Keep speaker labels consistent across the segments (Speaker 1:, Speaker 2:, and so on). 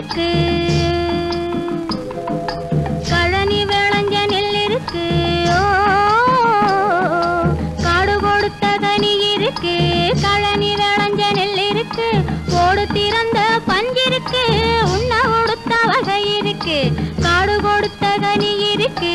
Speaker 1: இருக்கு. கழனி விளைஞ்ச நெல் இருக்கு. காடு கொடுத்த கனி இருக்கு. கழனி விளைஞ்ச நெல் இருக்கு. ஓடு திறந்த பஞ்சிருக்கு உண்ண கொடுத்த வகை இருக்கு. காடு கொடுத்த கனி இருக்கு.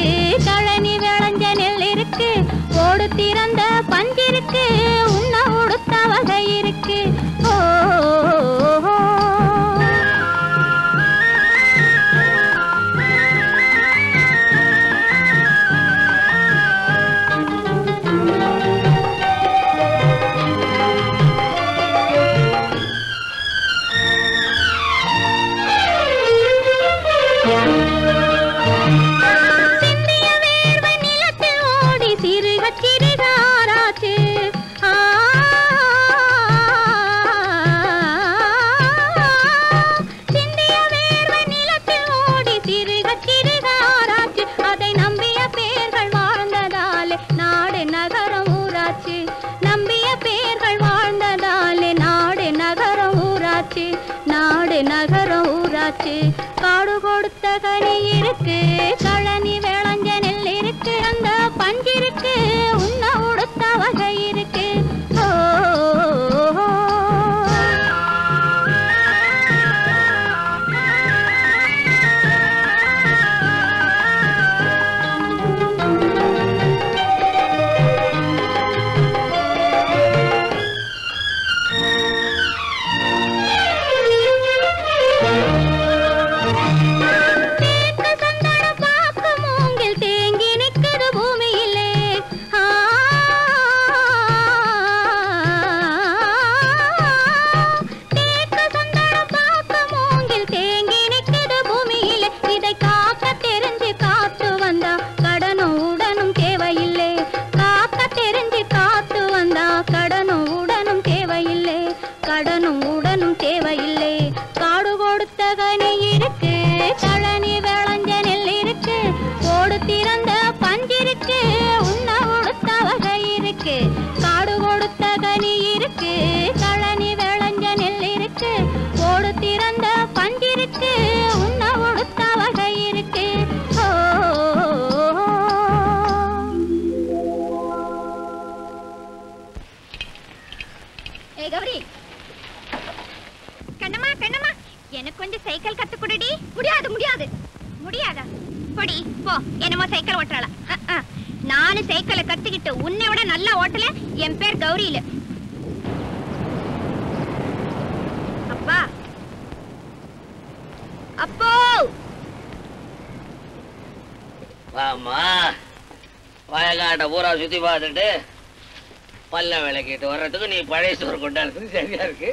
Speaker 2: விளக்கிட்டு வர்றதுக்கு நீ பழைய சோறு கொண்டாடுறது சரியா இருக்கு.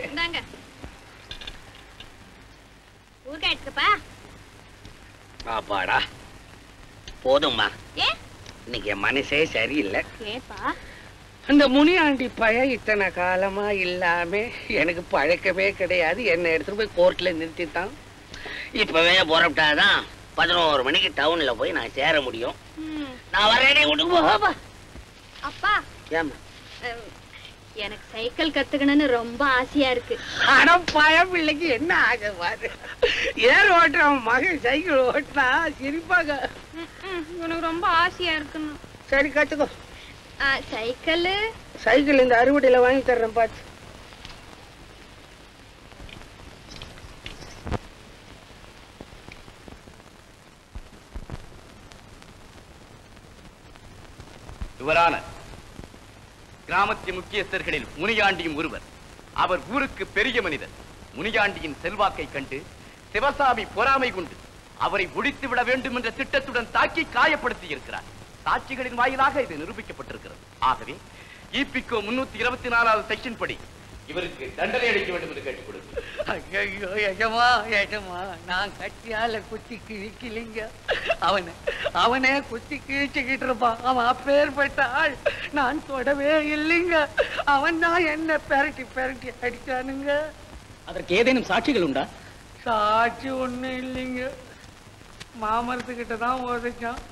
Speaker 3: எடுத்துக்கப்பா.
Speaker 2: அப்பாடா. போதும்மா. இன்னைக்கு என் மனசே சரியில்லை. அந்த முனியாண்டி பய இத்தனை காலமா இல்லாம எனக்கு பழக்கமே கிடையாது. என்னை எடுத்துட்டு போய் கோர்ட்ல நிறுத்திட்டான். இப்பவே புறப்பட்டாதான் பதினோரு மணிக்கு டவுன்ல போய் நான் சேர முடியும். நான் வரேனே வீட்டுக்கு போப்பா
Speaker 3: அப்பா
Speaker 2: ஏமா
Speaker 3: அஹ், எனக்கு சைக்கிள் கத்துக்கணும்னு ரொம்ப ஆசையா இருக்கு.
Speaker 2: அடம் பயம் பிள்ளைக்கு என்ன ஆக பாரு? ஏர் ஓட்டுறவன் மகன் சைக்கிள் ஓட்டினா சிரிப்பாங்க
Speaker 3: உனக்கு ரொம்ப ஆசையா இருக்குன்னு.
Speaker 2: சரி கத்துக்கோ.
Speaker 3: சைக்கிள்.
Speaker 2: சைக்கிள் இந்த அறுவடையில வாங்கி தர்றேன் பார்த்து
Speaker 4: இவரான நாட்டு முக்கியஸ்தர்களில் முனியாண்டியும் ஒருவர். அவர் ஊருக்கு பெரிய மனிதர். முனியாண்டியின் செல்வாக்கை கண்டு சிவசாமி பொறாமை கொண்டு அவரை ஒழித்து விட வேண்டும் என்ற திட்டத்துடன் தாக்கி காயப்படுத்தி இருக்கிறார் சாட்சிகளின் வாயிலாக இது நிரூபிக்கப்பட்டிருக்கிறது. ஆகவே இபிகோ முன்னூத்தி இருபத்தி நாலாவது செக்ஷன் படி இவருக்கு தண்டனை அளிக்க வேண்டும் என்று கேட்டுக்
Speaker 2: ஐயோ எஜமா எஜமா நான் கட்டியால குத்தி கிழிக்கலிங்க. அவனை அவனே குத்தி கிழிச்சுக்கிட்டு இருப்பான். அவன் அப்பேற்பட்ட ஆள் நான் தொடவே இல்லைங்க. அவன் தான் என்ன பெரட்டி பெரட்டி அடிச்சானுங்க.
Speaker 5: அதற்கு ஏதேனும் சாட்சிகள் உண்டா?
Speaker 2: சாட்சி ஒண்ணும் இல்லைங்க. மாமரத்துக்கிட்ட தான் உதைச்சான்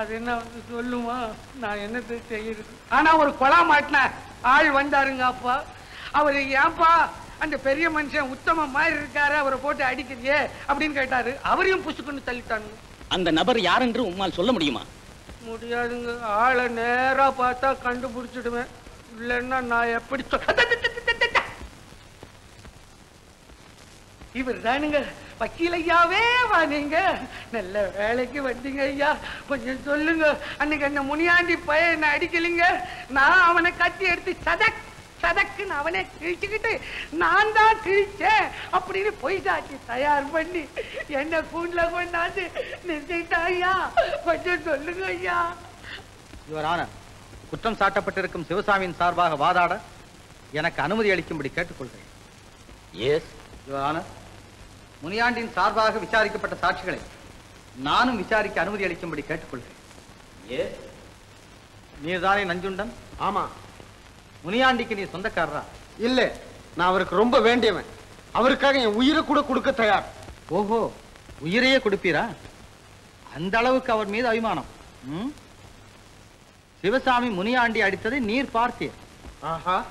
Speaker 2: அது என்ன வந்து சொல்லுமா? நான் என்னத்தை செய்யறது? ஆனா ஒரு கொலா மாட்டின ஆள் வந்தாருங்க அப்பா. அவரு ஏன்பா
Speaker 6: அந்த பெரிய மனுஷன் உத்தம மாதிரி இருக்காரு அவரை போட்டு அடிக்கிறியே அப்படின்னு கேட்டாரு. அவரையும் புசுக்குன்னு தள்ளிட்டானுங்க
Speaker 7: அந்த நபர் யார் என்று உம்மால் சொல்ல முடியுமா?
Speaker 6: முடியாதுங்க. ஆளை நேரா பார்த்தா கண்டுபிடிச்சிடுவேன். இல்லைன்னா நான் எப்படி இவர் தானுங்க. வக்கீல் ஐயாவே வா நீங்க நல்ல வேலைக்கு வந்தீங்க ஐயா. கொஞ்சம் சொல்லுங்க. அன்னைக்கு அந்த முனியாண்டி பையன் என்ன அடிக்கலைங்க? நான் அவனை கட்டி எடுத்து சதக் சதக்குன்னு அவனே கிழிச்சுக்கிட்டு நான் தான் கிழிச்சேன் அப்படின்னு பொய் சாட்சி தயார் பண்ணி என்ன கூண்டுல கொண்டாந்து நிறுத்திட்டா ஐயா கொஞ்சம் சொல்லுங்க ஐயா.
Speaker 8: யுவர் ஆனர் குற்றம் சாட்டப்பட்டிருக்கும் சிவசாமியின் சார்பாக வாதாட எனக்கு அனுமதி அளிக்கும்படி கேட்டுக்கொள்கிறேன்.
Speaker 4: எஸ்
Speaker 8: யுவர் முனியாண்டின் சார்பாக விசாரிக்கப்பட்ட சாட்சிகளை நானும் விசாரிக்க அனுமதி அளிக்கும்படி கேட்டுக்கொள்கிறேன்.
Speaker 4: எஸ்
Speaker 8: நீர்தானே நஞ்சுண்டன்?
Speaker 9: ஆமா.
Speaker 8: முனியாண்டிக்கு நீ சொந்தக்காரரா?
Speaker 9: இல்ல நான் அவருக்கு ரொம்ப வேண்டியவன். அவருக்காக என் உயிரை கூட கொடுக்க தயார்.
Speaker 8: ஓஹோ உயிரையே கொடுப்பீரா? அந்த அளவுக்கு அவர் மீது அபிமானம்? சிவசாமி முனியாண்டி அடித்ததை நீர் பார்த்தீர்.
Speaker 9: ஆஹா.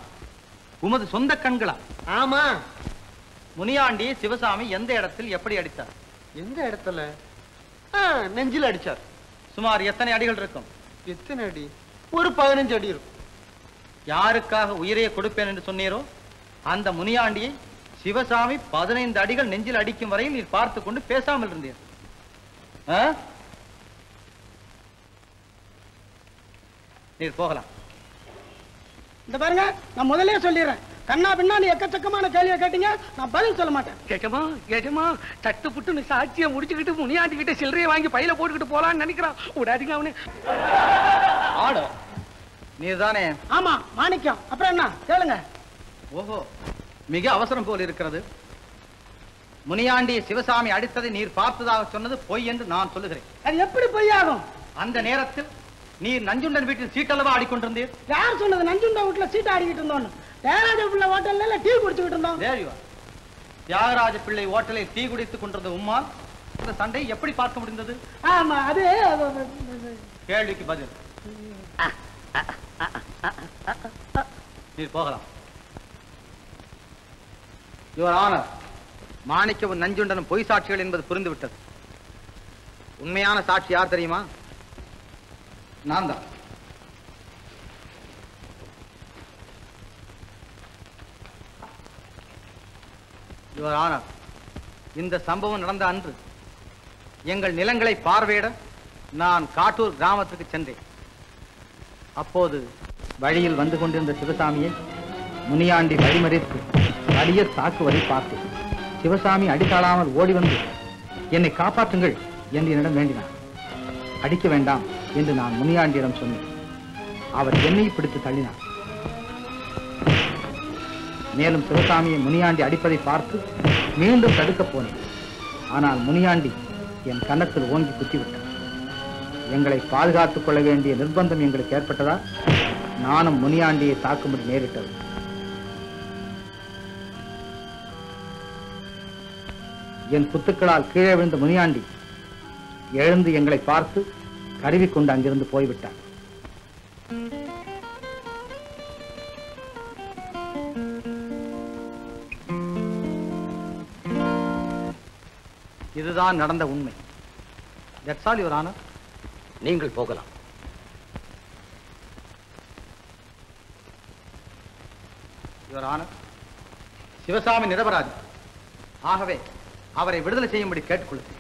Speaker 8: உமது சொந்த கண்களா?
Speaker 9: ஆமா.
Speaker 8: முனியாண்டி சிவசாமி எந்த இடத்தில் எப்படி அடித்தார்?
Speaker 9: எந்த இடத்துல? ஆ, நெஞ்சில அடிச்சார்.
Speaker 8: சுமார் எத்தனை அடிகள் இருக்கும்?
Speaker 9: எத்தனை அடி? ஒரு பதினஞ்சு அடி இருக்கும்.
Speaker 8: யாருக்காக உயிரையே கொடுப்பேன் என்று சொன்னீரோ அந்த முனியாண்டியை சிவசாமி பதினைந்து அடிகள் நெஞ்சில் அடிக்கும் வரையில் நீர் பார்த்து கொண்டு பேசாமல் இருந்தீர்? நீர் போகலாம்.
Speaker 10: இந்த பாருங்க நான் முதல்லயே சொல்லிடுறேன். கண்ணா பின்னா நீ எக்கச்சக்கமான கேள்வியை கேட்டீங்க நான் பதில் சொல்ல மாட்டேன்.
Speaker 6: கேட்டமா கேட்டமா தட்டு புட்டுன்னு சாட்சியை முடிச்சுக்கிட்டு முனியாண்டி கிட்ட சில்லறையை வாங்கி பையில போட்டுக்கிட்டு போலான்னு நினைக்கிறான். விடாதீங்க அவனு.
Speaker 8: ஆடோ. நீர்தானே
Speaker 10: ஆமா மாணிக்கம். அப்புறம் என்ன? கேளுங்க.
Speaker 8: ஓஹோ மிக அவசரம் போல் இருக்கிறது. முனியாண்டி சிவசாமி அடித்ததை நீர் பார்த்ததாக சொன்னது பொய் என்று நான் சொல்லுகிறேன்.
Speaker 10: அது எப்படி பொய்யாகும்?
Speaker 8: அந்த நேரத்தில் நீர் நஞ்சுண்டன் வீட்டில் சீட்டளவா ஆடிக்கொண்டிருந்தீர்?
Speaker 10: யார் சொன்னது? நஞ்சுண்டா வீட்டுல சீட் ஆடிக்கிட்டு இருந்தோம்னு தேராஜ பிள்ளை ஹோட்டல்ல டீ குடிச்சுக்கிட்டு இருந்தோம்.
Speaker 8: Are. தியாகராஜ பிள்ளை ஓட்டலில் டீ குடித்துக் கொண்டிருந்த உம்மால் இந்த சண்டை எப்படி பார்க்க முடிந்தது?
Speaker 10: ஆமா அது-
Speaker 8: கேள்விக்கு பதில். நீர் போகலாம். யுவர் ஆனர் மாணிக்கவும் நஞ்சுண்டனும் பொய் சாட்சிகள் என்பது புரிந்துவிட்டது. உண்மையான சாட்சி யார் தெரியுமா? நான் தான். யுவர் ஆனர் இந்த சம்பவம் நடந்த அன்று எங்கள் நிலங்களை பார்வையிட நான் காட்டூர் கிராமத்துக்கு சென்றேன். அப்போது வழியில் வந்து கொண்டிருந்த சிவசாமியை முனியாண்டி வழிமறித்து அடிய தாக்குவதை பார்த்து சிவசாமி அடித்தாளாமல் ஓடி வந்து என்னை காப்பாற்றுங்கள் என்று என்னிடம் வேண்டினார் அடிக்க வேண்டாம் என்று நான் முனியாண்டியிடம் சொன்னேன். அவர் என்னை பிடித்து தள்ளினார். மேலும் சிவசாமியை முனியாண்டி அடிப்பதை பார்த்து மீண்டும் தடுக்கப் போனேன். ஆனால் முனியாண்டி என் கன்னத்தில் ஓங்கி குத்திவிட்டார் எங்களை பாதுகாத்துக் கொள்ள வேண்டிய நிர்பந்தம் எங்களுக்கு ஏற்பட்டதா? நானும் முனியாண்டியை தாக்கும்படி நேரிட்டது. என் குத்துக்களால் கீழே விழுந்த முனியாண்டி எழுந்து எங்களை பார்த்து கருவிக்கொண்டு அங்கிருந்து போய்விட்டார். இதுதான் நடந்த உண்மை. தட்ஸ் ஆல் யுவர் ஆனர்
Speaker 4: நீங்கள் போகலாம்.
Speaker 8: யுவர் ஆனர் சிவசாமி நிரபராதி ஆகவே அவரை விடுதலை செய்யும்படி கேட்டுக்கொள்கிறேன்.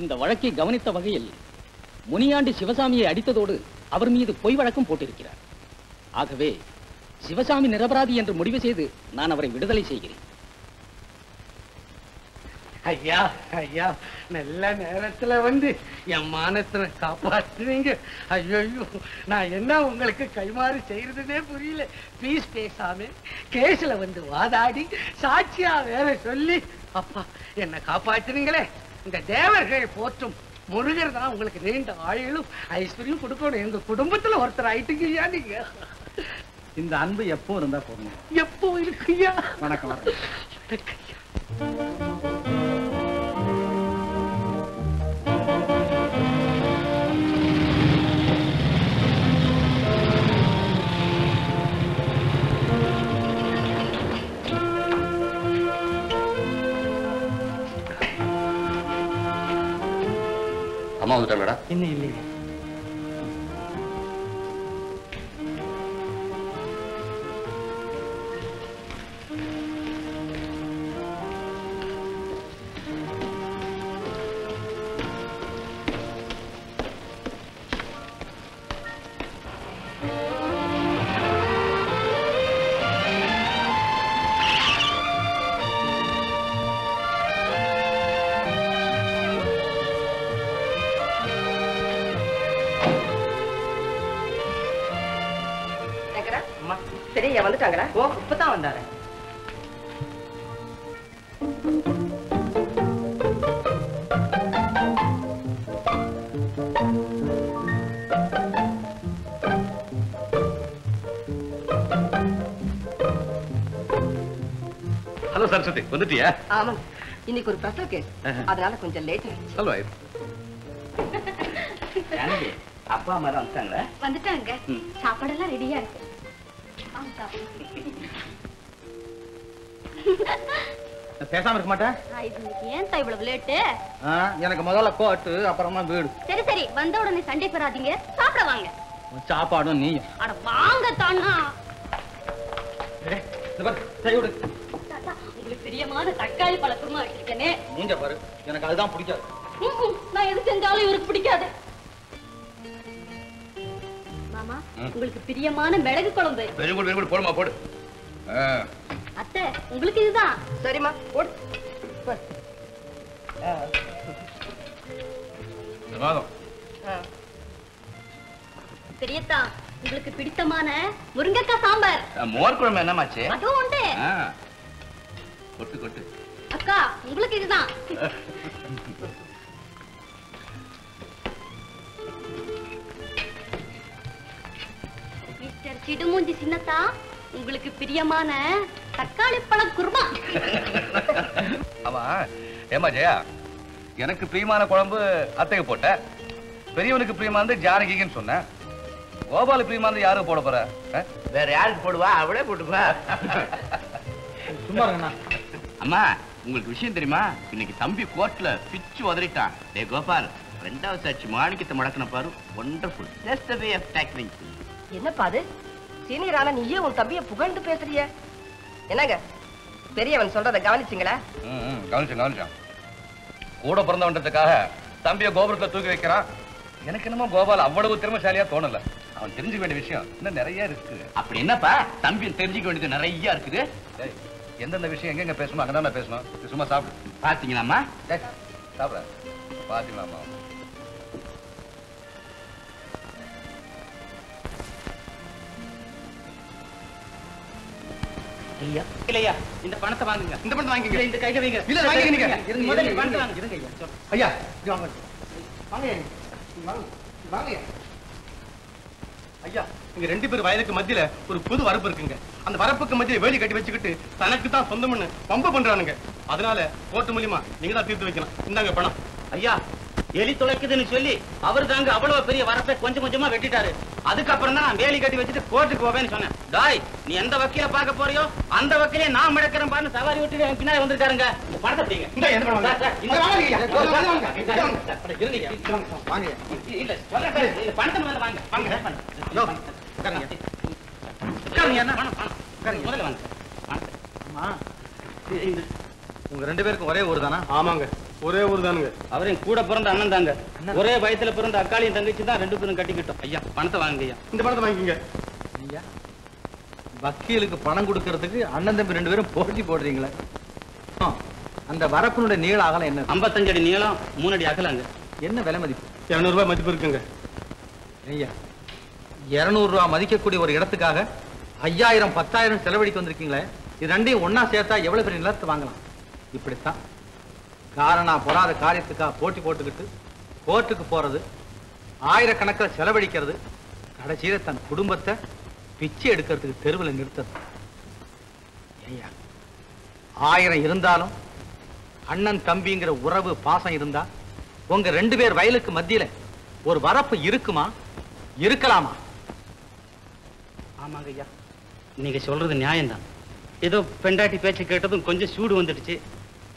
Speaker 7: இந்த வழக்கை கவனித்த வகையில் முனியாண்டி சிவசாமியை அடித்ததோடு அவர் மீது பொய் வழக்கும் போட்டிருக்கிறார். ஆகவே சிவசாமி நிரபராதி என்று முடிவு செய்து நான் அவரை விடுதலை செய்கிறேன்.
Speaker 6: ஐயா ஐயா நல்ல நேரத்துல வந்து என் மானத்தை காப்பாத்துவீங்க. ஐயோ நான் என்ன உங்களுக்கு கைமாறு செய்யறதுனே புரியல. ப்ளீஸ் பேசாம கேஸ்ல வந்து வாதாடி சாட்சியா வேற சொல்லி அப்பா என்ன காப்பாத்துனீங்களே இந்த தேவர்கள் போற்றும் முருகர் தான் உங்களுக்கு நீண்ட ஆயுளும் ஐஸ்வர்யம் கொடுக்கணும். எங்க குடும்பத்துல ஒருத்தர் ஆயிட்டீங்க ஐயா நீங்க?
Speaker 8: இந்த அன்பு எப்போ இருந்தா போதும்?
Speaker 6: எப்போ இருக்குய்யா?
Speaker 8: வணக்கம். வணக்கம்
Speaker 11: அம்மா வந்துட்டாங்கடா
Speaker 8: இன்னும் இல்லைங்க
Speaker 12: வந்துட்டியா
Speaker 13: ஆமாங்க இன்னைக்கு ஒரு பிரசவ கேஸ் அதனால கொஞ்சம் லேட் ஆயிடுச்சு.
Speaker 12: சொல்வா
Speaker 5: அப்பா அம்மா தான் வந்துட்டாங்களா?
Speaker 14: வந்துட்டாங்க. சாப்பாடெல்லாம் ரெடியா இருக்கு.
Speaker 8: பேசாம இருக்க மாட்டேன்.
Speaker 14: ஆ, இது இன்னைக்கு ஏன் தான் இவ்வளவு லேட்டு
Speaker 8: எனக்கு முதல்ல கோட்டு அப்புறமா வீடு.
Speaker 14: சரி சரி. வந்த உடனே சண்டை பெறாதீங்க சாப்பிட வாங்க.
Speaker 8: சாப்பாடும் நீ
Speaker 14: அட வாங்க தானா. தாத்தா, உங்களுக்கு பிரியமான தக்காளி பழ குருமா வச்சிருக்கேனே
Speaker 8: மூஞ்ச பாரு எனக்கு அதுதான் பிடிக்காது.
Speaker 14: நான் எது செஞ்சாலும் இவருக்கு பிடிக்காது. மாமா உங்களுக்கு பிரியமான மிளகு குழம்பு.
Speaker 12: Very good very good. போடுமா போடு.
Speaker 14: அத்தை உங்களுக்கு இதுதான்.
Speaker 13: சரிம்மா போடு.
Speaker 14: பெரியத்தா உங்களுக்கு பிடித்தமான முருங்கைக்காய் சாம்பார்.
Speaker 12: மோர் குழம்பு என்னமாச்சு
Speaker 14: அதுவும் உண்டு.
Speaker 12: கொட்டு கொட்டு
Speaker 14: அக்கா உங்களுக்கு இதுதான். மிஸ்டர் சிடுமூஞ்சி சின்னத்தா உங்களுக்கு பிரியமான தக்காளி பழ குருமா.
Speaker 12: ஆமா ஏமா ஜெயா எனக்கு பிரியமான குழம்பு அத்தைக்கு போட்ட பெரியவனுக்கு பிரியமானது ஜானகின்னு சொன்னேன் கோபால பிரியமானது யாருக்கு போட போற?
Speaker 5: வேற யாருக்கு போடுவா? அவளே போட்டுப்பா
Speaker 8: சும்மா
Speaker 12: அம்மா உங்களுக்கு விஷயம் தெரியுமா? இன்னைக்கு தம்பி கோர்ட்ல பிச்சு உதறிட்டான். டே கோபால் ரெண்டாவது சாட்சி மாணிக்கத்தை முடக்கின பாரு. Wonderful just way of tackling
Speaker 13: என்னப்பா அது? சீனியர் ஆனா நீயே உன் தம்பிய புகழ்ந்து பேசுறிய. என்னங்க? பெரியவன் சொல்றத கவனிச்சிங்களா?
Speaker 12: கவனிச்சேன் கவனிச்சான். கூட பிறந்தவன்றதுக்காக தம்பியை கோபுரத்துல தூக்கி வைக்கிறான். எனக்கு என்னமோ கோபால் அவ்வளவு திறமைசாலியா தோணல. அவன் தெரிஞ்சுக்க வேண்டிய விஷயம் இன்னும் நிறைய இருக்கு. அப்படி என்னப்பா? தம்பி தெரிஞ்சுக்க வேண்டியது நிறைய இருக்குது. எந்தெந்த விஷயம் எங்கெங்க பேசணும் அங்கதான் பேசணும். இது சும்மா சாப்பிடு. பாத்தீங்களாமா சாப்பிட. பாத்தீங்களாமா
Speaker 5: இல்லையா இல்லையா? இந்த பணத்தை வாங்குங்க.
Speaker 8: இந்த பணத்தை வாங்கிங்க
Speaker 5: இந்த கையில வைங்க.
Speaker 8: இல்ல வாங்கிக்க நீங்க
Speaker 5: இருங்க, முதல்ல பணத்தை வாங்க இருங்க ஐயா.
Speaker 8: வாங்க வாங்க ஐயா. இங்க ரெண்டு பேர் வயலுக்கு மத்தியில ஒரு புது வரப்பு இருக்குங்க அந்த வரப்புக்கு மத்தியில வேலி கட்டி வச்சுக்கிட்டு தனக்கு தான் சொந்தம்னு பம்ப பண்றானுங்க அதனால கோர்ட்டு மூலியமா நீங்க தான் தீர்த்து வைக்கலாம் இந்தாங்க பணம்
Speaker 5: ஐயா எலி துளைக்குதுன்னு சொல்லி அவர் தாங்க அவ்வளவு பெரிய வரப்பை கொஞ்சம் கொஞ்சமா வெட்டிட்டாரு அதுக்கப்புறம் தான் நான் வேலி கட்டி வச்சுட்டு கோர்ட்டுக்கு போவேன்னு சொன்னேன் டாய் நீ எந்த வக்கீல பார்க்க போறியோ அந்த வக்கீலே நான் மிடக்கிறேன் பாருன்னு சவாரி விட்டு பின்னாடி வந்திருக்காருங்க பணத்தை பிடிங்க பணத்தை வாங்க வாங்க
Speaker 8: உங்க ரெண்டு பேருக்கும் ஒரே ஊர் தானா? ஆமாங்க. ஒரே ஊர் தானுங்க.
Speaker 5: அவரையும் கூட பிறந்த அண்ணன் தாங்க. ஒரே வயத்துல பிறந்த அக்காளியும் தங்கச்சி தான் ரெண்டு பேரும் கட்டிக்கிட்டோம். ஐயா பணத்தை வாங்க ஐயா.
Speaker 8: இந்த பணத்தை வாங்கிக்கங்க. ஐயா. வக்கீலுக்கு பணம் கொடுக்கறதுக்கு அண்ணன் தம்பி ரெண்டு பேரும் போட்டி போடுறீங்களே. அந்த வரப்பினுடைய நீள அகலம் என்ன?
Speaker 5: 55 அடி நீளம் மூணு அடி அகலாங்க.
Speaker 8: என்ன விலை மதிப்பு? இருநூறு ரூபாய் மதிப்பு இருக்குங்க. ஐயா இருநூறு ரூபா மதிக்கக்கூடிய ஒரு இடத்துக்காக ஐயாயிரம் பத்தாயிரம் செலவழித்து வந்திருக்கீங்களே. இது ரெண்டையும் ஒண்ணா சேர்த்தா எவ்வளவு பெரிய நிலத்தை வாங்கலாம்? இப்படித்தான். காரணா பொறாத காரியத்துக்காக போட்டி போட்டுக்கிட்டு கோர்ட்டுக்கு போறது ஆயிரக்கணக்கில் செலவழிக்கிறது கடைசியில தன் குடும்பத்தை பிச்சை எடுக்கிறதுக்கு தெருவில் நிறுத்தது ஐயா ஆயிரம் இருந்தாலும் அண்ணன் தம்பிங்கிற உறவு பாசம் இருந்தா உங்க ரெண்டு பேர் வயலுக்கு மத்தியில ஒரு வரப்பு இருக்குமா? இருக்கலாமா?
Speaker 5: ஆமாங்க ஐயா. நீங்க சொல்றது நியாயம்தான். ஏதோ பெண்டாட்டி பேச்சு கேட்டதும் கொஞ்சம் சூடு வந்துடுச்சு.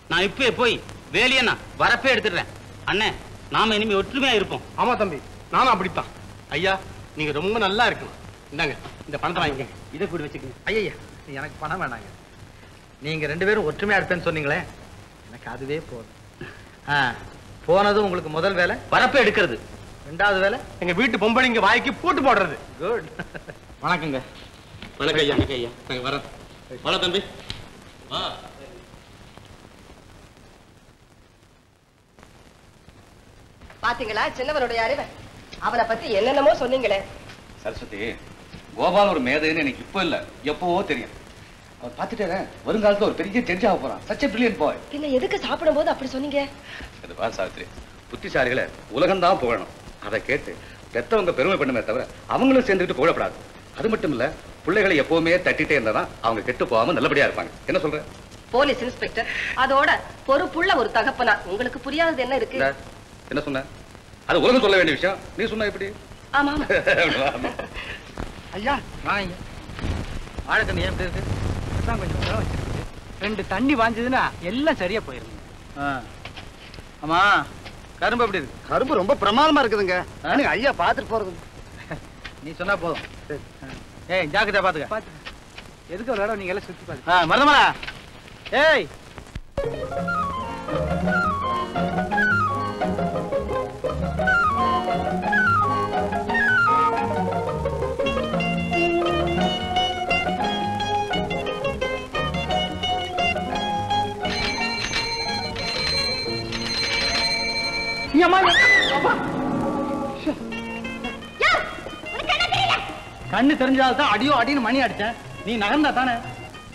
Speaker 5: நான் இப்பவே போய் வேலையண்ணா வரப்பே எடுத்துடுறேன். அண்ணே
Speaker 15: நாம இனிமே ஒற்றுமையா இருப்போம்.
Speaker 9: ஆமா தம்பி நானும் அப்படித்தான். ஐயா நீங்க ரொம்ப நல்லா இருக்கணும். இந்தாங்க இந்த பணத்தை வாங்கிக்கங்க.
Speaker 15: இதை கூட வச்சுக்கோங்க.
Speaker 8: ஐயா எனக்கு பணம் வேணாங்க. நீங்க ரெண்டு பேரும் ஒற்றுமையா இருப்பேன்னு சொன்னீங்களே எனக்கு அதுவே போதும். போனது உங்களுக்கு முதல் வேலை?
Speaker 15: வரப்ப எடுக்கிறது.
Speaker 8: ரெண்டாவது வேலை?
Speaker 9: எங்க வீட்டு பொம்பளைங்க வாய்க்கு போட்டு போடுறது.
Speaker 8: குட்
Speaker 15: வணக்கங்க. வணக்கம் ஐயா. வணக்கம் ஐயா. நாங்க வரோம் வர தம்பி. வா.
Speaker 13: பாத்தீங்களா? சின்னவனுடைய அறிவை. அவனை பத்தி என்னென்னமோ சொன்னீங்களே.
Speaker 12: சரஸ்வதி கோபால் ஒரு மேதைன்னு எனக்கு இப்போ இல்ல எப்பவோ தெரியும். அவர் பார்த்துட்டே வருங்காலத்துல ஒரு பெரிய ஜட்ஜ் ஆக போறான். சச்ச பிரில்லியன் பாய்
Speaker 13: பின்ன எதுக்கு சாப்பிடும் போது அப்படி சொன்னீங்க?
Speaker 12: அது பார் சாவித்ரி புத்திசாலிகளை உலகம்தான் புகழணும். அதை கேட்டு பெத்தவங்க பெருமை பண்ணுமே தவிர அவங்களும் சேர்ந்துக்கிட்டு புகழப்படாது. அது மட்டும் இல்ல பிள்ளைகளை எப்பவுமே தட்டிட்டே இருந்தாதான் அவங்க கெட்டு போகாம நல்லபடியா இருப்பாங்க. என்ன சொல்ற?
Speaker 13: போலீஸ் இன்ஸ்பெக்டர் அதோட பொறுப்புள்ள ஒரு தகப்பனா? உங்களுக்கு புரியாதது என்ன இருக்கு?
Speaker 12: என்ன? சொன்ன? அது உலகம் சொல்ல வேண்டிய விஷயம். நீ சொன்ன எப்படி?
Speaker 13: ஆமா ஆமா.
Speaker 8: ஐயா வாங்க வாழைக்கண்ணு ஏன் இப்படி இருக்கு?
Speaker 16: கொஞ்சம் உரம் வச்சிருக்கு. ரெண்டு தண்ணி வாஞ்சதுன்னா எல்லாம் சரியா போயிருங்க.
Speaker 8: ஆமா கரும்பு எப்படி இருக்கு?
Speaker 9: கரும்பு ரொம்ப பிரமாதமா இருக்குதுங்க.
Speaker 8: எனக்கு
Speaker 9: ஐயா பாத்துட்டு போறது
Speaker 8: நீ சொன்னா போதும். ஏய் ஜாக்கிரதை பாத்துக்க.
Speaker 16: பாத்து எதுக்கு ஒரு இடம் நீங்க எல்லாம் சுத்தி பாத்து
Speaker 8: ஆ மருதமலா. ஏய். கண்ணு தெரிஞ்சால்தான் அடியோ அடின்னு மணி அடிச்சேன் நீ நகர்ந்தா தானே?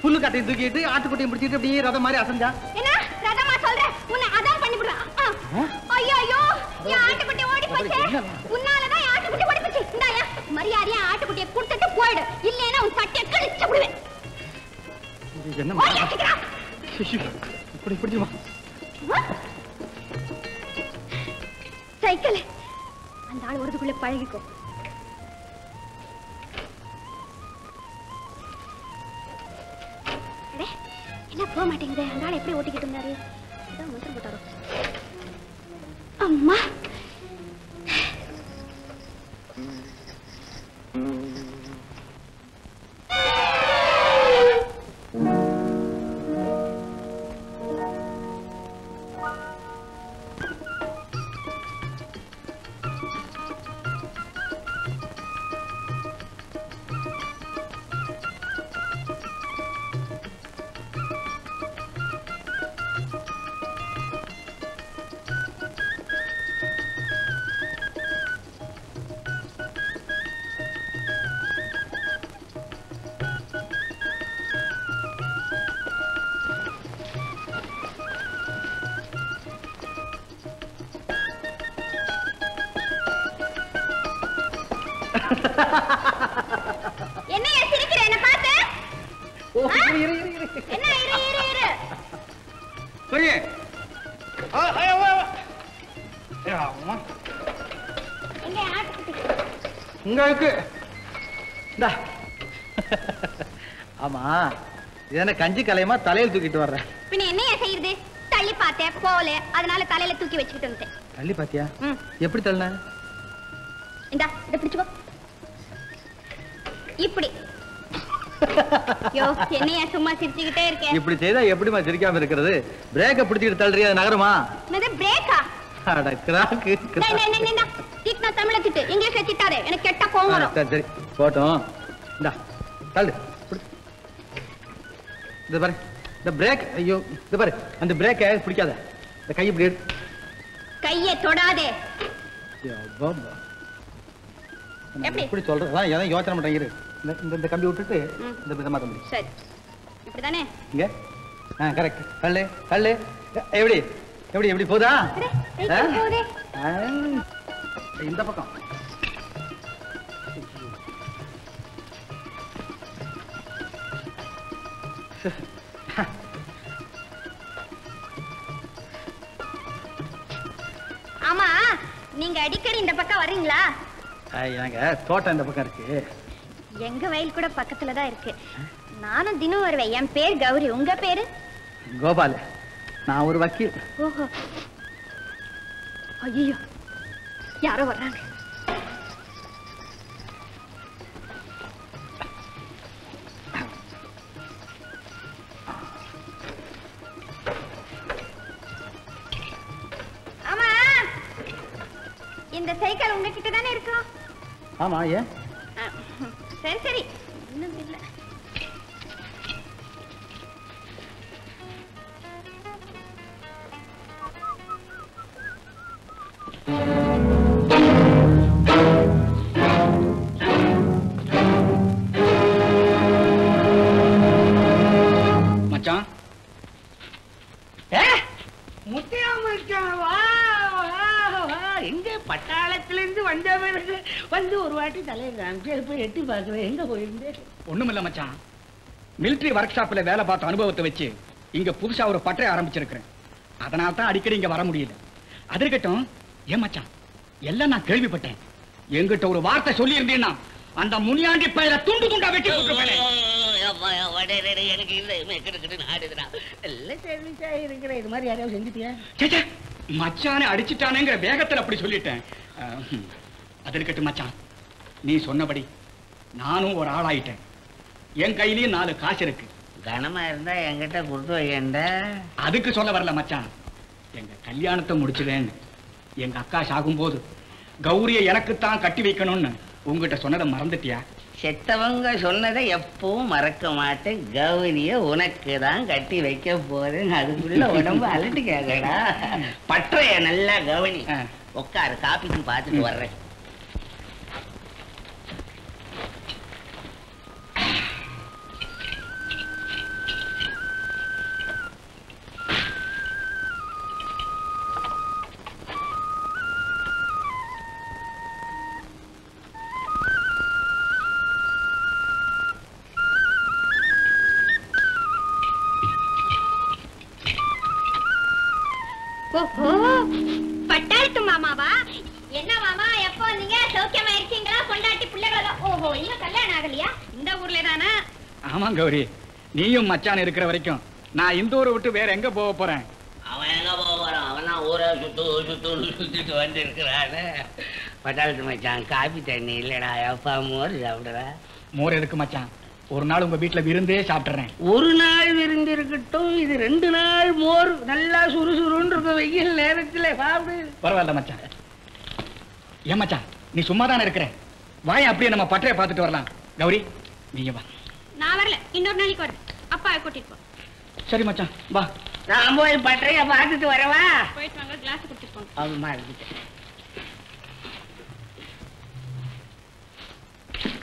Speaker 8: புல்லு கட்டையை தூக்கிட்டு ஆட்டுக்குட்டையும் பிடிச்சிட்டு அப்படியே ரதம் மாதிரி அசைஞ்சா?
Speaker 3: என்ன? ரதமா சொல்ற உன்னை அதான் பண்ணி விடுவேன் ஐயோ ஐயோ. என் ஆட்டுக்குட்டி ஓடி போச்சு. உன்னாலதான் என் ஆட்டுக்குட்டி ஓடி போச்சு இந்தாயா மரியாதையா ஆட்டுக்குட்டியை கொடுத்துட்டு போயிடு. இல்லைன்னா உன் சட்டையை கிழிச்சு விடுவேன்.
Speaker 8: என்ன இப்படி
Speaker 3: சைக்கிள். அந்த ஆள் வரதுக்குள்ள பழகிக்கோ. என்ன போக மாட்டேங்குது. அந்த ஆள் எப்படி ஓட்டிக்கிட்டு இருந்தாரு? மந்திரம் போட்டாரோ? அம்மா. என்ன
Speaker 8: கஞ்சி கலையமா தலையில் தூக்கிட்டு வர்றேன்
Speaker 3: பின்ன என்னைய செய்யுது தள்ளி பார்த்தேன் போல அதனால தலையில தூக்கி வச்சுக்கிட்டு வந்துட்டேன்.
Speaker 8: தள்ளி பாத்தியா. எப்படி தள்ளின?
Speaker 3: இந்தா இத பிடிச்சுக்கோ. இப்படி. என்னைய சும்மா சிரிச்சுக்கிட்டே இருக்கேன்
Speaker 8: இப்படி செய்தா எப்படிமா சிரிக்காம இருக்கிறது? பிரேக்க பிடிச்சிட்டு தள்ளுறியா? நகரமா?
Speaker 3: பிரேக்கா
Speaker 8: அட கிராக்கு
Speaker 3: திட்டினா தமிழ திட்டு. இங்கிலீஷ்ல திட்டாதே எனக்கு கெட்ட கோவம்
Speaker 8: சரி. போட்டோம். இந்தா தள்ளு. இந்த பாரு. இந்த பிரேக் ஐயோ இந்த பாரு. அந்த பிரேக்கை பிடிக்காத. இந்த கை இப்படி எடு.
Speaker 3: கையை தொடாதே. எப்படி?
Speaker 8: சொல்றதுதான் எதாவது யோசனை பண்றீங்க இந்த இந்த- கம்பி விட்டுட்டு. இந்த விதமா கம்பி.
Speaker 3: சரி. இப்படிதானே?
Speaker 8: இங்க. ஆ கரெக்ட் தள்ளு எ- எப்படி? எப்படி எப்படி போதா. இந்த பக்கம்.
Speaker 3: ஆமா நீங்க அடிக்கடி இந்த பக்கம் வர்றீங்களா?
Speaker 8: ஆ, எனக்கு தோட்டம் இந்த பக்கம் இருக்கு.
Speaker 3: எங்க வயல் கூட பக்கத்துல தான் இருக்கு. நானும் தினம் வருவேன். என் பேர் கௌரி. உங்க பேரு?
Speaker 8: கோபால். நான் ஒரு வக்கீல்.
Speaker 3: ஓஹோ.
Speaker 17: ஐயோ யாரோ வர்றாங்க. இந்த சைக்கிள் உங்ககிட்ட தானே இருக்கும்
Speaker 8: ஆமா ஏன்?
Speaker 17: சரி சரி. இன்னும் இல்ல.
Speaker 18: மச்சான்
Speaker 2: எங்க பட்டாளத்துல இருந்து வந்த ஒரு வாட்டி தலையை காமிச்சு போய் எட்டி பாக்குறேன் எங்க போயிருந்தேன்
Speaker 18: ஒண்ணுமில்ல மச்சான் மிலிட்டரி ஒர்க் ஷாப்ல வேலை பார்த்த அனுபவத்தை வச்சு இங்க புதுசா ஒரு பட்டறை ஆரம்பிச்சிருக்கிறேன் அதனால தான் அடிக்கடி இங்க வர முடியல அது இருக்கட்டும் ஏன் மச்சான் எல்லாம் நான் கேள்விப்பட்டேன் எங்கிட்ட ஒரு வார்த்தை சொல்லி இருந்தீங்கன்னா அந்த முனியாண்டி பயிர துண்டு துண்டா வெட்டி.
Speaker 2: எனக்கு இல்ல மெக்கிட்டு ஆடுதுடா எல்லாம் சர்வீஸா இருக்கிறேன் இது மாதிரி யாரையாவது செஞ்சுட்டியா
Speaker 18: மச்சானை அடிச்சிட்டானேங்கிற வேகத்துல அப்படி சொல்லிட்டேன். அஹ், ஹம். அது இருக்கட்டும் மச்சான். நீ சொன்னபடி நானும் ஒரு ஆளாயிட்டேன். என் கையிலயும் நாலு காசு இருக்கு.
Speaker 2: கனமா இருந்தா என்கிட்ட கொடுத்து வையண்ட.
Speaker 18: அதுக்கு சொல்ல வரல மச்சான். எங்க கல்யாணத்தை முடிச்சுவேன்னு எங்க அக்கா சாகும்போது கௌரிய எனக்குத்தான் கட்டி வைக்கணும்னு உங்ககிட்ட சொன்னதை மறந்துட்டியா?
Speaker 2: செத்தவங்க சொன்னதை எப்பவும் மறக்க மாட்டேன். கௌரிய உனக்கு தான் கட்டி வைக்க போறேன் அதுக்குள்ள உடம்பு அலட்டு கேக்கடா பற்றைய நல்லா கவனி. உட்காரு காப்பிக்கு பார்த்துட்டு வர்றேன்.
Speaker 18: நீயும் மச்சான் இருக்கிற வரைக்கும். நான் இந்த ஊரை விட்டு வேற எங்க போக போறேன்?
Speaker 2: அவன் எங்க போக போறான்? அவனா ஊரை சுத்து சுத்து சுத்திட்டு வந்து இருக்கிறானு பட்டாளத்து மச்சான் காபி தண்ணி இல்லடா எப்பா மோர் சாப்பிடுற?
Speaker 18: மோர் எதுக்கு மச்சான்? ஒரு நாள் உங்க வீட்டுல விருந்தே சாப்பிட்டுறேன்.
Speaker 2: ஒரு நாள் விருந்து இருக்கட்டும் இது ரெண்டு நாள் மோர் நல்லா சுறுசுறுன்னு இருக்கும் வெயில் நேரத்துல சாப்பிடு.
Speaker 18: பரவாயில்ல மச்சான். ஏன் மச்சான் நீ சும்மா தானே இருக்கிற? வாய அப்படியே நம்ம பட்டறைய பார்த்துட்டு வரலாம். கௌரி நீங்க வா.
Speaker 17: நான் வரல. இன்னொரு நாளைக்கு வரேன். அப்பா கூட்டிட்டு போ.
Speaker 18: சரி மச்சான் வா.
Speaker 2: நான் போய் பட்டறைய பார்த்துட்டு வரவா?
Speaker 17: போயிட்டு வாங்க கிளாஸ் குடிச்சிட்டு போங்க.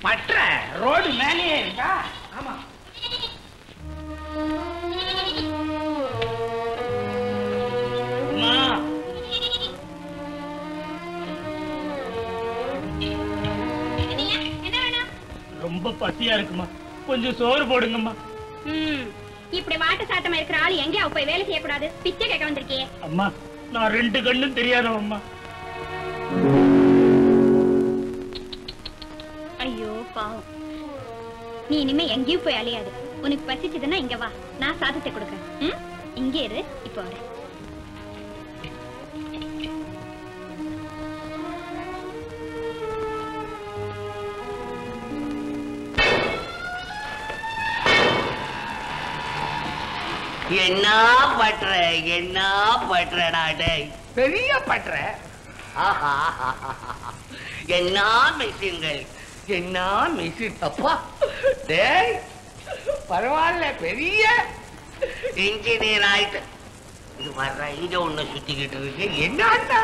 Speaker 2: பற்ற ரோடு மேலேயே இருக்கா? ஆமா. அம்மா,
Speaker 17: என்னய்யா? என்ன வேணும்?
Speaker 19: ரொம்ப பசியா இருக்குமா. கொஞ்சம் சோறு போடுங்கம்மா.
Speaker 17: இப்படி வாட்ட சாட்டமா இருக்கிற ஆளு எங்கேயா போய் வேலை செய்யக்கூடாது? பிச்சை கேட்க வந்திருக்கியே.
Speaker 19: அம்மா நான் ரெண்டு கண்ணும் தெரியாதவம்மா
Speaker 17: ஐயோ பாவம். நீ இனிமே எங்கேயும் போய் அலையாது. உனக்கு பசிச்சதுன்னா இங்க வா. நான் சாதத்தை கொடுக்கறேன்? இங்கே இரு. இப்போ வரேன்.
Speaker 2: என்ன பற்ற என்ன பற்றடா டேய் பெரிய பற்ற ஆஹா, என்ன மிஷின்கள்? என்ன மிஷின்? அப்பா டேய் பரவாயில்ல பெரிய. இன்ஜினியர் ஆயிட்டு. இது வர்ற இங்க ஒண்ணு சுத்திக்கிட்டு இருக்கு. என்னடா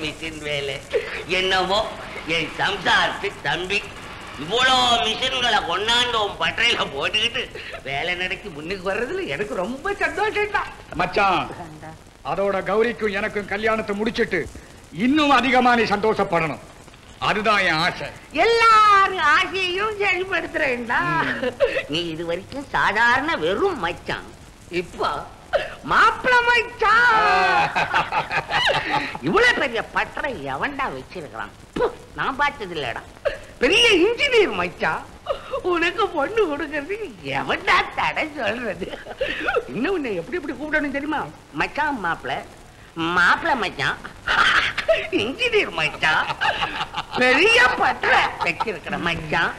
Speaker 2: மிஷின் வேலை. என்னவோ? என் சம்சாரத்து தம்பி. இவ்வளோ மிஷின்களை கொண்டாந்து உன் பட்டறையில போட்டுக்கிட்டு வேலை நடக்கி முன்னுக்கு வர்றதுல எனக்கு ரொம்ப சந்தோஷம் தான்
Speaker 18: மச்சான் அதோட கௌரிக்கும் எனக்கும் கல்யாணத்தை முடிச்சிட்டு இன்னும் அதிகமா நீ சந்தோஷப்படணும். அதுதான் என் ஆசை.
Speaker 2: எல்லாரும் ஆசையையும் செயல்படுத்துறேன்டா. நீ இது வரைக்கும் சாதாரண வெறும் மச்சான். இப்போ மாப்பிள மச்சான். இவ்வளவு பெரிய பற்றை எவன்டா வச்சிருக்கிறான்? நான் பார்த்தது இல்லடா பெரிய இன்ஜினியர் மச்சான் உனக்கு பொண்ணு கொடுக்கறது எவன்டா தடை சொல்றது? இன்னும் உன்னை எப்படி எப்படி கூப்பிடணும் தெரியுமா? மச்சான் மாப்பிள. மாப்பிள மச்சான் இன்ஜினியர் மச்சான் பெரிய பற்ற வச்சிருக்கிற மச்சான்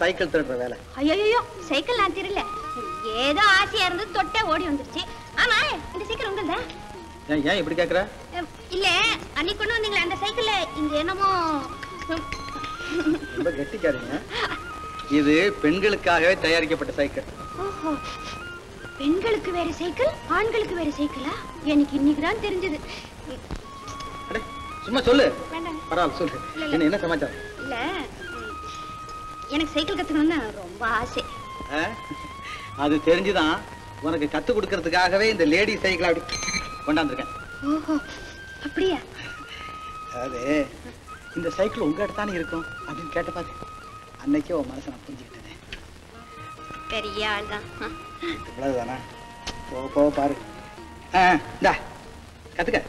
Speaker 3: சைக்கிள்
Speaker 8: திருடுற வேலை.
Speaker 3: ஐயோ சைக்கிள் நான் திருல ஏதோ ஆசையா இருந்து தொட்டே ஓடி வந்துருச்சு. ஆமா இந்த சைக்கிள் உங்களுதா?
Speaker 8: ஏன் ஏன் இப்படி கேக்குற?
Speaker 3: இல்ல அன்னைக்கு கொண்டு வந்தீங்களே அந்த சைக்கிள்ல இங்க என்னமோ
Speaker 8: ரொம்ப கெட்டிக்காரீங்க. இது பெண்களுக்காகவே தயாரிக்கப்பட்ட சைக்கிள்.
Speaker 3: ஓஹோ. பெண்களுக்கு வேற சைக்கிள் ஆண்களுக்கு வேற சைக்கிளா? எனக்கு இன்னைக்கு தான் தெரிஞ்சது
Speaker 8: சும்மா சொல்லு. பரவாயில்ல சொல்லு. என்ன சமாச்சாரம்?
Speaker 3: இல்ல எனக்கு சைக்கிள் கத்துக்கணும்னு ரொம்ப ஆசை?
Speaker 8: அது தெரிஞ்சுதான் உனக்கு கத்து கொடுக்கறதுக்காகவே இந்த லேடி சைக்கிள் அப்படி கொண்டாந்துருக்கேன்.
Speaker 3: ஓஹோ அப்படியா?
Speaker 8: அதாவது இந்த சைக்கிள் உங்க தானே இருக்கும் அப்படின்னு கேட்ட பாரு. அன்னைக்கே உன் மனசை நான் புரிஞ்சுக்கிட்டேன்.
Speaker 3: பெரிய ஆள் தான்
Speaker 8: இவ்வளவுதானா? போ போ பாரு. இந்தா கத்துக்க.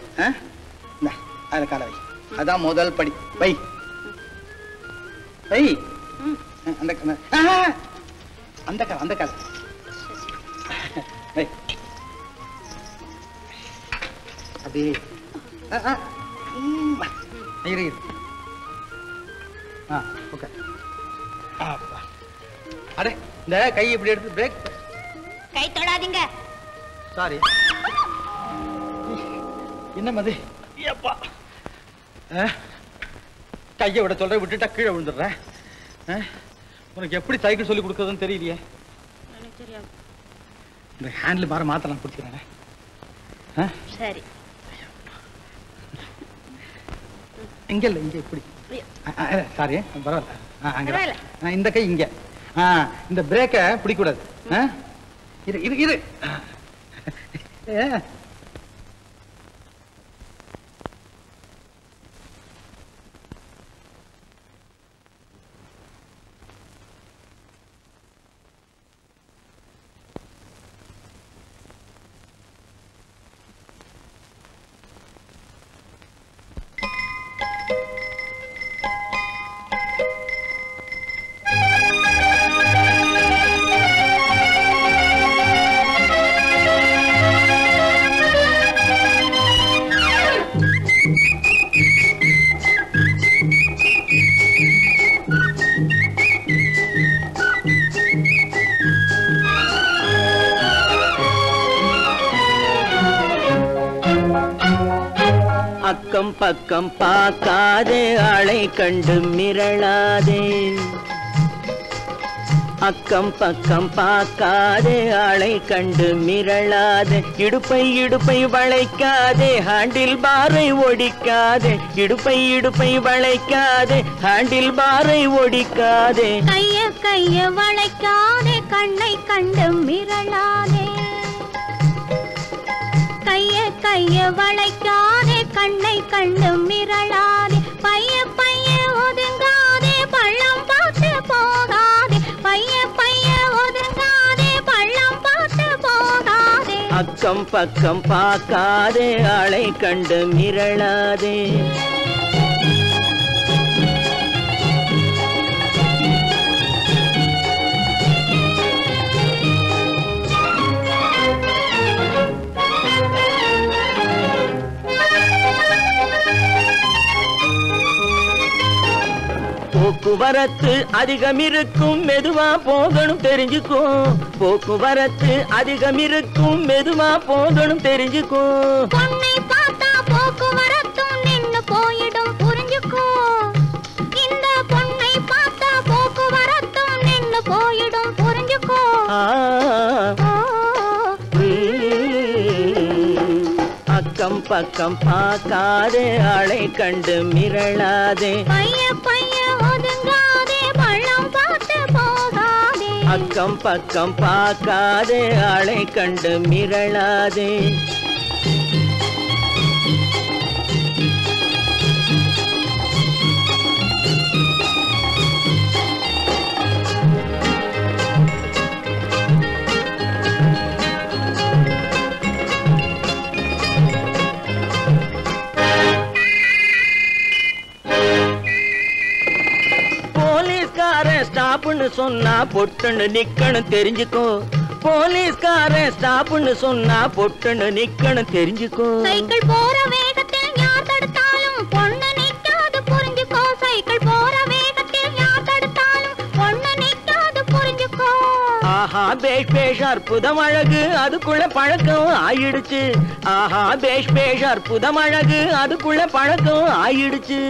Speaker 8: இந்தா அதில் காலை வை. அதான் முதல் படி. வை. வை. அந்த அந்த கால் அந்த கால். அப்படியே ஆ, ஆ. ம், வா. இரு இரு. ஆ ஓகே அப்பா. அடே இந்த கை இப்படி எடுத்து பிரேக்
Speaker 3: கை தொடாதீங்க.
Speaker 8: சாரி என்ன மது அப்பா கையை விட சொல்ற விட்டுட்டா கீழே விழுந்துடுறேன்? உனக்கு எப்படி சைக்கிள் சொல்லி கொடுக்கறதுன்னு தெரியலையே? இந்த ஹேண்டில் மாற மாத்தலாம் பிடிச்சிக்கிறேன்.
Speaker 3: சரி.
Speaker 8: இங்க இல்ல இங்க இப்படி. சாரி பரவாயில்ல. இந்த கை இங்க. இந்த பிரேக்கை பிடிக்கூடாது? இரு இரு இரு.
Speaker 20: அக்கம் பக்கம் பார்க்காதே ஆளை கண்டு மிரளாதே அக்கம் பக்கம் பார்க்காதே ஆளை கண்டு மிரளாதே இடுப்பை இடுப்பை வளைக்காதே ஹாண்டில் பாரை ஒடிக்காதே. இடுப்பை இடுப்பை வளைக்காதே ஹாண்டில் பாரை ஒடிக்காதே.
Speaker 1: கைய கைய வளைக்காதே கண்ணை கண்டு மிரளாதே கைய கைய வளைக்காதே கண்ணை கண்டு மிரளாதே. பைய பைய ஒதுங்காதே. பள்ளம் பார்த்து போகாதே. பைய பைய ஒதுங்காதே. பள்ளம் பார்த்து போகாதே.
Speaker 20: அக்கம் பக்கம் பார்க்காதே. ஆளை கண்டு மிரளாதே. போக்குவரத்து அதிகம் இருக்கும் மெதுவா போகணும் தெரிஞ்சுக்கோ. போக்குவரத்து அதிகம் இருக்கும் மெதுவா போகணும் தெரிஞ்சுக்கோ.
Speaker 1: பொண்ணை பார்த்தா போக்குவரத்தும் நின்னு
Speaker 20: பக்கம் பார்க்காதே அலை கண்டு மிரளாதே.
Speaker 1: பையன்
Speaker 20: அக்கம் பக்கம் பார்க்காதே ஆளை கண்டு மிரளாதே. சொன்னா பொட்டு பொட்டுன்னு நிக்கணும் தெரிஞ்சுக்கோ. போலீஸ்காரன் ஸ்டாப்னு சொன்னா பொட்டுன்னு நிக்கணும் தெரிஞ்சுக்கோ.
Speaker 1: சைக்கிள் போற வேகத்தில் யார் தடுத்தாலும் பொண்ணு நிக்காது புரிஞ்சுக்கோ. சைக்கிள் போற வேகத்தில் யார் தடுத்தாலும் பொண்ணு நிக்காது புரிஞ்சுக்கோ.
Speaker 20: ஆஹா பேஷ் பேஷ் அற்புதம் அழகு அதுக்குள்ள பழக்கம் ஆயிடுச்சு. ஆஹா பேஷ் பேஷ் அற்புதம் அழகு அதுக்குள்ள பழக்கம் ஆயிடுச்சு.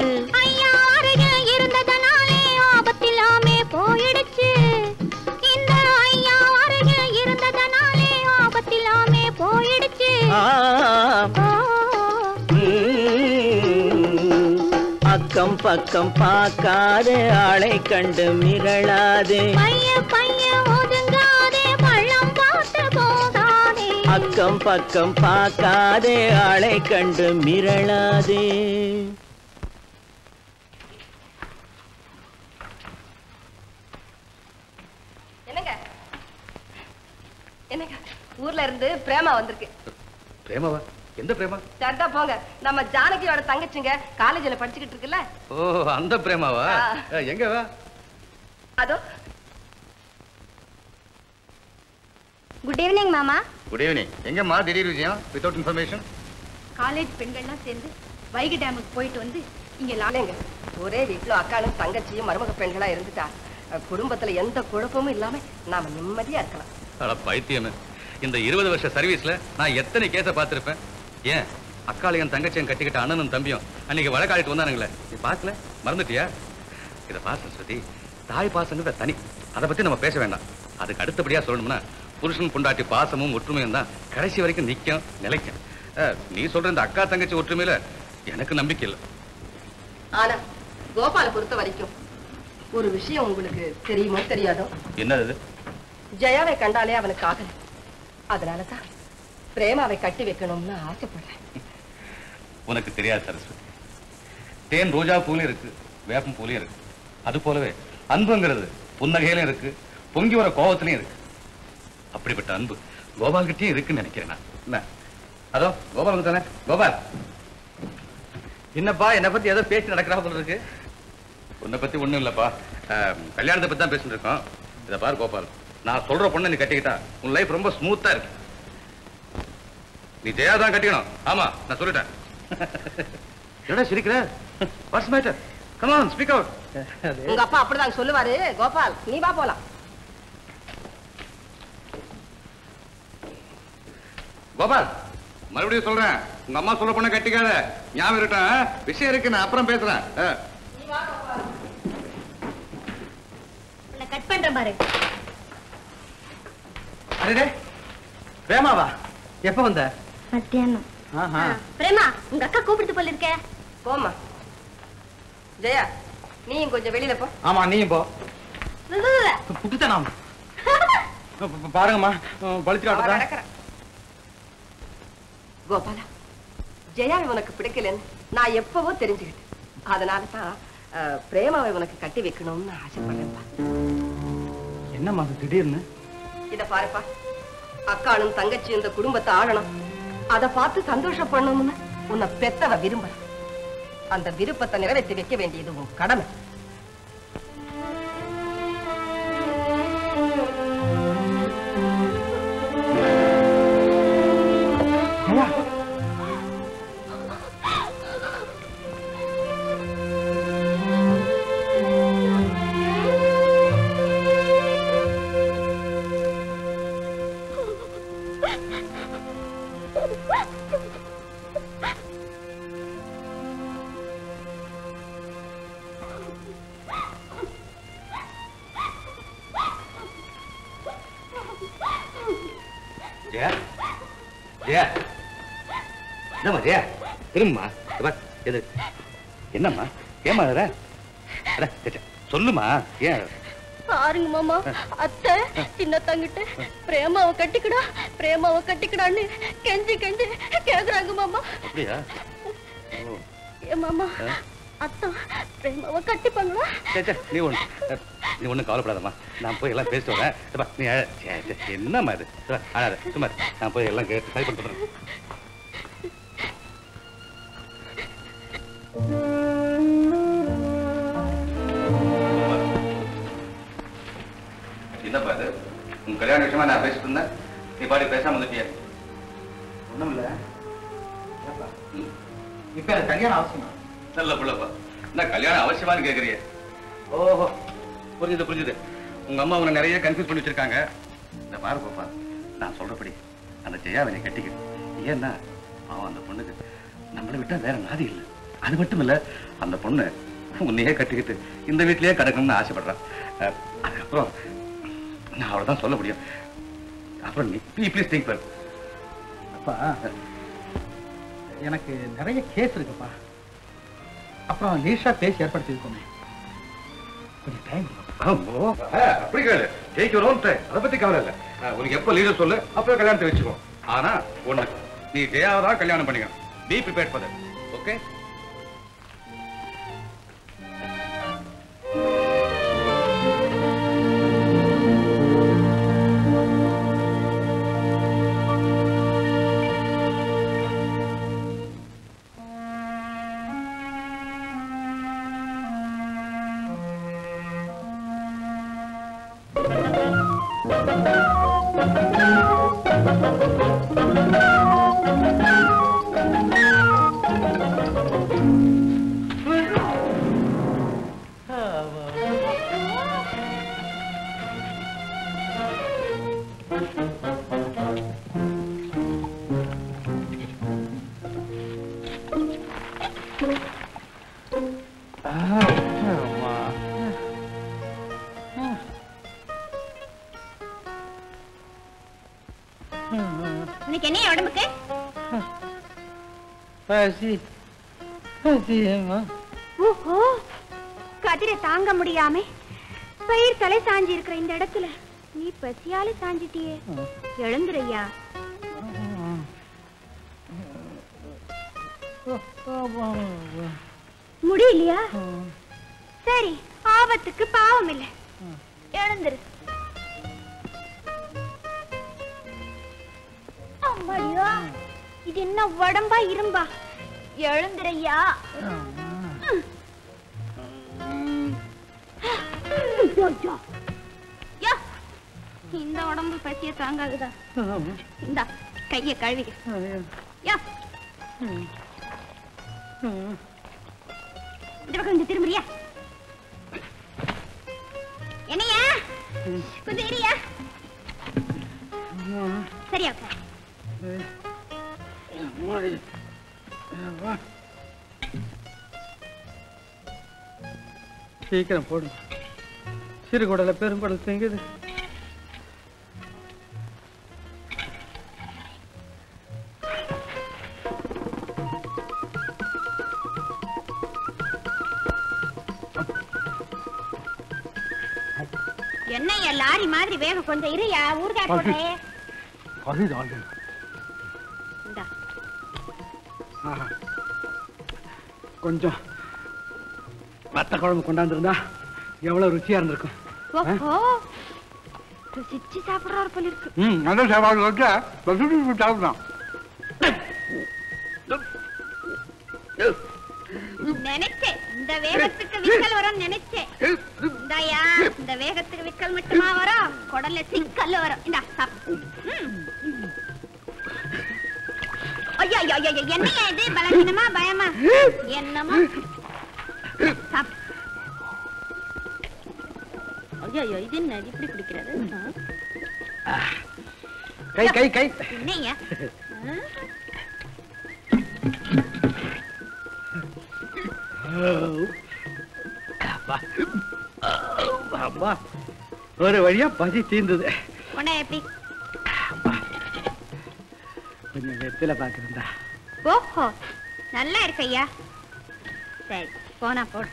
Speaker 20: அக்கம் பக்கம் பார்க்காதே ஆளை கண்டு மிரளாதே அக்கம் பக்கம் பார்க்காதே ஆளை கண்டு மிரளாதே
Speaker 13: என்னங்க? என்னங்க? ஊர்ல இருந்து பிரேமா வந்திருக்கு.
Speaker 12: பிரேமாவா? எந்த பிரேமா?
Speaker 13: சரிதா போங்க. நம்ம ஜானகியோட தங்கச்சிங்க காலேஜ்ல படிச்சுக்கிட்டு இருக்குல்ல?
Speaker 12: ஓ அந்த பிரேமாவா?
Speaker 13: ஆ.
Speaker 12: அஹ், எங்க வா?
Speaker 13: அதோ.
Speaker 3: குட் ஈவினிங் மாமா.
Speaker 12: குட் ஈவினிங் எங்கம்மா? திடீர் விஷயம் வித்தவுட் இன்ஃபர்மேஷன்
Speaker 3: காலேஜ் பெண்கள்லாம் சேர்ந்து வைகை டேமுக்கு போயிட்டு வந்து இங்க
Speaker 13: இல்லைங்க. ஒரே வீட்டுல அக்காளும் தங்கச்சியும் மருமக பெண்களா இருந்துட்டா. குடும்பத்துல எந்த குழப்பமும் இல்லாம நாம நிம்மதியா இருக்கலாம்.
Speaker 12: அட பைத்தியமே. இந்த இருபது வருஷ சர்வீஸ்ல நான் எத்தனை கேஸ பார்த்திருப்பேன்? ஏன்? அக்காளையும் தங்கச்சியும் கட்டிக்கிட்ட அண்ணனும் தம்பியும் அன்னைக்கு வழக்காடிட்டு வந்தானுங்களே. நீ பார்க்கல? மறந்துட்டியா? இத பாரு சரஸ்வதி தாய் பாசங்கிறத தனி. அதை பத்தி நம்ம பேச வேண்டாம். அதுக்கு அடுத்தபடியா சொல்லணும்னா புருஷன் பொண்டாட்டி பாசமும் ஒற்றுமையும் தான் கடைசி வரைக்கும் நிக்கும் நிலைக்கும். நீ சொல்ற இந்த அக்கா தங்கச்சி ஒற்றுமையில எனக்கு நம்பிக்கை இல்லை.
Speaker 13: ஆனா கோபால பொறுத்த வரைக்கும் ஒரு விஷயம் உங்களுக்கு தெரியுமோ தெரியாதோ?
Speaker 12: என்னது?
Speaker 13: ஜெயாவை கண்டாலே அவனுக்கு ஆகல. அதனாலதான் பிரேமாவை கட்டி வைக்கணும்னு ஆசைப்படுறேன்.
Speaker 12: உனக்கு தெரியாது சரஸ்வதி. தேன் ரோஜா பூலையும் இருக்கு வேப்பம் பூலையும் இருக்கு. அது போலவே அன்புங்கிறது புன்னகையிலும் இருக்கு பொங்கி வர கோபத்திலையும் இருக்கு. அப்படிப்பட்ட அன்பு கோபால் கிட்டே இருக்குன்னு நினைக்கிறேன் நான். என்ன? அதோ கோபால் தானே கோபால்! என்னப்பா என்னை பத்தி ஏதோ பேச்சு நடக்கிறா போல இருக்கு. உன்னை பத்தி ஒண்ணும் இல்லப்பா. கல்யாணத்தை பத்தி தான் பேசிட்டு இருக்கோம். இதை பாரு கோபால். நான் சொல்ற பொண்ணை நீ கட்டிக்கிட்டா. உன் லைஃப் ரொம்ப ஸ்மூத்தா இருக்கு. நீ ஜெயா தான் கட்டிக்கணும். ஆமா நான் சொல்லிட்டேன். என்னடா சிரிக்கிற? What's matter come on speak out
Speaker 13: உங்க அப்பா அப்படிதான் சொல்லுவாரு. கோபால் நீ வா போலாம்.
Speaker 12: கோபால் மறுபடியும் சொல்றேன். உங்க அம்மா சொல்ல பொண்ணை கட்டிக்காத. ஞாபகம் இருக்கட்டும்? விஷயம் இருக்கு நான் அப்புறம் பேசுறேன்.
Speaker 3: கட் பண்றேன் பாரு.
Speaker 8: அடடே பிரேமாவா எப்ப வந்த?
Speaker 3: மத்தியானம். பிரேமா உங்க அக்கா கூப்பிடுது போல இருக்க.
Speaker 13: போமா ஜெயா நீயும் கொஞ்சம் வெளியில போ.
Speaker 8: ஆமா நீயும் போ. புட்டுத்தானா பாருங்கம்மா.
Speaker 13: அவ
Speaker 8: காட்டுறேன்.
Speaker 13: கோபாலா ஜெயாவை உனக்கு பிடிக்கலன்னு நான் எப்பவோ தெரிஞ்சுக்கிட்டேன். அதனால தான் பிரேமாவை உனக்கு கட்டி வைக்கணும்னு ஆசைப்படுறேன்ப்பா
Speaker 8: என்னம்மா அது திடீர்னு?
Speaker 13: இத பாருப்பா. அக்காளும் தங்கச்சி இந்த குடும்பத்தை ஆளணும். அதை பார்த்து சந்தோஷப்படணும்னு உன்னை பெத்தவ விரும்ப அந்த விருப்பத்தை நிறைவேற்றி வைக்க வேண்டியது உன் கடமை.
Speaker 12: சொல்லுமா ஏன்?
Speaker 1: பாருங்க மாமா அத்தை சின்ன தங்கிட்டு பிரேமாவை கட்டிக்கடா பிரேமாவை கட்டிக்கடான்னு கெஞ்சி கெஞ்சி கேக்குறாங்க மாமா.
Speaker 12: அப்படியா?
Speaker 1: ஏ மாமா? அத்தா பிரேமாவை கட்டிப்பாங்களா
Speaker 12: நீ ஒண்ணு நீ ஒண்ணும் கவலைப்படாதம்மா. நான் போய் எல்லாம் பேசிட்டு வரேன். நீ என்னம்மா இது? அழாத சும்மா. நான் போய் எல்லாம் கேட்டு சரி பண்ணிட்டு என்னப்பா இது உன் கல்யாண விஷயமா நான் பேசிட்டு இருந்தேன். நீ பாடி பேசாம வந்துட்டியா?
Speaker 8: ஒண்ணும் இல்ல இப்ப எனக்கு கல்யாணம் அவசியம்?
Speaker 12: நல்ல பிள்ளைப்பா. என்ன கல்யாணம் அவசியமானு கேக்குறிய? ஓஹோ. புரிஞ்சுது புரிஞ்சுது. உங்க அம்மா உன்னை நிறைய கன்ஃபியூஸ் பண்ணி வச்சிருக்காங்க. இந்த பாரு பாப்பா நான் சொல்றபடி அந்த ஜெயாவை நீ கட்டிக்க ஏன்னா அவன் அந்த பொண்ணுக்கு நம்மளை விட்டா வேற நாதி இல்லை. அது மட்டும் இல்ல அந்த பொண்ணு உன்னையே கட்டிக்கிட்டு இந்த வீட்லயே கிடக்கணும்னு ஆசைப்படுறான் அதுக்கப்புறம் நான் அவ்வளவுதான் சொல்ல முடியும். அப்புறம் நீ ப்ளீஸ் திங்க் பண்ணு
Speaker 8: அப்பா எனக்கு நிறைய கேஸ் இருக்குப்பா. அப்புறம் லீஷா பேசி ஏற்படுத்தியிருக்கோமே. கொஞ்சம் டைம்
Speaker 12: அப்படி கேளு. டேக் யுவர் ஓன் டைம் அதை பத்தி கவலை இல்ல. உனக்கு எப்ப லீடர் சொல்லு அப்ப கல்யாணத்தை வச்சுக்கோ. ஆனா ஒண்ணு நீ ஜெயாவை தான் கல்யாணம் பண்ணிக்கணும். பி ப்ரிப்பேர்ட் ஃபார் ஓகே
Speaker 8: பசி. பசியம்மா
Speaker 3: ஓஹோ கதிரை தாங்க முடியாம. பயிர் தலை சாஞ்சி இருக்கிற இந்த இடத்துல நீ பசியால சாஞ்சிட்டியே. எழுந்துரையா? முடியலையா? சரி ஆபத்துக்கு பாவம் இல்லை எழுந்துரு. அம்மாடியா. இது என்ன உடம்பா இரும்பா? எழுந்திரையா? யா, இந்த உடம்பு பசிய தாங்காதுதா இந்த கைய கழுவிக்க இந்த பக்கம் கொஞ்சம் திரும்புறியா? என்னையா? கொஞ்சம் சரியா சரியா
Speaker 8: சீக்கிரம் போடு. சிறுகுடல பெருங்குடல் திங்குது.
Speaker 3: என்னய்யா லாரி மாதிரி வேகம் கொஞ்சம் இருயா ஊறுகாய் போடுறே
Speaker 8: கொஞ்சம் வத்த குழம்பு கொண்டாந்துருந்தா எவ்வளவு ருச்சியா இருந்திருக்கும்.
Speaker 3: ஓஹோ. ருசிச்சு சாப்பிடுறாரு போல இருக்கு.
Speaker 8: ம் நல்ல சாப்பாடு வச்சா சாப்பிடலாம்.
Speaker 3: நினைச்சேன். இந்த வேகத்துக்கு விக்கல் வரும் நினைச்சேன். இந்தாயா இந்த வேகத்துக்கு விக்கல் மட்டுமா வரும்? குடல்ல சிக்கல் வரும். இந்தா. ஐயா ஐயா என்னையா இது? பலவீனமா? பயமா? என்னமா. ஐயா இது என்ன? இப்படி குடிக்கிறது? ஆ?
Speaker 8: கை கை கை. அப்பா. ஒரு வழியா பசி தீர்ந்தது.
Speaker 3: எப்படி?
Speaker 8: கொஞ்சம் வெத்தில பாக்குறா
Speaker 3: ஓஹோ. நல்லா இருக்கு ஐயா சரி போனா போடு.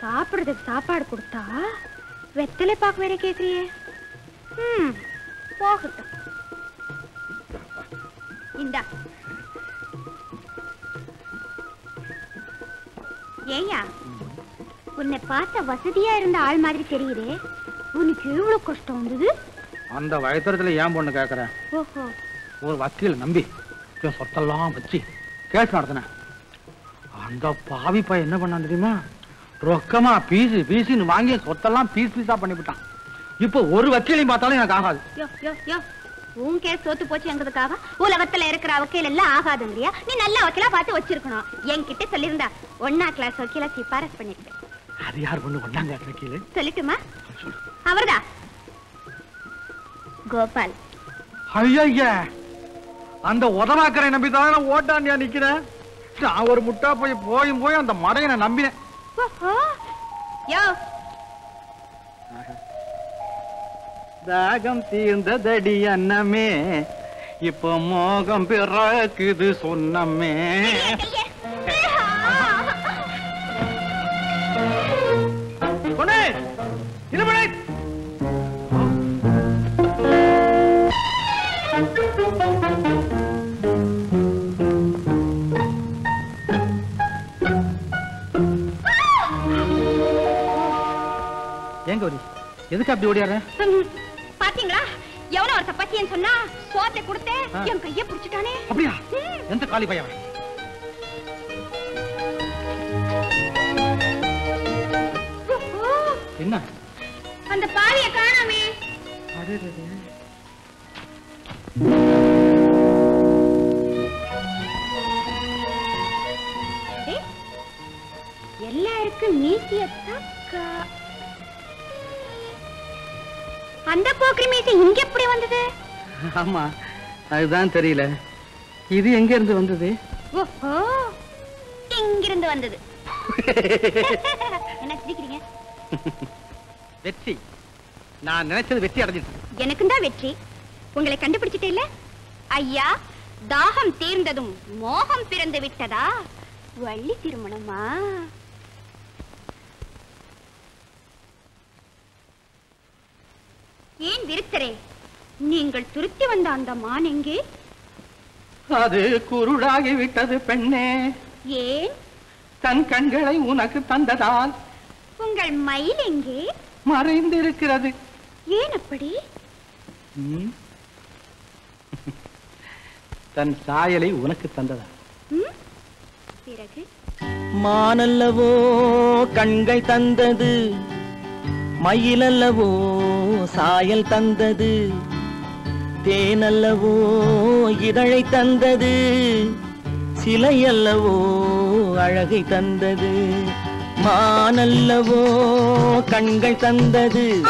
Speaker 3: சாப்பிடுறதுக்கு சாப்பாடு கொடுத்தா வெத்தலை பாக்கு வேற கேக்குறியே. ம் போகட்டும். இந்தா. ஏய்யா உன்னை பார்த்த வசதியா இருந்த ஆள் மாதிரி தெரியுதே. உனக்கு எவ்வளவு கஷ்டம் வந்தது?
Speaker 8: அந்த வயத்தரத்துல ஏன் பொண்ணு கேட்கறேன்
Speaker 3: ஓஹோ.
Speaker 8: ஒரு வக்கீல் நம்பி சொத்தெல்லாம் வச்சு கேஸ் நடத்தினேன் அந்த பாவி பையன் என்ன பண்ணான் தெரியுமா? ரொக்கமா பீஸு பீஸுன்னு வாங்கி சொத்தெல்லாம் பீஸ் பீஸா பண்ணிவிட்டான். இப்போ ஒரு வக்கீலையும் பார்த்தாலும் எனக்கு ஆகாது.
Speaker 3: உன் கேஸ் தோத்து போச்சுங்கிறதுக்காக உலகத்துல இருக்கிற வக்கீல் எல்லாம் ஆகாதுங்கறியா நீ நல்ல வக்கீலா பார்த்து வச்சிருக்கணும். என்கிட்ட சொல்லியிருந்தா ஒன்னா கிளாஸ் வக்கீலா சிபாரஸ் பண்ணிருப்பேன்
Speaker 8: அது யார் பொண்ணு? ஒன்னாங்க வக்கீல்?
Speaker 3: சொல்லட்டுமா? அவர்தான். கோபால்.
Speaker 8: ஐயா அந்த உதவாக்கரை நம்பி தான் ஓட்டாண்டியா நிக்கிறேன். நான் ஒரு முட்டா போய் போயும் போய் அந்த மடையனை நம்பினேன். தாகம் தீர்ந்ததடி அன்னமே இப்போ மோகம் பிறக்குது சொன்னமே. பொண்ணு, ஏன் கௌரி? எதுக்கு அப்படி ஓடியார
Speaker 3: ம், பாத்தீங்களா? எவனோ ஒரு தப்பாச்சின்னு சொன்னா சோத்தை கொடுத்தேன்
Speaker 8: ஆ.
Speaker 3: என் கைய புடிச்சுட்டானே.
Speaker 8: அப்படியா? எந்த காலி பையன் அவன்?
Speaker 3: ஓஹோ,
Speaker 8: என்ன?
Speaker 3: அந்த பாவிய காணாமே. எல்லாருக்கும் தக்கா அந்த போக்கிரி மீசி இங்க எப்படி வந்தது?
Speaker 8: ஆமா அதுதான் தெரியல. இது எங்க இருந்து வந்தது?
Speaker 3: ஓஹோ இங்கிருந்து வந்தது. என்ன சிரிக்கிறீங்க?
Speaker 8: வெற்றி. நான் நினைச்சது வெற்றி அடைஞ்சிட்டு
Speaker 3: எனக்கும் தான் வெற்றி. உங்களை கண்டுபிடிச்சிட்டே இல்ல? ஐயா தாகம் தீர்ந்ததும் மோகம் பிறந்து விட்டதா? வள்ளி திருமணமா? ஏன் விருத்தரே? நீங்கள் துருத்தி வந்த அந்த மான் எங்கே?
Speaker 8: அது குருடாகி விட்டது பெண்ணே.
Speaker 3: ஏன்?
Speaker 8: தன் கண்களை உனக்கு தந்ததால்
Speaker 3: உங்கள் மயில் எங்கே?
Speaker 8: மறைந்திருக்கிறது.
Speaker 3: ஏன் அப்படி?
Speaker 8: தன் சாயலை உனக்கு தந்ததா?
Speaker 3: பிறகு?
Speaker 20: மானல்லவோ கண்கள் தந்தது. மயிலல்லவோ சாயல் தந்தது. தேனல்லவோ இதழை தந்தது. சிலையல்லவோ அழகை தந்தது. மானல்லவோ கண்கள் தந்தது.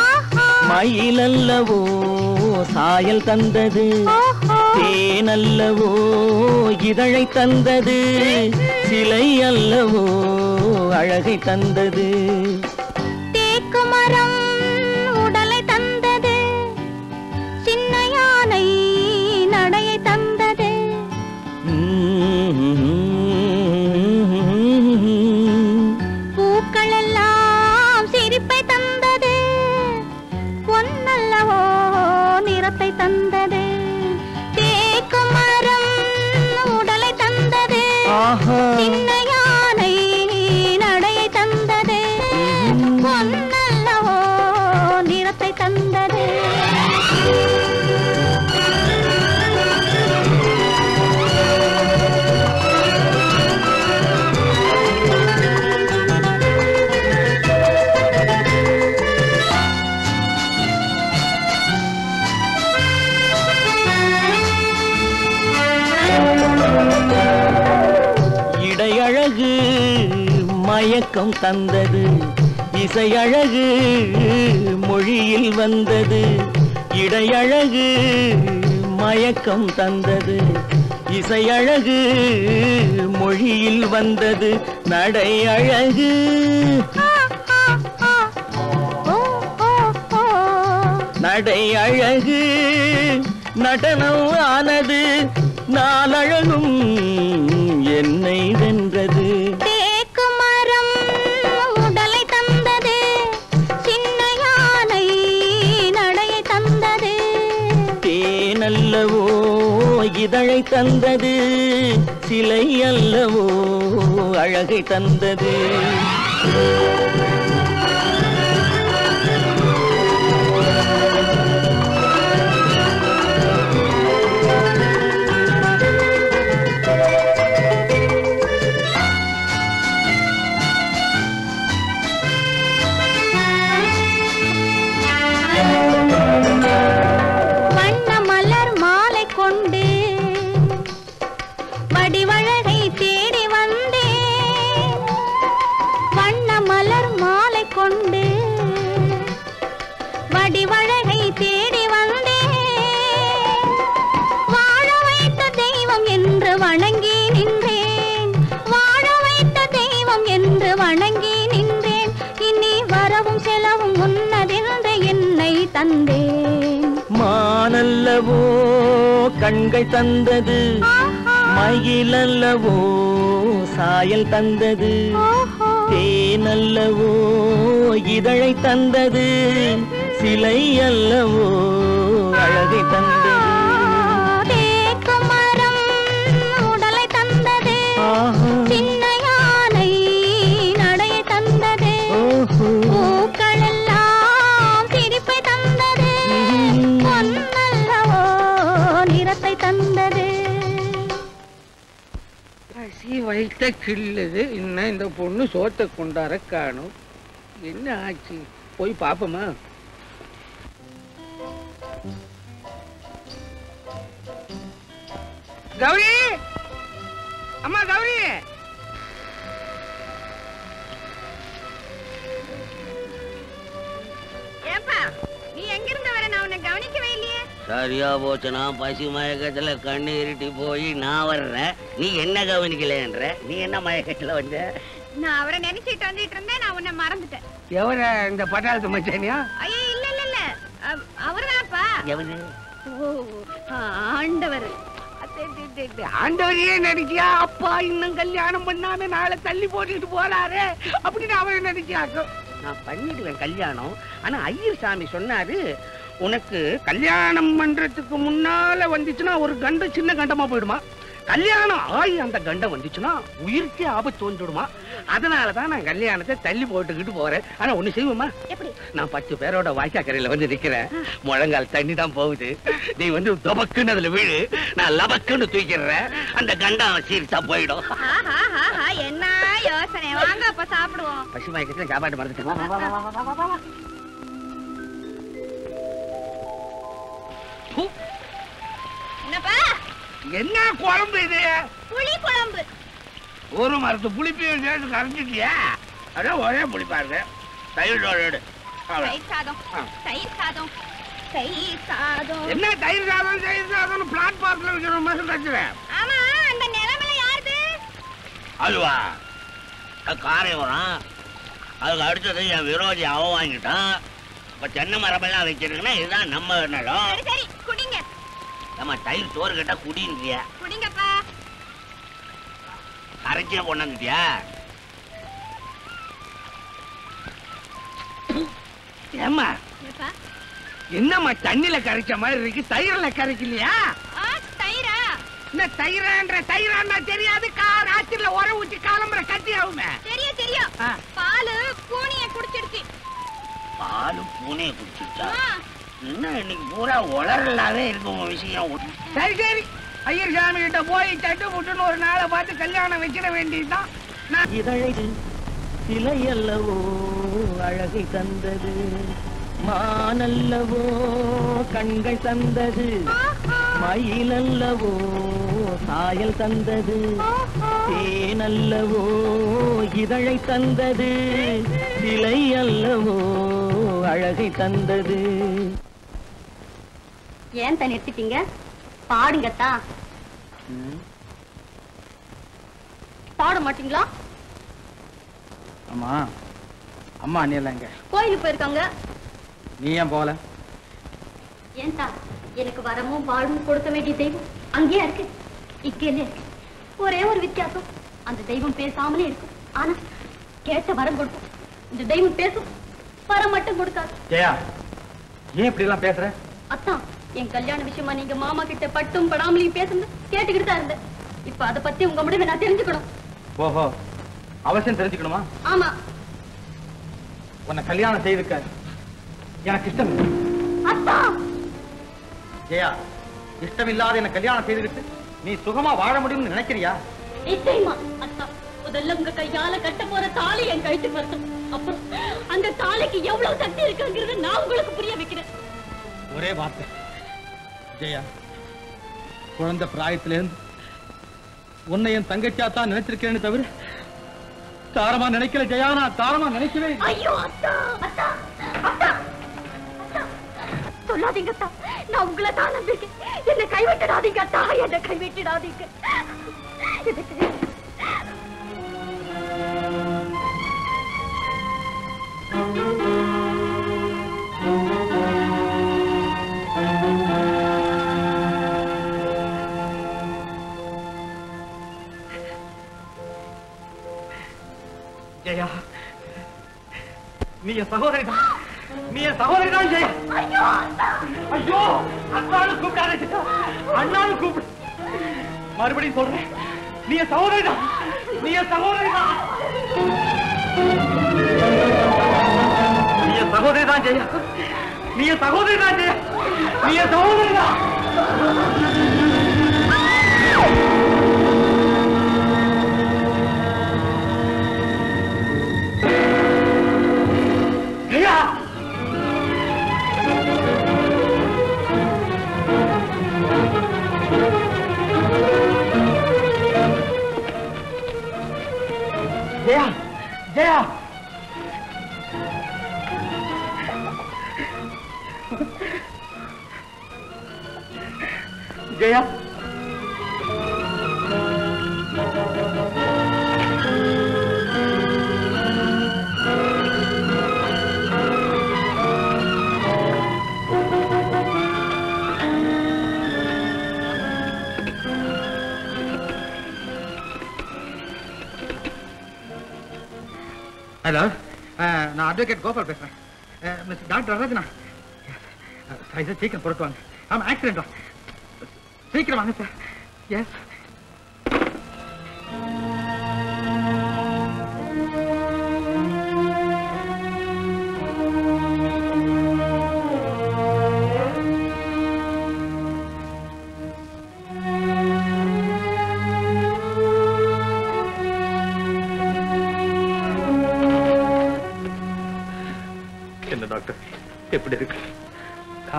Speaker 20: மயிலல்லவோ சாயல் தந்தது. தேனல்லவோ இதழை தந்தது. சிலை அல்லவோ அழகை தந்தது.
Speaker 1: உறக்கம் தந்தது.
Speaker 20: இசையழகு மொழியில் வந்தது. இடையழகு மயக்கம் தந்தது. இசையழகு மொழியில் வந்தது. நடை அழகு நடை அழகு நடனம் ஆனது. நாளழகும் என்னை இதழை தந்தது. சிலை அல்லவோ அழகை தந்தது. மானல்லவோ கண்கள் தந்தது? மயிலல்லவோ சாயல் தந்தது? தேனல்லவோ இதழை தந்தது? சிலை அல்லவோ அழகை தந்தது?
Speaker 2: வைத்த கிள்ளுது இன்னும் இந்த பொண்ணு சோத்தை கொண்டார காணும். என்ன ஆச்சு? போய் பார்ப்போமா கௌரி! அம்மா கௌரி!
Speaker 3: ஏப்பா?
Speaker 21: சரியா போச்சுனா பசி மயக்கத்துல கண்ணு இருட்டி போய் நான் வர்றேன். நீ என்ன கவனிக்கலன்ற நீ என்ன மயக்கத்துல வந்த?
Speaker 3: நான் அவரை நினைச்சிட்டு வந்துட்டு இருந்தேன். நான் உன்னை மறந்துட்டேன்.
Speaker 2: எவர? இந்த பட்டாளத்து மச்சானியா?
Speaker 3: ஐயோ இல்ல இல்ல இல்ல. அவ- அவர்தான்ப்பா.
Speaker 21: எவனு
Speaker 3: ஓ ஆண்டவர்.
Speaker 2: ஆண்டவரையே நடிச்சியா அப்பா இன்னும் கல்யாணம் பண்ணாம நாளை தள்ளி போட்டுக்கிட்டு போறாரு. அப்படின்னு அவரை நடிச்சியாக்கும்
Speaker 21: நான் பண்ணிடுவேன் கல்யாணம். ஆனா ஐயர் சாமி சொன்னாரு
Speaker 2: உனக்கு கல்யாணம் பண்றதுக்கு முன்னால வந்துச்சுன்னா ஒரு கண்டம் சின்ன கண்டமா போயிடுமா? கல்யாணம் ஆகி அந்த கண்டம் வந்துச்சுன்னா உயிருக்கே ஆபத்து வந்துடுமா? அதனாலதான் நான் கல்யாணத்தை தள்ளி போட்டுக்கிட்டு போறேன். ஆனா ஒண்ணு செய்வோமா?
Speaker 3: எப்படி?
Speaker 2: நான் பத்து பேரோட வாய்க்காக்கரையில வந்து நிக்கிறேன். முழங்கால் தண்ணி தான் போகுது. நீ வந்து தொபக்குன்னு அதுல வீழு. நான் லபக்குன்னு தூக்கிடுறேன். அந்த கண்டம் சீரிசா போயிடும்.
Speaker 3: என்ன யோசனை? வாங்க அப்ப சாப்பிடுவோம்.
Speaker 21: பசி மயக்கத்துல சாப்பாட்டு மறந்துட்டேன்
Speaker 3: என்னப்பா?
Speaker 2: என்ன குழம்பு இது?
Speaker 3: புளி குழம்பு.
Speaker 2: ஒரு மரத்து புளிப்பையும் சேர்த்து கரைஞ்சிட்டியா? அதான் ஒரே புளிப்பா இருக்கு. தயிர்
Speaker 3: சாதம் தயிர் சாதம். தயிர் சாதம்.
Speaker 2: என்ன தயிர் சாதம் தயிர் சாதம் பிளாட்பார்க்ல வைக்கிற மாதிரி வச்சுறேன்
Speaker 3: ஆமா அந்த யாருது?
Speaker 21: அதுவா அது காரைவரம் அதுக்கு அடுத்தது என் விரோதி அவன் வாங்கிட்டான். இப்ப தென்னை மரமெல்லாம் வச்சிருக்குன்னா இதுதான் நம்ம நிலம்.
Speaker 3: குடிங்க.
Speaker 21: நம்ம தயிர் சோறு கேட்டா குடின்றியா.
Speaker 3: குடிங்கப்பா.
Speaker 21: அரைச்சியா கொண்டாந்துட்டியா
Speaker 3: ஏப்பா
Speaker 2: என்னம்மா தண்ணில கரைச்ச மாதிரி இருக்கு தயிர்ல கரைக்கலையா?
Speaker 3: தயிரா?
Speaker 2: என்ன தயிரான்ற தயிரான்னா தெரியாது கா ராத்திரில உர ஊத்தி காலம்புற கட்டி ஆகுமே
Speaker 3: தெரியும். தெரியும் பாலு பூனிய குடிச்சிடுச்சு.
Speaker 21: பாலு பூனையை குடிச்சிருச்சா?
Speaker 3: ஆ,
Speaker 21: என்ன இன்னைக்கு பூரா உளறலாவே இருக்கு உன் விஷயம்?
Speaker 2: சரி சரி. ஐயர் சாமி கிட்ட போய் தட்டு புட்டுன்னு ஒரு நாளை பார்த்து கல்யாணம் வச்சிட வேண்டியதுதான். நான்
Speaker 20: இதழை சிலை அல்லவோ அழகை தந்தது. மானல்லவோ கண்கள் தந்தது. மயிலல்லவோ சாயல் தந்தது. தேனல்லவோ இதழை தந்தது. சிலை அல்லவோ அழகை தந்தது.
Speaker 17: ஏன் தான் நிறுத்திட்டீங்க பாடுங்கத்தா. பாட மாட்டீங்களா?
Speaker 8: ஆமா அம்மா அண்ணி எல்லாம் எங்க?
Speaker 17: கோயிலுக்கு போயிருக்காங்க.
Speaker 8: நீ ஏன் போகல?
Speaker 17: ஏன்டா?
Speaker 14: எனக்கு வரமும் வாழ்வும் கொடுக்க வேண்டிய தெய்வம் அங்கேயே இருக்கு. இங்கே இருக்கு. ஒரே ஒரு வித்தியாசம். அந்த தெய்வம் பேசாமலே இருக்கும். ஆனா கேட்ட வரம் கொடுக்கும். இந்த தெய்வம் பேசும். வரம் மட்டும் கொடுக்காது.
Speaker 8: ஜெயா ஏன் இப்படி எல்லாம் பேசுற?
Speaker 14: அத்தான் என் கல்யாண விஷயமா நீங்க மாமா கிட்ட பட்டும் படாமலையும் பேசுங்க கேட்டுக்கிட்டு தான் இருந்தேன். இப்ப அதை பத்தி உங்க முடிவை நான் தெரிஞ்சுக்கணும்.
Speaker 8: ஓஹோ அவசியம் தெரிஞ்சுக்கணுமா?
Speaker 14: ஆமா.
Speaker 8: உன்னை கல்யாணம் செய்துக்க எனக்கு இஷ்டம்.
Speaker 14: அத்தா
Speaker 8: ஜெயா இஷ்டம் இல்லாத என்ன கல்யாணம் செய்துக்கிட்டு நீ சுகமா வாழ முடியும்னு நினைக்கிறியா
Speaker 14: நிச்சயமா அத்தா முதல்ல உங்க கையால கட்ட போற தாலி என் கழுத்துக்கு வரட்டும் அப்புறம் அந்த தாலிக்கு எவ்வளவு சக்தி இருக்குங்கிறத நான் உங்களுக்கு புரிய வைக்கிறேன்
Speaker 8: ஒரே வார்த்தை ஜெயா குழந்தை பிராயத்திலேருந்து உன்னை என் தங்கச்சியா தான் நினைச்சிருக்கேன்னு தவிர தாரமா நினைக்கல ஜெயா நான் தாரமா நினைக்கவே.
Speaker 14: ஐயோ அத்தா அத்தா அத்தா. சொல்லாதீங்க அத்தா நான் உங்களை தான் நம்பிருக்கேன் என்னை கைவிட்டுடாதீங்க அத்தா என்னை கைவிட்டுடாதீங்க.
Speaker 8: ஜயா நீ என் சகோதரி தான் நீ என் சகோதரி தான் ஜெயா
Speaker 14: ஐயோ
Speaker 8: அண்ணானு கூப்பிடாத அண்ணானு கூப்பிடு. மறுபடியும் சொல்றேன். நீ என் சகோதரி தான் நீ என் சகோதரி தான் நீ என் சகோதரி தான் ஜெயா நீ என் சகோதரி தான் ஜெயா நீ என் சகோதரி தான் அட்வொகேட் கோபால் பேசுறேன். மிஸ் டாக்டர் வரதுண்ணா சார் சார் சீக்கிரம் பொறுத்து வாங்க ஆமாம் ஆக்சிடென்ட் சீக்கிரம் வாங்க சார். எஸ்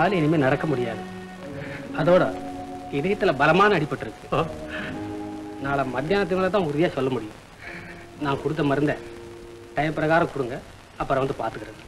Speaker 22: கால் இனிமே நடக்க முடியாது. அதோட இதயத்துல பலமான அடிபட்டிருக்கு. நாளை மத்தியானத்துக்கு மேல தான் உறுதியா சொல்ல முடியும். நான் கொடுத்த மருந்தை டைம் பிரகாரம் கொடுங்க அப்புறம் வந்து பாத்துக்கிறேன்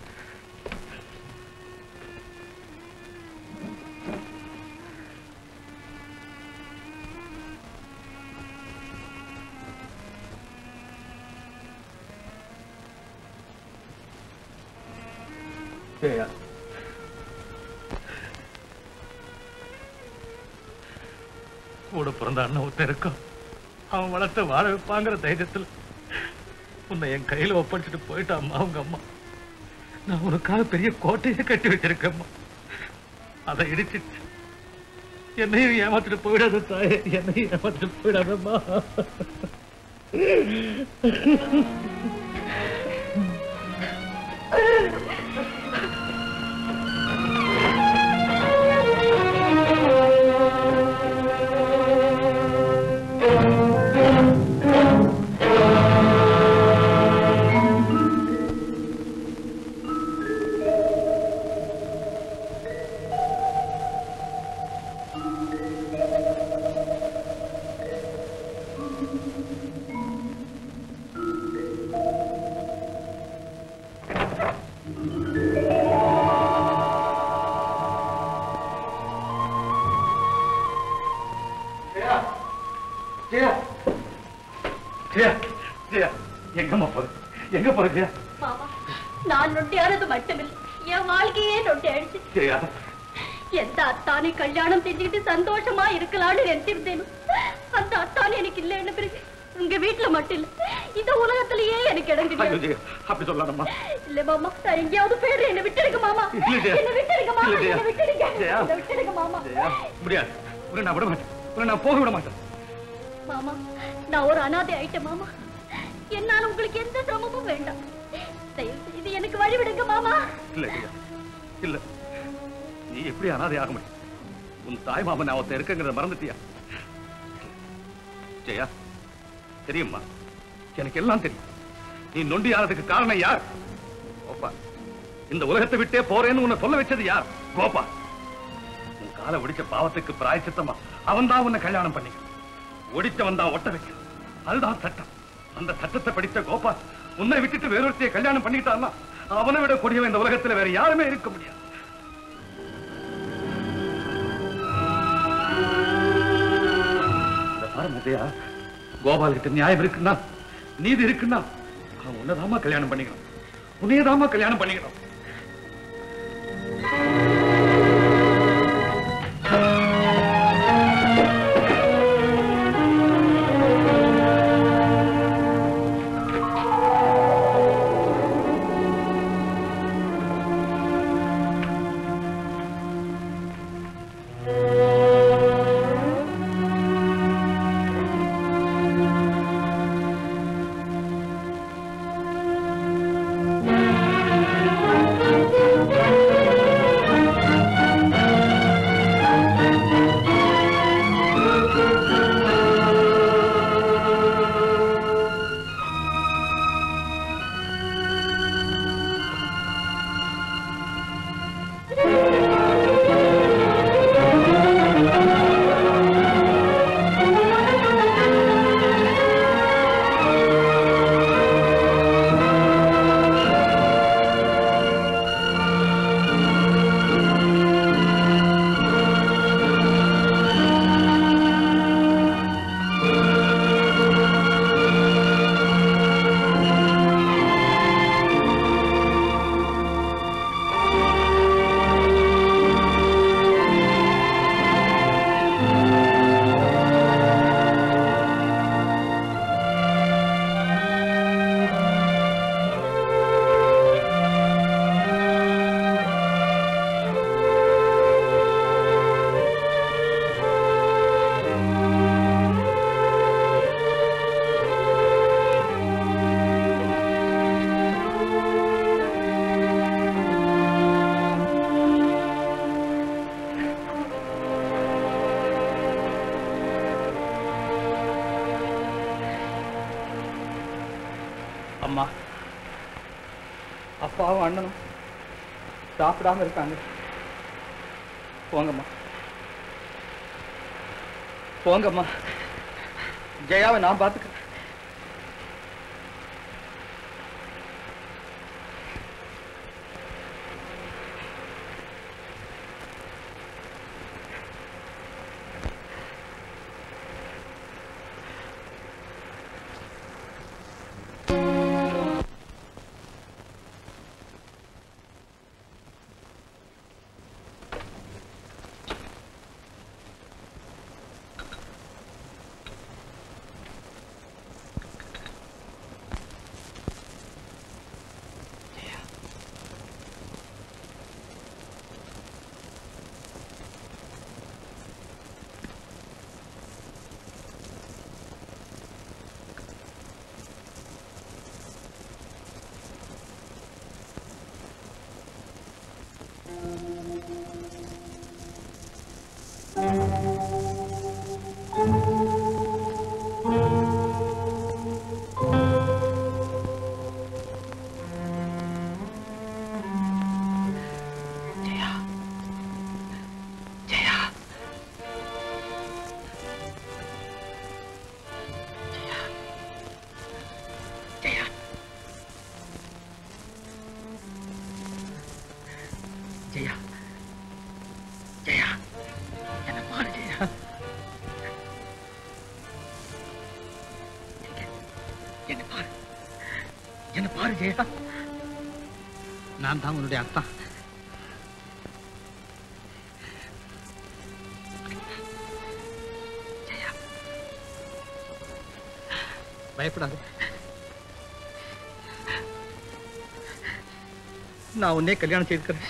Speaker 12: கூட பிறந்த அண்ணன் ஒருத்தன் இருக்கான். அவன் வளர்த்த வாழ வைப்பாங்கிற தைரியத்தில் உன்னை என் கையில ஒப்படைச்சிட்டு போயிட்டாம்மா அவங்க அம்மா. நான் உனக்காக பெரிய கோட்டையை கட்டி வச்சிருக்கேம்மா. அதை இடிச்சிட்டு என்னையும் ஏமாத்திட்டு போயிடாத தாயே என்னையும் ஏமாத்திட்டு போயிடாதம்மா. ஜெயா
Speaker 14: நான்
Speaker 12: விட மாட்டேன். உன்னை நான் போக விட மாட்டேன்.
Speaker 14: மாமா நான் ஒரு அனாதை ஆயிட்டேன் மாமா. என்னால உங்களுக்கு எந்த சிரமமும் வேண்டாம். தயவு செய்து எனக்கு வழி விடுங்க மாமா.
Speaker 12: இல்ல இல்ல. நீ எப்படி அனாதை ஆக முடியும்? உன் தாய் மாமன் அவத்த இருக்குங்கிறத மறந்துட்டியா? ஜெயா தெரியுமா? எனக்கு எல்லாம் தெரியும். நீ நொண்டி ஆனதுக்கு காரணம் யார்? கோபா. இந்த உலகத்தை விட்டே போறேன்னு உன்னை சொல்ல வச்சது யார்? கோபா. கால ஒடிச்ச பாவத்துக்கு பிராயச்சித்தமா? அவன் தான் உன்னை கல்யாணம் பண்ணிக்க ஒடிச்சவன் தான் ஒட்ட வைக்க அதுதான் சட்டம். அந்த சட்டத்தை படித்த கோபால் உன்னை விட்டுட்டு வேறொருத்தைய கல்யாணம் பண்ணிட்டான்னா அவனை விட கூடிய இந்த உலகத்துல வேற யாருமே இருக்க முடியாது. முத்தையா கோபால் கிட்ட நியாயம் இருக்குன்னா நீதி இருக்குன்னா அவன் உன்னதாமா கல்யாணம் பண்ணிக்கணும். உன்னையதாமா கல்யாணம் பண்ணிக்கணும்.
Speaker 23: சாப்பிடாம இருக்காங்க. போங்கம்மா. போங்கம்மா. ஜெயாவை நான்
Speaker 8: பார்த்து விஜயா நான் தான் உன்னுடைய அப்பா பயப்படாது. நான் உன்னே கல்யாணம் செய்திருக்கிறேன்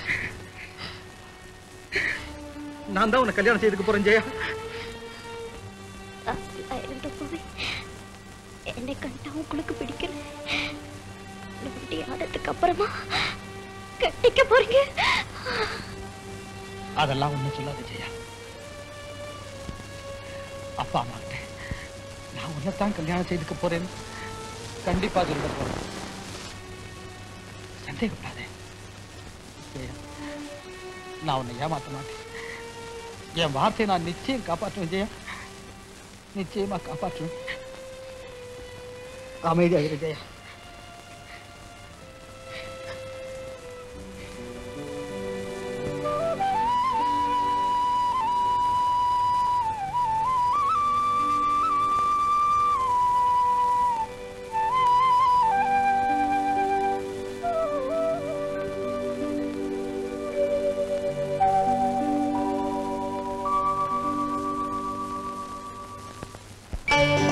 Speaker 8: நான் தான் உன்னை கல்யாணம் செய்துக்க போறேன் ஜெயா. கல்யாணம் செய்துக்க போறேன். கண்டிப்பா சொல்ல போறேன். சந்தேகப்படாதே நான் உன்னை ஏமாத்த மாட்டேன். என் வார்த்தையை நான் நிச்சயம் காப்பாற்றுவேன் ஜெயா. நிச்சயமா காப்பாற்றுவேன். அமைதியாக ஜெயா.
Speaker 1: Bye.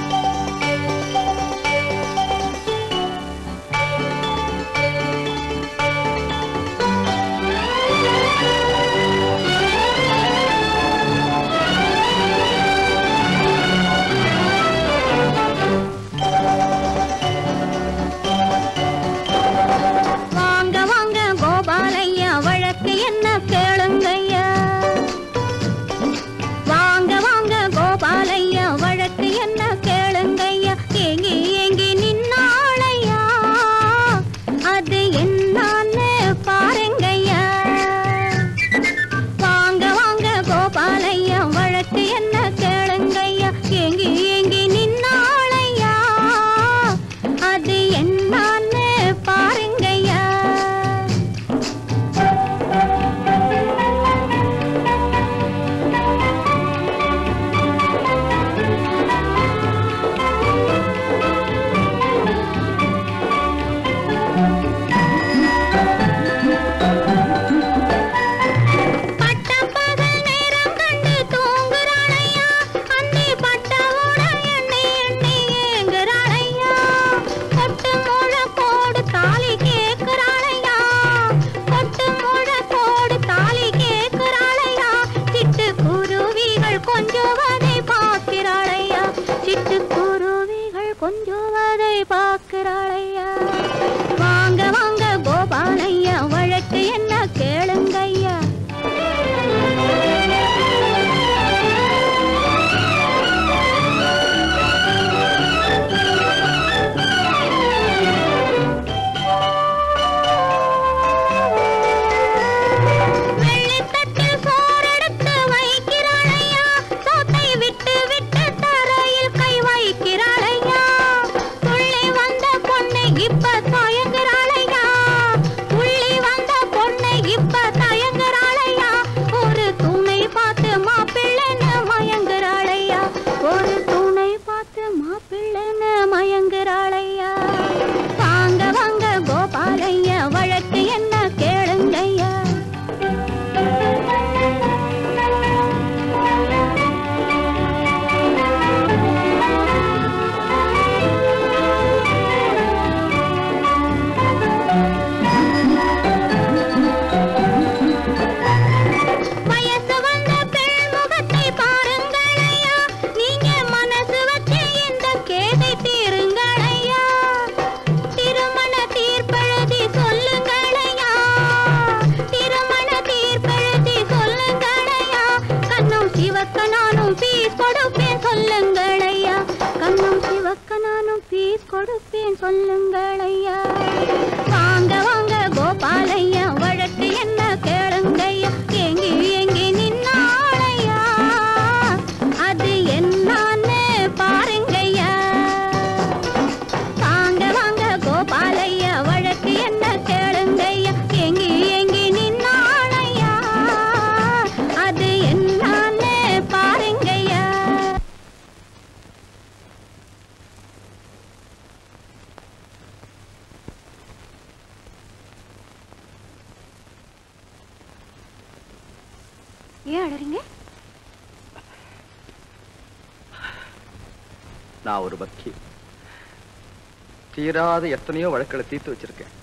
Speaker 24: தீராத எத்தனையோ வழக்களை தீர்த்து வச்சிருக்கேன்.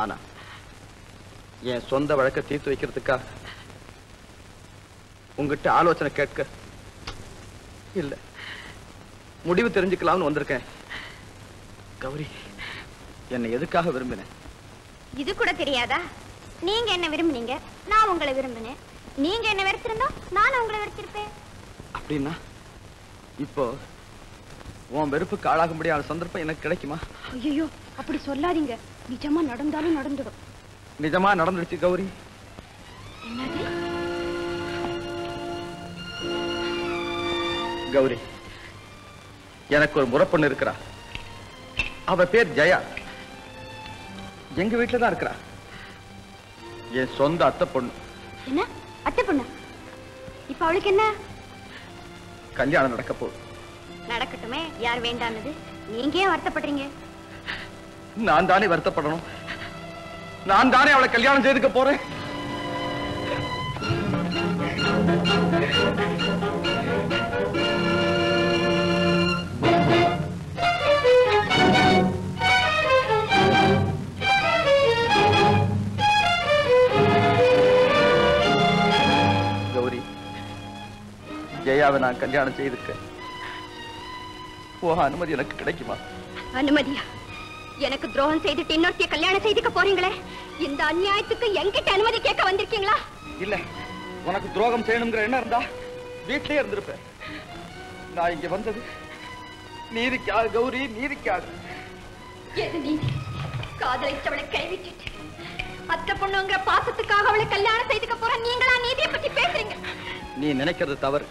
Speaker 24: ஆனா என் சொந்த வழக்கை தீர்த்து வைக்கிறதுக்காக உங்ககிட்ட ஆலோசனை கேட்க இல்ல. முடிவு தெரிஞ்சுக்கலாம்னு வந்திருக்கேன். கௌரி என்னை எதுக்காக விரும்பினேன்
Speaker 17: இது கூட தெரியாதா? நீங்க என்ன விரும்புனீங்க? நான் உங்களை விரும்பினேன். நீங்க என்ன வெறுத்திருந்தா நானும் உங்களை வெறுத்திருப்பேன்.
Speaker 24: அப்படின்னா இப்போ உன் வெறுப்புக்கு ஆளாக முடியாத சந்தர்ப்பம் எனக்கு கிடைக்குமா?
Speaker 25: ஐயோ அப்படி சொல்லாதீங்க. நிஜமா நடந்தாலும் நடந்துடும்.
Speaker 24: நிஜமா நடந்துடுச்சு கௌரி. கௌரி எனக்கு ஒரு முறப்பொண்ணு இருக்கிறா. அவ பேர் ஜெயா. எங்க வீட்டுல தான் இருக்கிறா. என் சொந்த அத்தை பொண்ணு.
Speaker 25: என்ன? அத்தை பொண்ணா? இப்ப அவளுக்கு என்ன?
Speaker 24: கல்யாணம் நடக்க போகுது
Speaker 17: நடக்கட்டுமே? யார் வேண்டானது? நீங்க ஏன் வருத்தப்படுறீங்க?
Speaker 24: நான் தானே வருத்தப்படணும். நான் தானே அவளை கல்யாணம் செய்துக்க போறேன். கௌரி ஜெயாவை நான் கல்யாணம் செய்திருக்கேன் ஓ அனுமதி எனக்கு கிடைக்குமா?
Speaker 17: அனுமதியா எனக்கு துரோகம் செய்துட்டு இன்னொருத்திய கல்யாணம் செய்துக்க போறீங்களே? இந்த அநியாயத்துக்கு என்கிட்ட அனுமதி கேட்க வந்திருக்கீங்களா?
Speaker 24: இல்ல உனக்கு துரோகம் செய்யணுங்கிற எண்ணம் இருந்தா வீட்டிலே இருந்திருப்பேன் நான் இங்க வந்தது நீதிக்காக கௌரி நீதிக்காக.
Speaker 17: காதலிச்சவளை கைவிட்டுட்டு அத்தை பொண்ணுங்கிற பாசத்துக்காக அவளை கல்யாணம் செய்துக்க போற நீங்களா நீதியை பத்தி பேசுறீங்க?
Speaker 24: நீ நினைக்கிறது தவறு.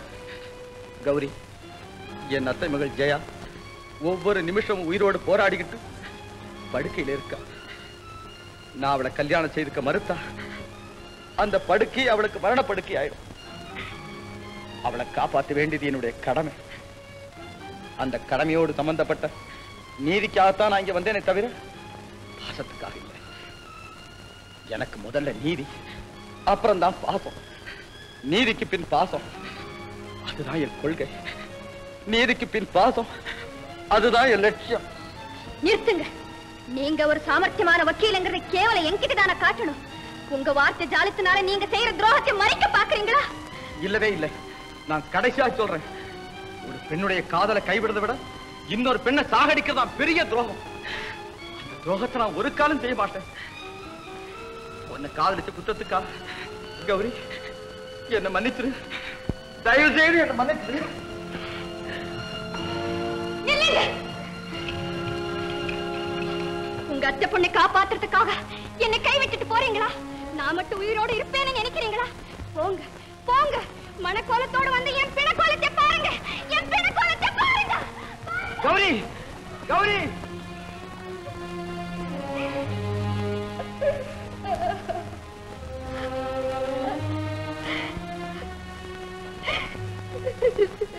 Speaker 24: கௌரி என் அத்தை மகள் ஜெயா ஒவ்வொரு நிமிஷமும் உயிரோடு போராடிக்கிட்டு படுக்கையில் இருக்கா? நான் அவளை கல்யாணம் செய்துக்க மறுத்தா அந்த படுக்கை அவளுக்கு மரண படுக்கை ஆயிடும். அவளை காப்பாற்ற வேண்டியது என்னுடைய கடமை. அந்த கடமையோடு சம்பந்தப்பட்ட நீதிக்காகத்தான் நான் இங்க வந்தேனே தவிர பாசத்துக்காக இல்லை. எனக்கு முதல்ல நீதி அப்புறம் தான் பாசம். நீதிக்கு பின் பாசம். அதுதான் என் கொள்கை. நீதிக்கு பின் பாசம். அதுதான் என் லட்சியம்.
Speaker 17: நிறுத்துங்க. நீங்க ஒரு சாமர்த்தியமான வக்கீலுங்கிறத கேவலம். என்கிட்ட தானே காட்டணும். உங்க வார்த்தை ஜாலத்தினால நீங்க செய்யற துரோகத்தை மறைக்க பாக்குறீங்களா
Speaker 24: இல்லவே இல்லை. நான் கடைசியா சொல்றேன். ஒரு பெண்ணுடைய காதலை கைவிடுறதை விட இன்னொரு பெண்ணை சாகடிக்கிறது பெரிய துரோகம். அந்த துரோகத்தை நான் ஒரு காலம் செய்ய மாட்டேன். உன்னை காதலிச்ச குத்தத்துக்கா கௌரி என்னை மன்னிச்சிரு. தயவு செய்து என்னை மன்னிச்சிரு.
Speaker 17: உங்க அத்தை பொண்ணை காப்பாத்துறதுக்காக என்னை கைவிட்டுட்டு போறீங்களா? நான் மட்டும் உயிரோடு இருப்பேன்னு நினைக்கிறீங்களா? போங்க போங்க. மனக்கோலத்தோட வந்து என் பிணக்கோலத்தை பாருங்க. என் பிணக்கோலத்தை பாருங்க.
Speaker 24: கௌரி கௌரி. தம்பி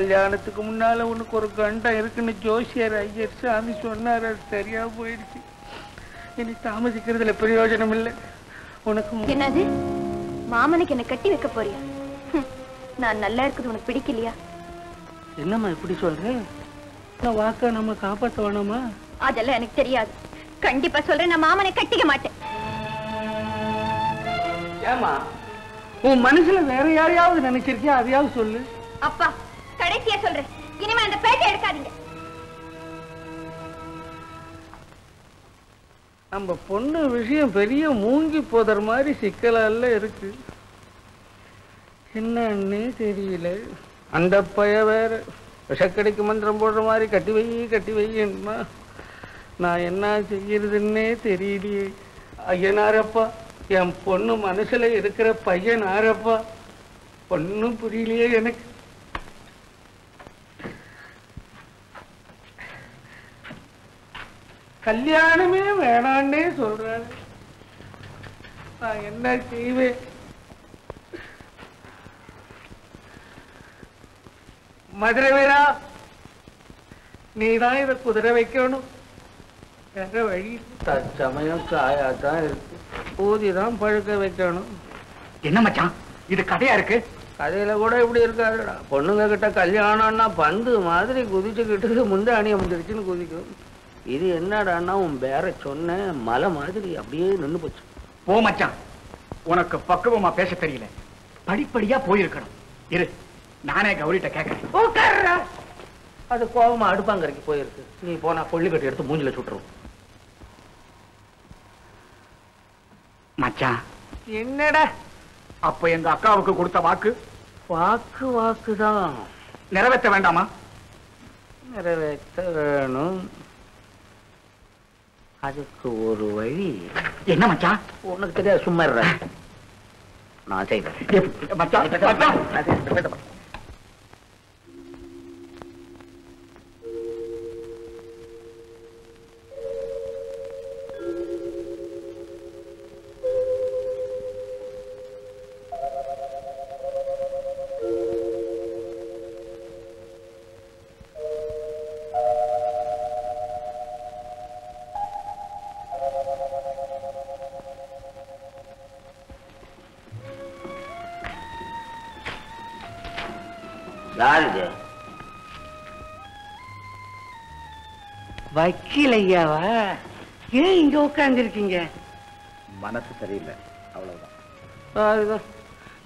Speaker 22: கல்யாணத்துக்கு முன்னால உனக்கு ஒரு கண்டம் இருக்குன்னு ஜோசியர் ஐயர் சாமி சொன்னார். அது சரியா போயிடுச்சு. இனி தாமதிக்கிறதுல பிரயோஜனம் இல்லை. உனக்கு
Speaker 17: என்னது? மாமனுக்கு என்ன கட்டி வைக்க போறியா? நான் நல்லா இருக்குது உனக்கு பிடிக்கலையா?
Speaker 22: என்னம்மா இப்படி சொல்றேன் வாக்க நம்ம காப்பாத்த வேணாமா
Speaker 17: அதெல்லாம் எனக்கு தெரியாது. கண்டிப்பா சொல்றேன் நான் மாமனை கட்டிக்க மாட்டேன்.
Speaker 22: ஏமா உன் மனசுல வேற யாரையாவது நினைச்சிருக்கியா? அதையாவது சொல்லு.
Speaker 17: அப்பா கடைசியா சொல்றேன். இனிமே அந்த பேச்சை எடுக்காதீங்க.
Speaker 22: நம்ம பொண்ணு விஷயம் பெரிய மூங்கி போதற மாதிரி சிக்கலால இருக்கு. என்னன்னே தெரியல. அந்த பய வேற. விஷக்கடைக்கு மந்திரம் போடுற மாதிரி கட்டி வை கட்டி வைன்னா நான் என்ன செய்யறதுன்னே தெரியலையே. ஐயனாரப்பா என் பொண்ணு மனசுல இருக்கிற பையன் ஆரப்பா பொண்ணும் புரியலையே எனக்கு. கல்யாணமே வேணான்னே சொல்றாரு. நான் என்ன செய்வேன்? மதுரை வீரா நீதான் இதை குதிரை வைக்கணும். வேற வழி தற்சமயம் காயாதான் இருக்கு. ஊதி தான் பழுக்க வைக்கணும்.
Speaker 26: என்ன மச்சான்? இது கதையா இருக்கு?
Speaker 22: கதையில கூட இப்படி இருக்காதுடா. பொண்ணுங்க கிட்ட கல்யாணம்னா பந்து மாதிரி குதிச்சுக்கிட்டு முந்தாணி முடிஞ்சிருச்சுன்னு குதிக்கும். இது என்னடான்னா உன் பேர சொன்ன மலை மாதிரி அப்படியே நின்னு போச்சு.
Speaker 26: போ மச்சான். உனக்கு பக்குவமா பேச தெரியல. படிப்படியா போயிருக்கணும். இரு நானே கௌரிட்ட கேட்கறேன்.
Speaker 22: அது கோபமா அடுப்பாங்கரைக்கு போயிருக்கு. நீ போனா கொள்ளிக்கட்டு எடுத்து மூஞ்சில சுட்டுரும்.
Speaker 26: மச்சான். என்னடா? அப்ப எங்க அக்காவுக்கு கொடுத்த வாக்கு?
Speaker 22: வாக்கு வாக்குதான்.
Speaker 26: நிறைவேற்ற வேண்டாமா?
Speaker 22: நிறைவேற்ற வேணும் அதுக்கு ஒரு வழி.
Speaker 26: என்ன மச்சான்?
Speaker 22: உனக்கு தெரியாது சும்மா. நான் செய்வேன்.
Speaker 26: மச்சான் மச்சான்.
Speaker 22: வக்கீல் ஐயாவா ஏன் இங்க உட்கார்ந்துருக்கீங்க?
Speaker 24: மனசு சரியில்லை அவ்வளவுதான்.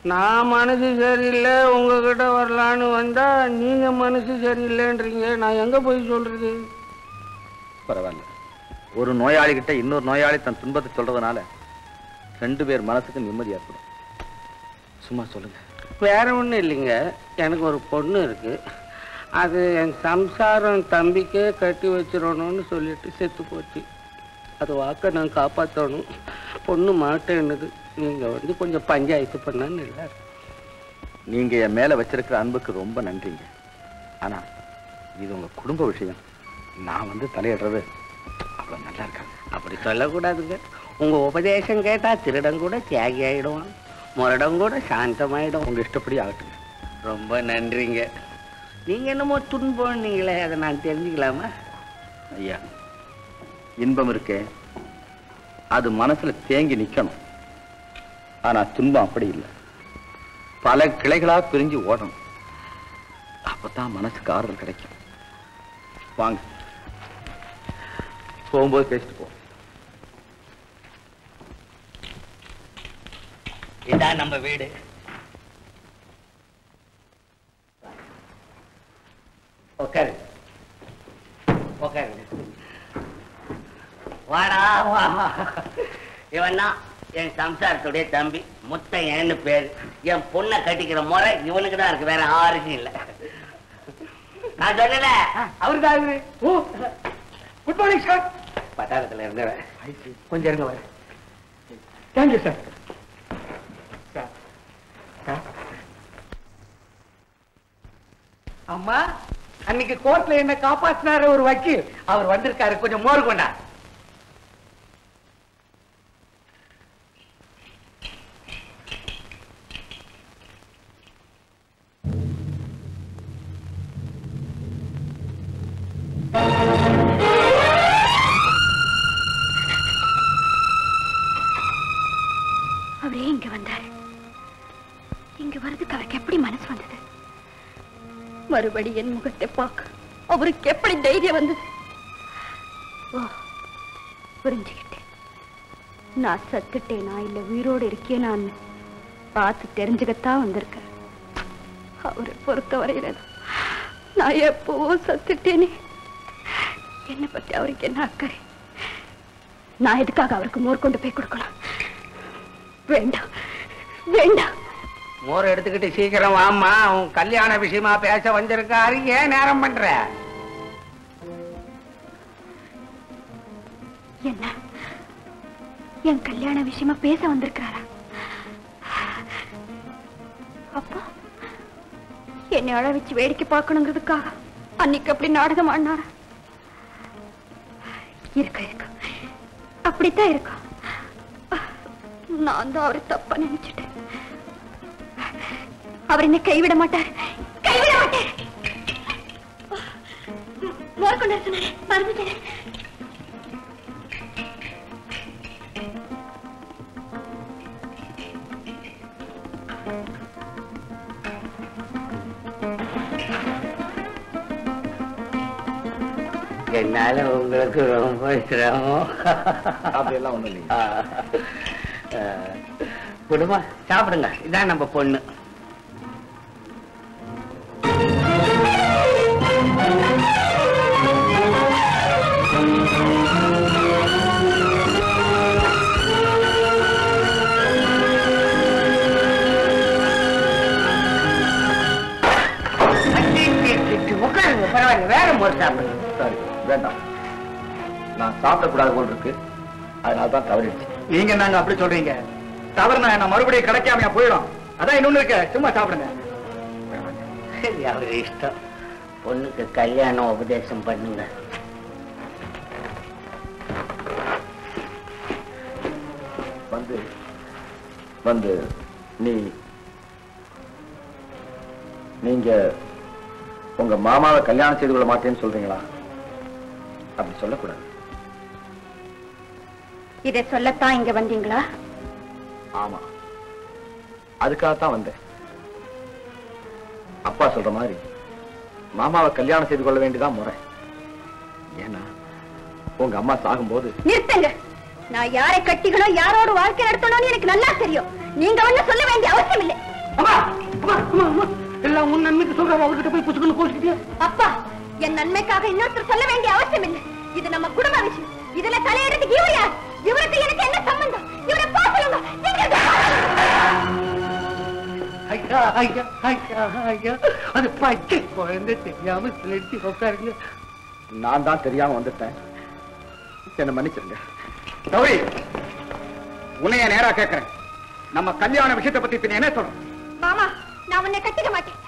Speaker 22: நான் மனசு சரியில்லை உங்ககிட்ட வரலான்னு வந்தா நீங்க மனசு சரியில்லைன்றீங்க. நான் எங்க போய் சொல்றது?
Speaker 24: பரவாயில்ல. ஒரு நோயாளி கிட்ட இன்னொரு நோயாளி தன் துன்பத்தை சொல்றதுனால ரெண்டு பேர் மனசுக்கு நிம்மதி ஏற்படும். சும்மா சொல்லுங்க.
Speaker 22: வேற ஒண்ணும் இல்லைங்க. எனக்கு ஒரு பொண்ணு இருக்கு. அது என் சம்சாரம் தம்பிக்கே கட்டி வச்சிடணும்னு சொல்லிட்டு செத்து போச்சு. அது வாக்க நான் காப்பாற்றணும் பொண்ணு மாட்டேன்னுது. நீங்க வந்து கொஞ்சம் பஞ்சாயத்து பண்ணான்னு இல்லை.
Speaker 24: நீங்க என் மேல வச்சிருக்கிற அன்புக்கு ரொம்ப நன்றிங்க. ஆனா இது உங்க குடும்ப விஷயம். நான் வந்து தலையிடுறது அவ்வளவு நல்லா இருக்காது
Speaker 22: அப்படி சொல்லக்கூடாதுங்க. உங்க உபதேசம் கேட்டா திருடன் கூட தியாகி ஆயிடுவான் முரடம் கூட சாந்தமாயிடும்.
Speaker 24: உங்க இஷ்டப்படி ஆகட்டும்
Speaker 22: ரொம்ப நன்றிங்க. நீங்க என்னமோ துன்பம்னீங்களே அதை நான் தெரிஞ்சுக்கலாமா?
Speaker 24: ஐயா இன்பம் இருக்கே. அது மனசுல தேங்கி நிக்கணும். ஆனா துன்பம் அப்படி இல்லை. பல கிளைகளா பிரிஞ்சு ஓடணும். அப்பதான் மனசுக்கு ஆறுதல் கிடைக்கும். வாங்க. போகும்போது பேசிட்டு போ.
Speaker 21: இதான் நம்ம வீடு.
Speaker 22: உட்காரு உட்காருங்க. வாடா வா.
Speaker 21: இவன் தான் என் சம்சாரத்துடைய தம்பி முத்தையன்னு பேரு. என் பொண்ணை கட்டிக்கிற முறை இவனுக்கு தான் இருக்கு வேற யாருக்கும் இல்ல. நான் சொல்லல.
Speaker 22: அவரு ஓ. குட் மார்னிங் சார் பட்டாளத்துல இருந்தவன். கொஞ்சம் இருங்க வர தேங்க்யூ சார் அம்மா? அன்னைக்கு கோர்ட்ல என்ன காப்பாத்தினாரு ஒரு வக்கீல். அவர் வந்திருக்காரு கொஞ்சம் மோர் கொண்டா
Speaker 17: மறுபடி என் முகத்தை பார்க்க. அவருக்கு எப்படி தைரியம் வந்தது? புரிஞ்சுக்கிட்டேன். நான் சத்துட்டேனா இல்ல உயிரோடு இருக்கேனான்னு பார்த்து தெரிஞ்சுக்கத்தான் வந்திருக்கேன். அவரை பொறுத்தவரையில நான் எப்பவோ சத்துட்டேனே. என்னை பத்தி அவருக்கு என்ன அக்கறை? நான் எதுக்காக அவருக்கு மோர் கொண்டு போய் கொடுக்கலாம்? வேண்டாம் வேண்டாம்.
Speaker 22: மோர் எடுத்துக்கிட்டு சீக்கிரம் வாமா உன் கல்யாண விஷயமா பேச வந்திருக்காரு ஏன் நேரம் பண்ற.
Speaker 17: என்ன? என் கல்யாண விஷயமா பேச வந்திருக்கிறாரா? அப்பா என்னை அழ வச்சு வேடிக்கை பார்க்கணுங்கிறதுக்காக அன்னைக்கு அப்படி நாடகம் ஆடினாரா? இருக்க இருக்க. அப்படித்தான் இருக்கும் நான் தான் அவரை தப்பா நினைச்சிட்டேன். அவர் என்ன கைவிட மாட்டார். கைவிட மாட்டார். மோர் கொண்டு மறந்துட்டேன்.
Speaker 2: என்னால உங்களுக்கு ரொம்ப சிரமம்.
Speaker 24: அப்படியெல்லாம் ஒண்ணு
Speaker 2: குடும்பம் சாப்பிடுங்க. இதான் நம்ம பொண்ணு.
Speaker 24: சாப்பிடக்கூடாது போல் இருக்கு. அதனால தான் தவறிடுச்சு நீங்க நாங்க அப்படி சொல்றீங்க? தவறுனா என்ன? மறுபடியும் கிடைக்காமையா போயிடும். அதான் இன்னொன்னு இருக்க. சும்மா சாப்பிடுங்க.
Speaker 2: அவர் இஷ்டம். பொண்ணுக்கு கல்யாணம் உபதேசம் பண்ணுங்க.
Speaker 24: வந்து வந்து நீ நீங்க உங்க மாமாவை கல்யாணம் செய்து கொள்ள மாட்டேன்னு சொல்றீங்களா? அப்படி சொல்லக்கூடாது.
Speaker 17: இதை சொல்லத்தான் இங்க வந்தீங்களா?
Speaker 24: ஆமா. அதுக்காகத்தான் வந்தேன். அப்பா சொல்ற மாதிரி மாமாவை கல்யாணம் செய்து கொள்ள வேண்டியதான் முறை. ஏன்னா உங்க அம்மா சாகும்போது
Speaker 17: நிறுத்துங்க. நான் யாரை கட்டிக்கணும் யாரோட வாழ்க்கை நடத்தணும்னு எனக்கு நல்லா தெரியும். நீங்க ஒண்ணு சொல்ல வேண்டிய அவசியம் இல்லை.
Speaker 6: எல்லாம் உன் நன்மைக்கு சொல்றவங்க அவர்கிட்ட போய் புசுக்குன்னு கோச்சிக்கிட்டியா?
Speaker 17: அப்பா என் நன்மைக்காக இன்னொருத்தர் சொல்ல வேண்டிய அவசியம் இல்லை. இது நம்ம குடும்ப விஷயம். இதுல தலையிடறதுக்கு இவர் யார்? இவருக்கு எனக்கு என்ன சம்பந்தம்? இவரை பாக்கலுங்க
Speaker 22: ஐயா ஐயா ஐயா ஐயா. அது பச்சை குழந்தை தெரியாம சிலட்டி உட்காருங்க.
Speaker 24: நான் தான் தெரியாம வந்துட்டேன். என்ன மன்னிச்சிருங்க. கௌரி உன்னைய நேரா கேட்கிறேன் நம்ம கல்யாண விஷயத்தை பத்தி பின்ன என்ன சொல்றோம்
Speaker 17: மாமா நான் உன்னை கட்டிக்க மாட்டேன்.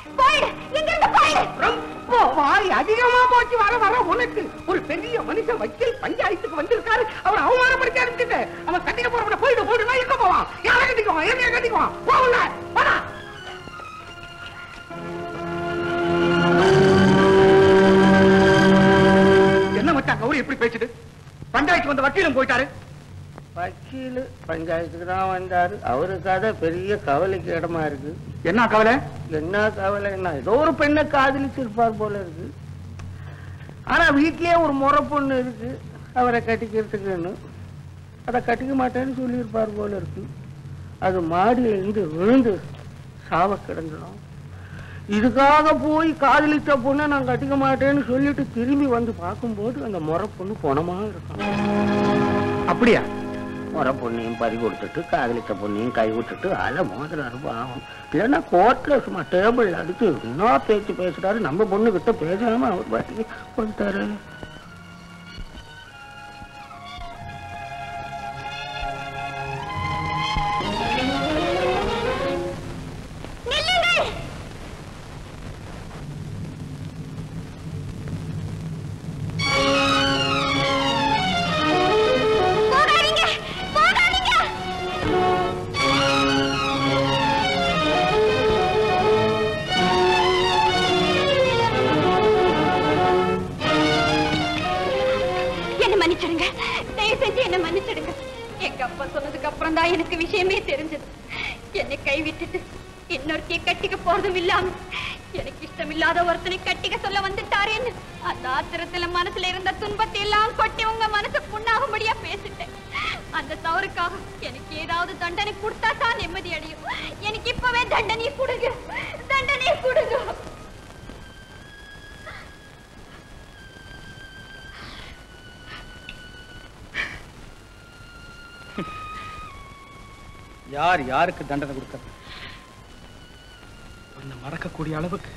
Speaker 6: அதிகமா போச்சு வர வர உனக்கு. ஒரு பெரிய மனுஷன் வக்கீல் பஞ்சாயத்துக்கு வந்திருக்காரு. அவர் அவமானப்படுத்தி அனுப்பிட்டு அவன் கட்டிக்க போறவன போயிடு போயிடு எங்க போவான்? யாரை கட்டிக்குவான்? என்னைய கட்டிக்குவான்? போகல
Speaker 24: என்ன மச்சான் கௌரி எப்படி பேசுது பஞ்சாயத்து வந்த வக்கீலும் போயிட்டாரு.
Speaker 22: வக்கீல் பஞ்சாயத்துக்கு தான் வந்தாரு. அவரு கதை பெரிய கவலைக்கு இடமா இருக்கு.
Speaker 24: என்ன கவலை?
Speaker 22: என்ன கவலைன்னா ஏதோ ஒரு பெண்ணை காதலிச்சிருப்பார் போல இருக்கு. ஆனா வீட்லயே ஒரு முறை பொண்ணு இருக்கு. அவரை கட்டிக்கிறதுக்குன்னு. அதை கட்டிக்க மாட்டேன்னு சொல்லியிருப்பார் போல இருக்கு. அது மாடியில இருந்து விழுந்து சாவ கிடந்துடும். இதுக்காக போய் காதலிச்ச பொண்ணை நான் கட்டிக்க மாட்டேன்னு சொல்லிட்டு திரும்பி வந்து பார்க்கும்போது அந்த முறை பொண்ணு பணமா இருக்கும்
Speaker 24: அப்படியா?
Speaker 22: முறை பொண்ணையும் பறி கொடுத்துட்டு காதலிச்ச பொண்ணையும் கை விட்டுட்டு அல மோதிராரு பாவம். இல்லைன்னா கோர்ட்ல சும்மா டேபிள் அடித்து என்ன பேச்சு பேசுறாரு நம்ம பொண்ணு கிட்ட பேசாம அவர் பாட்டுக்கு வந்துட்டாரு
Speaker 8: யாருக்கு தண்டனை கொடுக்கறது? உன்னை மறக்கக்கூடிய அளவுக்கு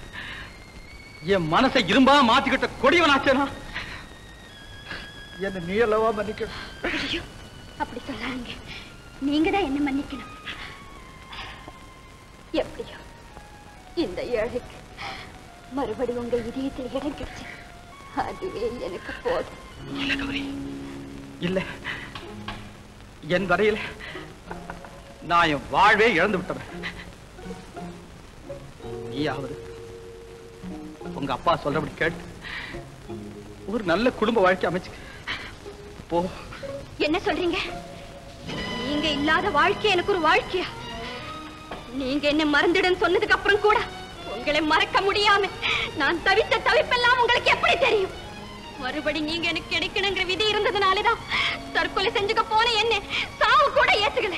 Speaker 8: என் மனசை இரும்பா மாத்திக்கிட்ட கொடியவனாச்சேனா என்ன நீ அல்லவா மன்னிக்கணும்?
Speaker 17: அப்படி சொல்லாதீங்க. நீங்க தான் என்ன மன்னிக்கணும். எப்படியோ இந்த ஏழைக்கு மறுபடி உங்க இதயத்தில் இடம் கிடைச்சு அதுவே எனக்கு போதும்.
Speaker 8: இல்ல கௌரி இல்ல. என் வரையில நான் என் வாழ்வே இழந்து விட்டவன் நீயாவது உங்க அப்பா சொல்றபடி கேட்டு ஒரு நல்ல குடும்ப வாழ்க்கை அமைச்சு போ.
Speaker 17: என்ன சொல்றீங்க? நீங்க இல்லாத வாழ்க்கை எனக்கு ஒரு வாழ்க்கையா? நீங்க என்ன மறந்துடுன்னு சொன்னதுக்கு அப்புறம் கூட உங்களை மறக்க முடியாம நான் தவித்த தவிப்பெல்லாம் உங்களுக்கு எப்படி தெரியும்? மறுபடி நீங்க எனக்கு கிடைக்கணுங்கிற விதி இருந்ததுனாலதான் தற்கொலை செஞ்சுக்க போன என்ன சாவு கூட ஏத்துக்கல.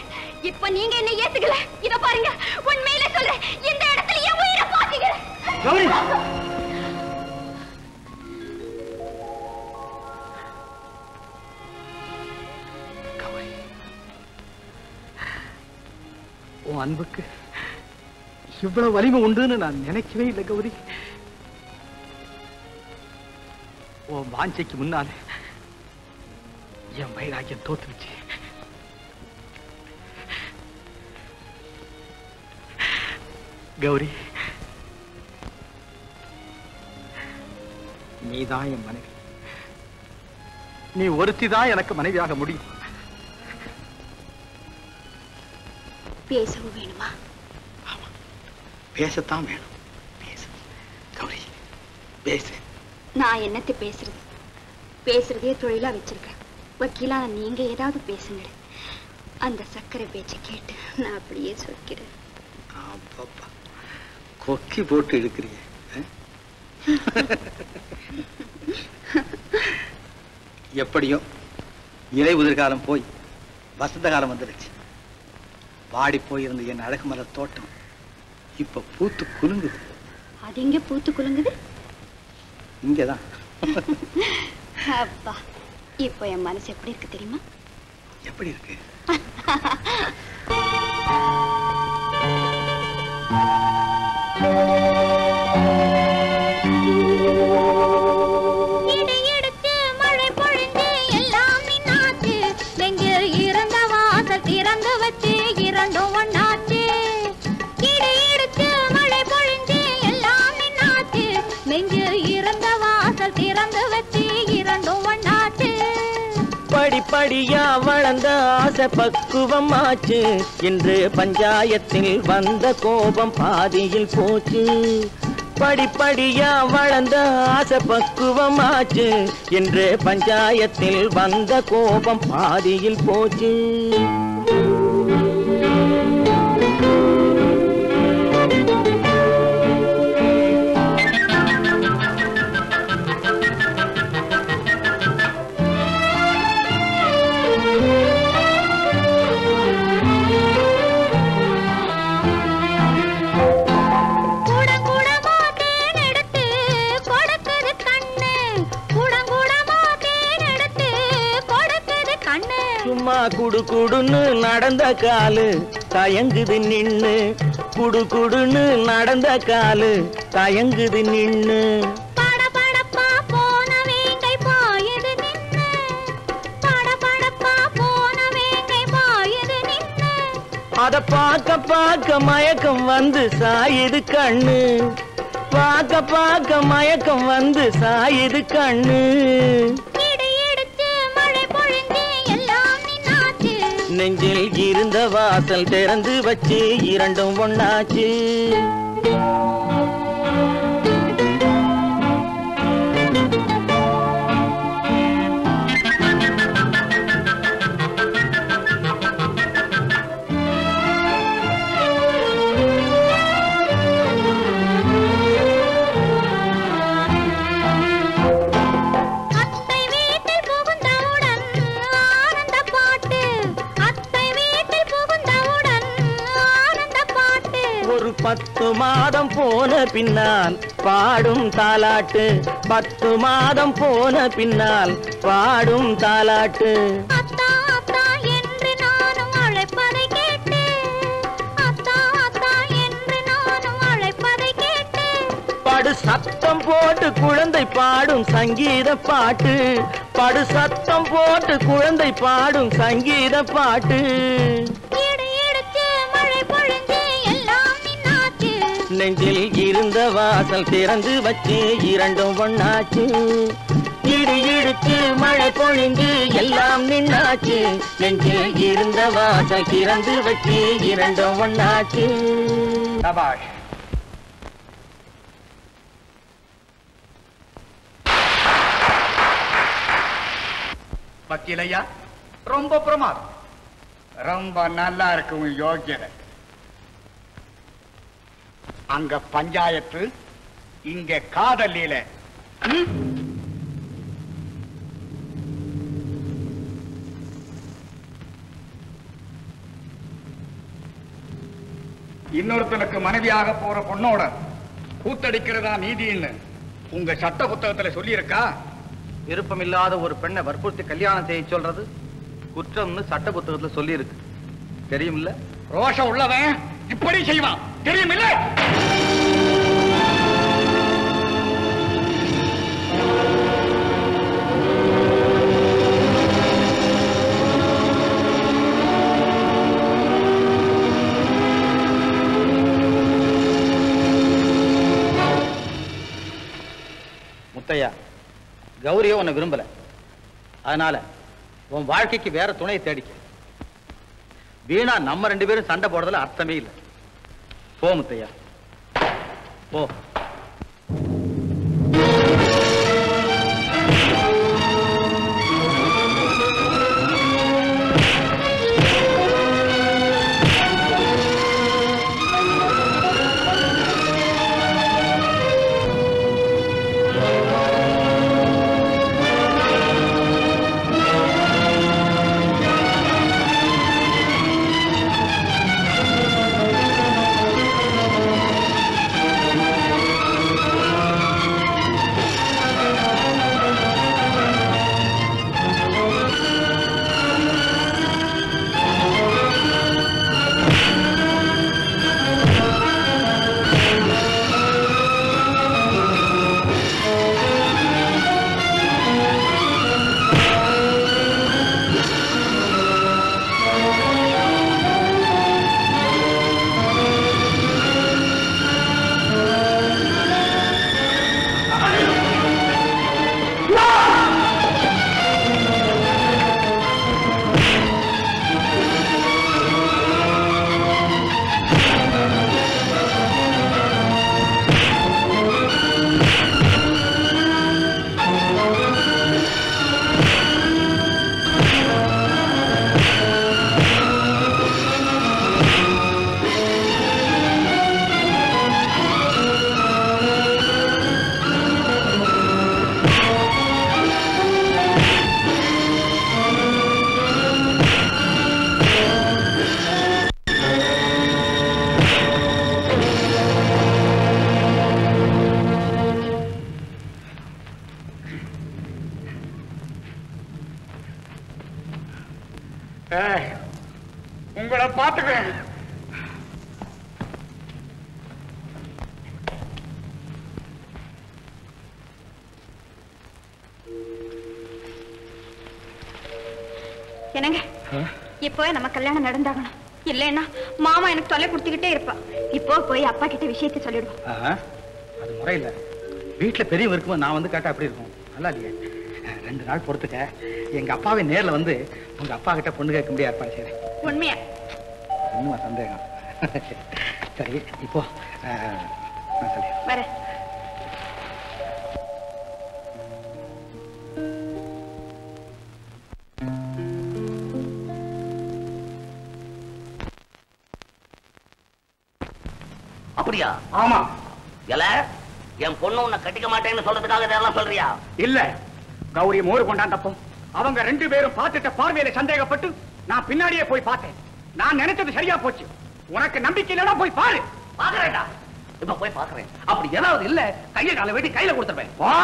Speaker 17: இப்ப நீங்க என்ன ஏத்துக்கல? இத பாருங்க. உண்மையில சொல்றேன் இந்த இடத்துல என் உயிரை பாத்தீங்க.
Speaker 10: உன் அன்புக்கு இவ்வளவு வலிமை உண்டுன்னு நான் நினைக்கவே இல்லை கௌரி. உன் வாஞ்சைக்கு முன்னால என் வைராக்கியம் தோத்துருச்சு. கௌரி. நீதான் என் மனைவி. நீ ஒருத்தி தான் எனக்கு மனைவியாக முடியும்.
Speaker 17: பேசவும் வேணுமா?
Speaker 10: பேசத்தான் வேணும். பேசு. கௌரி பேசு.
Speaker 17: நான் என்னத்தை பேசுறது? பேசுறதே தொழிலா வச்சிருக்கேன். வக்கீலா நீங்க ஏதாவது பேசுங்க அந்த சக்கரை பேச்சை கேட்டு நான் அப்படியே சொல்கிறேன்.
Speaker 10: அப்பப்பா கொக்கி போட்டு இழுக்கிறீங்க. ஆ? எப்படியோ இலை உதிர்காலம் போய் வசந்த காலம் வந்துடுச்சு. வாடி போயிருந்த என் அழகு மலர் தோட்டம் இப்ப பூத்து குலுங்குது.
Speaker 17: அது எங்க பூத்து குலுங்குது?
Speaker 10: இங்கதான்.
Speaker 17: அப்பா இப்போ என் மனசு எப்படி இருக்கு தெரியுமா?
Speaker 10: எப்படி இருக்கு?
Speaker 1: இடி
Speaker 20: படிப்படியா வளர்ந்த ஆசை பக்குவம் ஆச்சு. இன்று பஞ்சாயத்தில் வந்த கோபம் பாதியில் போச்சு. படிப்படியா வளர்ந்த ஆசை பக்குவம் ஆச்சு. இன்று பஞ்சாயத்தில் வந்த கோபம் பாதியில் போச்சு. குடுன்னு நடந்த காலு தயங்குது நின்னு. குடு குடுன்னு நடந்த காலு தயங்குது நின்னு. அத பார்க்க பார்க்க மயக்கம் வந்து சாயுது கண்ணு. பார்க்க பார்க்க மயக்கம் வந்து சாயுது கண்ணு. நெஞ்சில் இருந்த வாசல் திறந்து வச்சு இரண்டும் ஒன்னாச்சு பத்து மாதம் போன பின்னால் பாடும் தாலாட்டு. பத்து மாதம் போன பின்னால் பாடும் தாலாட்டு. படு சத்தம் போட்டு குழந்தை பாடும் சங்கீத பாட்டு. படு சத்தம் போட்டு குழந்தை பாடும் சங்கீத பாட்டு. நெஞ்சில் இருந்த வாசல் திறந்து வச்சு இரண்டும் ஒன்னாச்சு இடி இடிச்சு மழை பொழிந்து எல்லாம் நின்னாச்சு. நெஞ்சில் இருந்த வாசல் திறந்து வச்சு இரண்டும் ஒன்னாச்சு
Speaker 26: சபாஷ். வக்கீலையா? ரொம்ப பிரமாதம். ரொம்ப நல்லா இருக்கும் உன் யோகியதை. அங்க பஞ்சாயத்து இங்க காதல் லீல. இன்னொருத்தனுக்கு மனைவியாக போற பொண்ணோட கூத்தடிக்கிறதா நீதின்னு உங்க சட்ட புத்தகத்துல சொல்லியிருக்கா?
Speaker 8: விருப்பமில்லாத ஒரு பெண்ணை வற்புறுத்தி கல்யாணம் செய்ய சொல்றது குற்றம்னு சட்ட புத்தகத்துல சொல்லியிருக்கு. தெரியும்ல
Speaker 26: ரோஷம் உள்ளவன்? இப்படி செய்வான் இல்லை
Speaker 8: முத்தையா கௌரியோ உன்னை விரும்பல. அதனால உன் வாழ்க்கைக்கு வேற துணையை தேடிக்க. வீணா நம்ம ரெண்டு பேரும் சண்டை போடுறதுல அர்த்தமே இல்லை. போ முத்தையா. போ.
Speaker 3: கல்யாணம் நடந்தாகணும். இல்லைன்னா மாமா எனக்கு தொல்லை கொடுத்துக்கிட்டே இருப்பா. இப்போ போய் அப்பா கிட்ட விஷயத்தை சொல்லிடுவோம்.
Speaker 8: அது முறையில்ல. வீட்டுல பெரியவங்க இருக்கும்போது நான் வந்து கேட்டா அப்படி இருக்கும். நல்லா இல்லையே? ரெண்டு நாள் பொறுத்துக்க. எங்க அப்பாவை நேர்ல வந்து உங்க அப்பா கிட்ட பொண்ணு கேட்க முடியாது ஏற்பாடு செய்றேன்
Speaker 3: உண்மையா?
Speaker 8: இன்னுமா சந்தேகம். சரி இப்போ
Speaker 21: உன்னை கட்டிக்க மாட்டேன்னு சொல்றதுக்காக இதெல்லாம் சொல்றியா?
Speaker 26: இல்ல. கௌரி மோர் கொண்டாந்தப்போ அவங்க ரெண்டு பேரும் பார்த்துட்ட பார்வையில சந்தேகப்பட்டு நான் பின்னாடியே போய் பார்த்தேன். நான் நினைச்சது சரியா போச்சு. உனக்கு நம்பிக்கை இல்லைன்னா போய் பாரு.
Speaker 21: பாக்குறேன்டா இப்ப போய் பாக்குறேன் அப்படி ஏதாவது இல்ல கையை காலை வெட்டி கையில கொடுத்துருப்பேன்
Speaker 26: வா.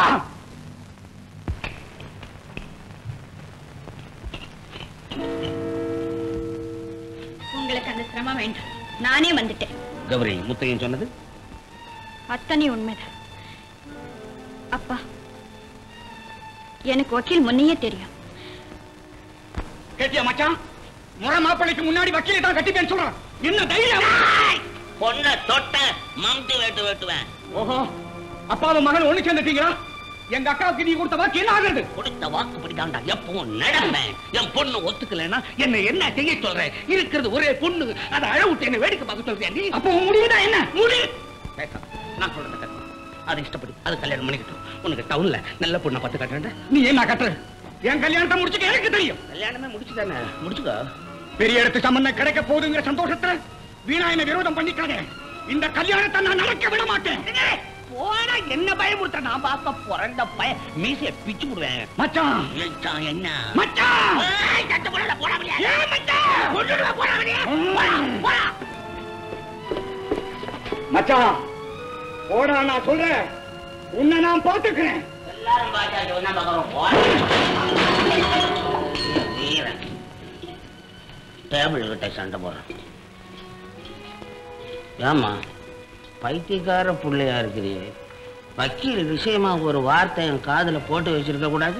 Speaker 3: உங்களுக்கு அந்த சிரமம் வேண்டாம். நானே வந்துட்டேன்.
Speaker 21: கௌரி முத்தையன் சொன்னது?
Speaker 3: அத்தனை உண்மைதான். அப்பா. எனக்கு வக்கீல் முன்னையே தெரியும்.
Speaker 26: கேட்டியா மச்சான்? முறை மாப்பிள்ளைக்கு முன்னாடி வக்கீலை தான் கட்டிப்பேன்னு சொல்றான். என்ன தைரியம்.
Speaker 21: பொண்ணை தொட்ட மம்டி வெட்டு வெட்டுவேன்.
Speaker 26: ஓஹோ அப்பாவும் மகன் ஒண்ணு சேர்ந்துட்டீங்களா? எங்க அக்காவுக்கு நீ கொடுத்த வாக்கு என்ன ஆகுறது?
Speaker 21: கொடுத்த வாக்கு படிதாண்டா எப்பவும் நடப்பேன். என் பொண்ணு ஒத்துக்கலைன்னா என்ன என்ன செய்ய சொல்றேன் இருக்கிறது ஒரே பொண்ணு. அதை அழ விட்டு என்ன வேடிக்கை பார்க்க சொல்றியா நீ?
Speaker 26: அப்போ முடிவுதான் என்ன?
Speaker 21: முடி பேசாம. நான் கட்டணும் அது இஷ்டப்படி. அது கல்யாணம் பண்ணிக்கிட்டோம். உனக்கு டவுன்ல நல்ல பொண்ணை பார்த்து கட்டுறேன்
Speaker 26: நீ என்ன கட்டுற என் கல்யாணத்தை முடிச்சுக்க எனக்கு தெரியும்.
Speaker 21: கல்யாணமே முடிச்சுதானே? முடிச்சுக்கோ.
Speaker 26: பெரிய இடத்து சம்பந்தம் கிடைக்க போகுதுங்கிற சந்தோஷத்துல வீணா என்ன விரோதம் பண்ணிக்காத. இந்த கல்யாணத்தை நான் நடக்க விட மாட்டேன்.
Speaker 21: போடா என்ன பயமுறுத்த நான் பார்க்க பிறந்த பய மீசைய பிச்சு விடுவேன்
Speaker 26: மச்சான்.
Speaker 21: மச்சான், என்ன?
Speaker 26: மச்சான்.
Speaker 21: போடல, போடா போடா. போடா, போடா.
Speaker 10: மச்சான். போடா நான் சொல்றேன். உன்னை நான் பாத்துக்கிறேன்
Speaker 21: எல்லாரும் ஒன்னா பார்க்கறோம் டேபிள் கிட்ட சண்டை போடுறேன். ஏமா பைத்தியக்கார புள்ளையா இருக்கிறீ வக்கீல் விஷயமா ஒரு வார்த்தை என் காதுல போட்டு வச்சிருக்க கூடாது?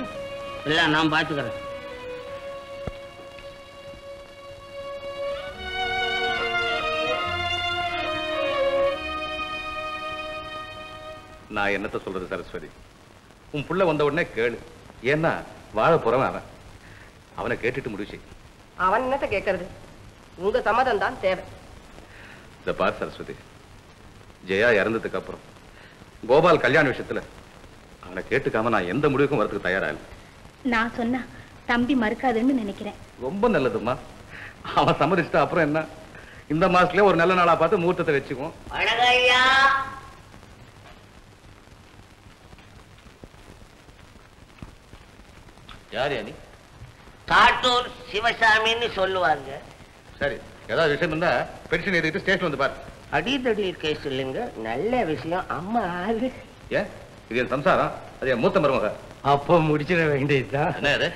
Speaker 21: இல்லை நான் பாத்துக்கிறேன்
Speaker 12: நான் என்னத்த சொல்றது சரஸ்வதி? உன் புள்ள வந்த உடனே கேளு. ஏன்னா வாழ போறவன் அவன். அவனை கேட்டுட்டு முடிவு செய்.
Speaker 13: அவன் என்னத்த கேட்கறது உங்க சம்மதம் தான் தேவை.
Speaker 12: இத பார் சரஸ்வதி. ஜெயா இறந்ததுக்கு அப்புறம் கோபால் கல்யாண விஷயத்துல அவனை கேட்டுக்காம நான் எந்த முடிவுக்கும் வரதுக்கு தயாரா இல்லை.
Speaker 17: நான் சொன்னா தம்பி மறுக்காதுன்னு நினைக்கிறேன்.
Speaker 12: ரொம்ப நல்லதும்மா. அவன் சம்மதிச்சிட்டா அப்புறம் என்ன? இந்த மாசத்துலயே ஒரு நல்ல நாளா பார்த்து முகூர்த்தத்தை வச்சுக்குவோம்
Speaker 21: வணக்கம் ஐயா
Speaker 12: யார் நீ?
Speaker 21: காட்டூர் சிவசாமின்னு சொல்லுவாங்க.
Speaker 12: சரி ஏதாவது விஷயம் இருந்தா பென்ஷன் எழுதிட்டு ஸ்டேஷன் வந்து பாரு.
Speaker 21: அடிதடி கேஸ் இல்லைங்க நல்ல விஷயம். அம்மா ஆளு.
Speaker 12: ஏன்? இது என் சம்சாரம் அது என் மூத்த மருமக.
Speaker 21: அப்போ முடிச்சிட வேண்டியதுதான்
Speaker 12: என்ன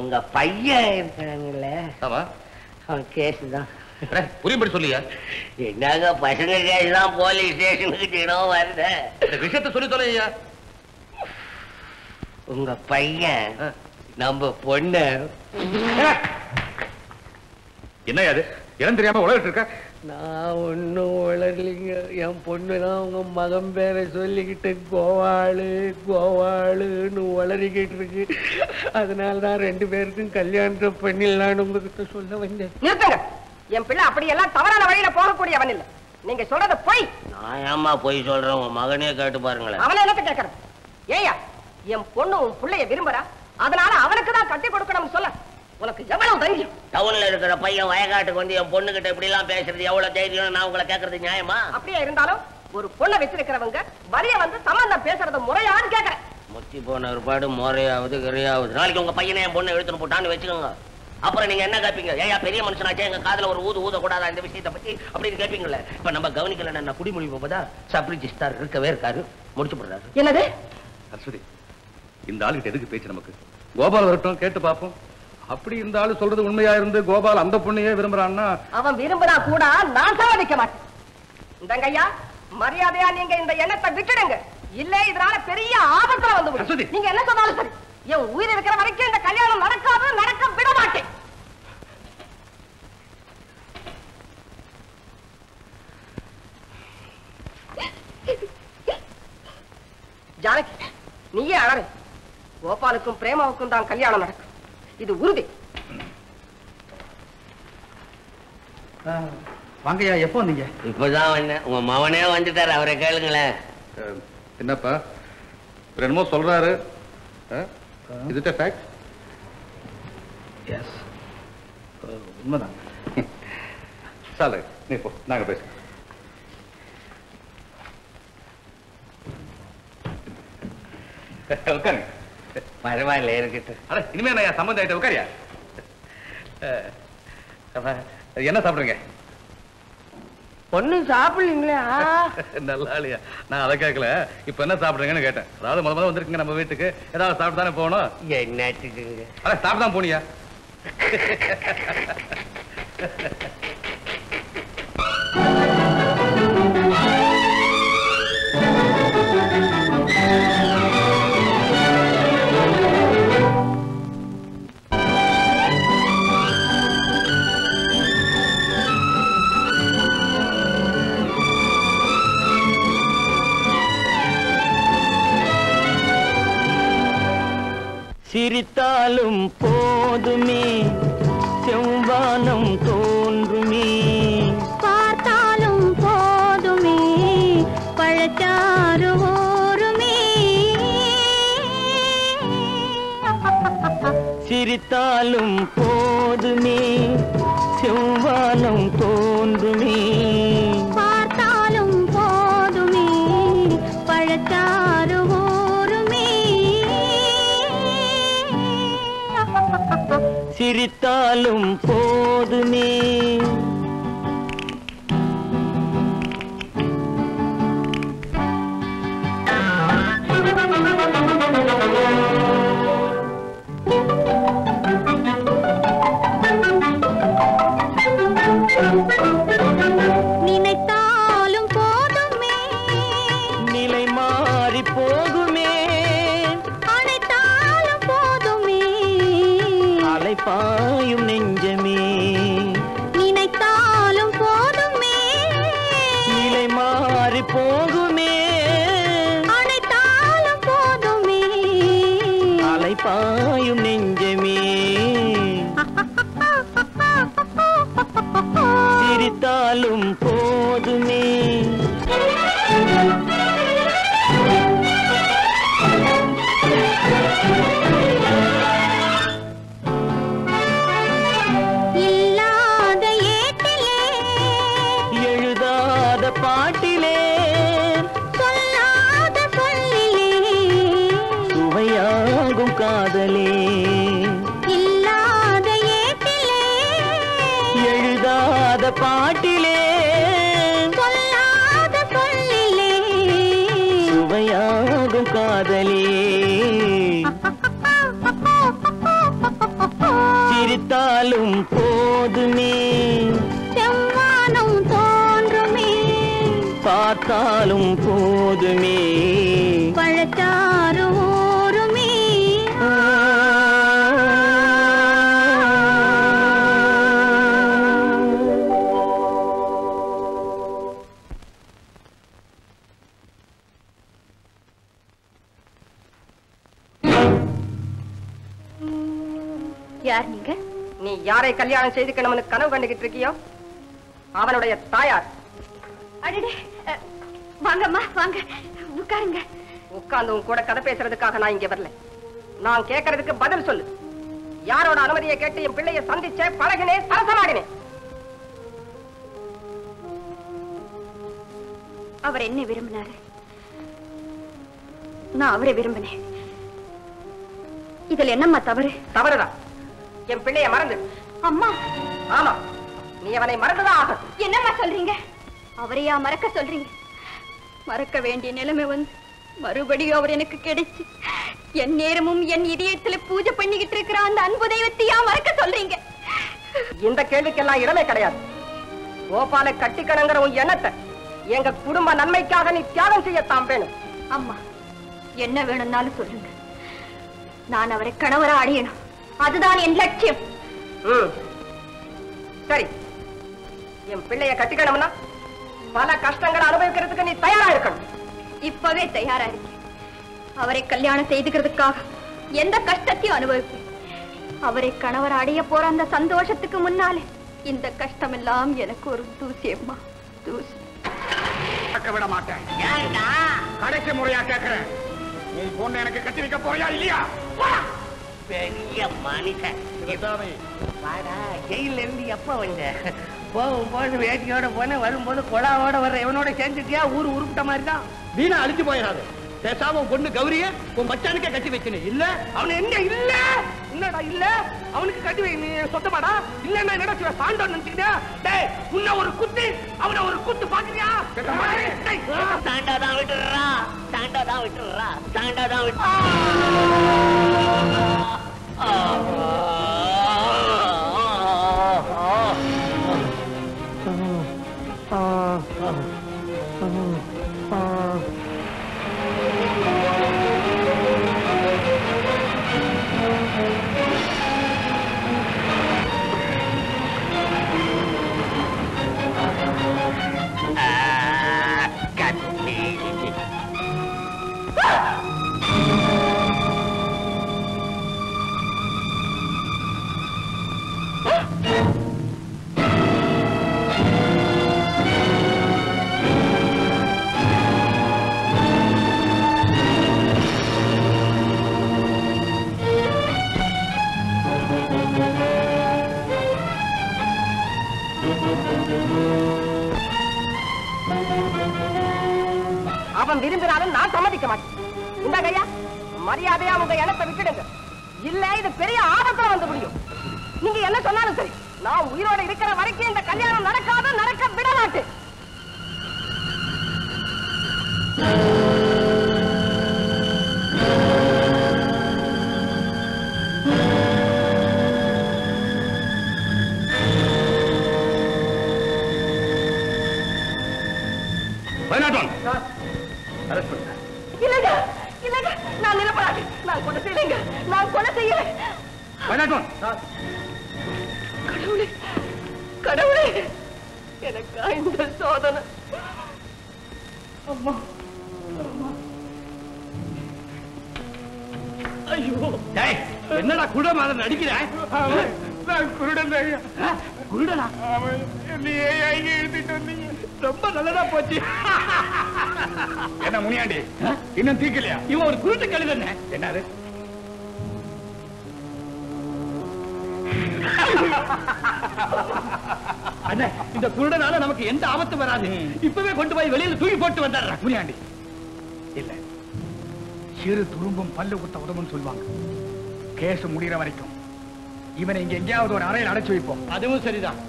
Speaker 21: உங்க பையன் இருக்காங்கல்ல.
Speaker 12: ஆமா.
Speaker 21: அவன் கேஸ் தான்.
Speaker 12: புரியும்படி சொல்லியா?
Speaker 21: என்னங்க பசங்க கேஸ் தான் போலீஸ் ஸ்டேஷனுக்கு தினம் வருது
Speaker 12: இந்த விஷயத்த சொல்லி தொலையா?
Speaker 21: உங்க பையன் நம்ம பொண்ணு.
Speaker 12: என்ன அது? இடம் தெரியாம உலகிட்டு இருக்க?
Speaker 2: நான் ஒன்றும் வளரலைங்க என் பொண்ணு தான் உங்க மகன் பேரை சொல்லிக்கிட்டு கோவாளு கோவாளுன்னு வளரிக்கிட்டு இருக்கு. அதனால தான் ரெண்டு பேருக்கும் கல்யாணத்தை பண்ணிடலான்னு உங்ககிட்ட சொல்ல வந்தேன்.
Speaker 13: நிறுத்துங்க. என் பிள்ளை அப்படியெல்லாம் தவறான வழியில போகக்கூடியவன் இல்ல. நீங்க சொல்றது பொய்.
Speaker 21: நான் ஏம்மா போய் சொல்றேன்? உங்க மகனே கேட்டு பாருங்களேன்.
Speaker 13: அவனை என்னத்த கேட்கறது? ஏயா என் பொண்ணு உன் பிள்ளைய விரும்புறா? அதனால அவனுக்கு தான் கட்டி கொடுக்கணும்னு சொல்ல. உனக்கு எவ்வளவு தைரியம்?
Speaker 21: டவுன்ல இருக்கிற பையன் வயக்காட்டுக்கு வந்து என் பொண்ணு கிட்ட இப்படி எல்லாம் பேசுறது எவ்வளவு தைரியம் நான் உங்களை கேக்குறது நியாயமா?
Speaker 13: அப்படியே இருந்தாலும் ஒரு பொண்ணை வச்சிருக்கிறவங்க வரிய வந்து சம்பந்தம் பேசுறது முறையான்னு கேக்குறேன்.
Speaker 21: முத்தி போன ஒருபாடு முறையாவது கிரையாவது. நாளைக்கு உங்க பையனை என் பொண்ணை எடுத்துன்னு போட்டான்னு வச்சுக்கோங்க. அப்புறம் நீங்க என்ன கேட்பீங்க ஏயா பெரிய மனுஷனாச்சே எங்க காதுல ஒரு ஊது ஊத கூடாதா இந்த விஷயத்தை பத்தி? அப்படின்னு கேட்பீங்கல்ல இப்ப நம்ம கவனிக்கல நான் குடிமொழி போதா சப்ரி ஜிஸ்தார் இருக்கவே இருக்காரு. முடிச்சு போடுறாரு.
Speaker 13: என்னது?
Speaker 12: சரஸ்வதி இந்த ஆளுகிட்ட எதுக்கு பேச்சு நமக்கு? கோபால் வரட்டும் கேட்டு பார்ப்போம். அப்படி இந்த ஆளு சொல்றது உண்மையா இருந்து கோபால் அந்த பொண்ணையே விரும்புறான்னா?
Speaker 13: அவன் விரும்பினா கூட நான் சம்மதிக்க மாட்டேன். இந்தங்க ஐயா மரியாதையா நீங்க இந்த எண்ணத்தை விட்டுடுங்க. இல்ல இதனால பெரிய ஆபத்துல வந்து. நீங்க என்ன சொன்னாலும் சரி. என் உயிர் இருக்கிற வரைக்கும் இந்த கல்யாணம் நடக்காது நடக்க விட மாட்டேன். ஜானகி நீயே அழறு கோபாலுக்கும் பிரேமாவுக்கும் தான் கல்யாணம் நடக்கும். இது உறுதி.
Speaker 8: வாங்கய்யா எப்போ வந்தீங்க?
Speaker 21: இப்பதான் வந்தேன். உங்க மவனே வந்துட்டாரு. அவரை கேளுங்களேன்.
Speaker 12: என்னப்பா? என்னமோ சொல்றாரு. இது ஃபேக்ட்
Speaker 8: எஸ் உண்மைதான்.
Speaker 12: சாலு நீ போ. நாங்க பேசுறோம் உட்காருங்க.
Speaker 21: பரவாயில்ல இருக்கட்டும்.
Speaker 12: அட இனிமே நான் சம்பந்தம் ஆயிட்ட உட்காரியா? என்ன சாப்பிடுறீங்க
Speaker 21: ஒண்ணும் சாப்பிடலீங்களே
Speaker 12: நல்லா இல்லையா? நான் அதை கேட்கல. இப்ப என்ன சாப்பிடுறீங்கன்னு கேட்டேன். அதாவது முத முத வந்திருக்கீங்க நம்ம வீட்டுக்கு. ஏதாவது சாப்பிட்டு தானே போகணும்?
Speaker 21: என்னத்துக்குங்க
Speaker 12: அட சாப்பிட்டு தான் போனியா
Speaker 20: சிரித்தாலும் போதுமே. செவ்வானம் தோன்றுமே.
Speaker 1: பார்த்தாலும் போதுமே. பழச்சாறு ஊருமே
Speaker 20: சிரித்தாலும் போதுமே. செவ்வானம் தோன்றுமே. சிரித்தாலும் போதுமே
Speaker 1: ah. போதுமே. செவ்வானம் தோன்றுமே.
Speaker 20: பார்த்தாலும் போதுமே.
Speaker 1: பழச்சாறு ஊறுமே.
Speaker 13: யார் நீங்க? நீ யாரை கல்யாணம் செய்துக்கணும்னு கனவு கண்டுகிட்டு இருக்கியோ? அவனுடைய தாயார்.
Speaker 17: வாங்கம்மா வாங்க. உட்காருங்க.
Speaker 13: உட்கார்ந்து உன் கூட கதை பேசுறதுக்காக நான் இங்க வரல. நான் கேட்கறதுக்கு பதில் சொல்லு. யாரோட அனுமதியை கேட்டு என் பிள்ளைய சந்திச்சேன் பழகினேன் சரசமாடினேன்
Speaker 17: அவர் என்ன விரும்பினாரு. நான் அவரை விரும்பினேன். இதுல என்னம்மா தவறு?
Speaker 13: தவறுதான். என் பிள்ளைய மறந்து.
Speaker 17: அம்மா.
Speaker 13: ஆமா நீ அவனை மறந்துதான் ஆகும்
Speaker 17: என்னம்மா சொல்றீங்க? அவரையா மறக்க சொல்றீங்க? மறக்க வேண்டிய நிலைமை வந்து மறுபடியும் அவர் எனக்கு கிடைச்சு. என் நேரமும் என் இதயத்துல பூஜை பண்ணிக்கிட்டு இருக்கிற அந்த அன்பு தெய்வத்தையா மறக்க சொல்றீங்க?
Speaker 13: இந்த கேள்விக்கெல்லாம் இடமே கிடையாது. கோபாலை கட்டிக்கணுங்கிற உன் எண்ணத்தை எங்க குடும்ப நன்மைக்காக நீ தியாகம் செய்யத்தான் வேணும்.
Speaker 17: அம்மா என்ன வேணும்னாலும் சொல்லுங்க. நான் அவரை கணவரா அடையணும். அதுதான் என் லட்சியம்.
Speaker 13: சரி. என் பிள்ளைய கட்டிக்கணும்னா பல கஷ்டங்களை அனுபவிக்கிறதுக்கு நீ தயாரா இருக்கணும்.
Speaker 17: இப்பவே தயாரா இருக்கேன். அவரை கல்யாணம் செய்துக்கிறதுக்காக எந்த கஷ்டத்தையும் அனுபவிப்பேன். அவரை கணவர் அடைய போற அந்த சந்தோஷத்துக்கு முன்னாலே இந்த கஷ்டம் எல்லாம் எனக்கு ஒரு தூசி அம்மா. தூசி.
Speaker 26: விட மாட்டேன். கடைசி முறையா கேட்கிறேன். உன் பொண்ணு எனக்கு கட்டி வைக்க போறியா இல்லையா?
Speaker 21: பெரிய மனுஷன்.
Speaker 6: வாடா ஜெயில இருந்து எப்ப வந்த? போகும்போது வேட்டியோட போன வரும்போது கொடாவோட வர்ற இவனோட சேர்ந்துட்டியா? ஊர் உருப்பிட்ட மாதிரி தான்
Speaker 26: வீணா அழிஞ்சு போயிடாது. பேசாம உன் பொண்ணு கௌரிய உன் மச்சானுக்கே கட்டி வைக்கணும். இல்ல?
Speaker 6: அவன் எங்க இல்ல? என்னடா இல்ல? அவனுக்கு கட்டி வை நீ சொந்தமாடா? இல்லன்னா என்னடா சிவ சாண்டோன்னு நினைச்சுக்கிட்டா? டேய் உன்ன ஒரு குத்து அவன ஒரு குத்து பாக்குறியா?
Speaker 21: சாண்டா தான் விட்டுறா சாண்டா தான் விட்டுறா சாண்டா தான்
Speaker 13: அவன் சம்மதிக்க மாட்டேன். இந்த கையா? மரியாதையா உங்க இனத்தை விட்டுடுங்க. இல்ல இது பெரிய ஆபத்துல வந்து முடியும். நீங்க என்ன சொன்னாலும் சரி. நான் உயிரோட இருக்கிற வரைக்கும் இந்த கல்யாணம் நடக்காது நடக்க விட மாட்டேன் கடவுளே கடவுளே
Speaker 26: எனக்கா
Speaker 13: இந்த சோதனை. அம்மா
Speaker 26: என்னடா குருட மாதிரி நடிக்கிறேன் குருடன் குருடனா? நீ எழுதிட்டு வந்தீங்க. ரொம்ப நல்லதா போச்சு. என்ன முனியாண்டி? இன்னும் தீக்கலையா? இவன் ஒரு குருட்டு கழுதண்ண. என்னது? அண்ணே இந்த குருடனால நமக்கு எந்த ஆபத்து வராது. இப்பவே கொண்டு போய் வெளியில தூக்கி போட்டு வந்துடுறேன் முனியாண்டி இல்ல. சிறு துரும்பும் பல்லு குத்த உதவும் சொல்லுவாங்க. கேஸ் முடிகிற வரைக்கும். இவனை இங்க எங்கேயாவது ஒரு அறையில் அடைச்சு வைப்போம். அதுவும் சரிதான்.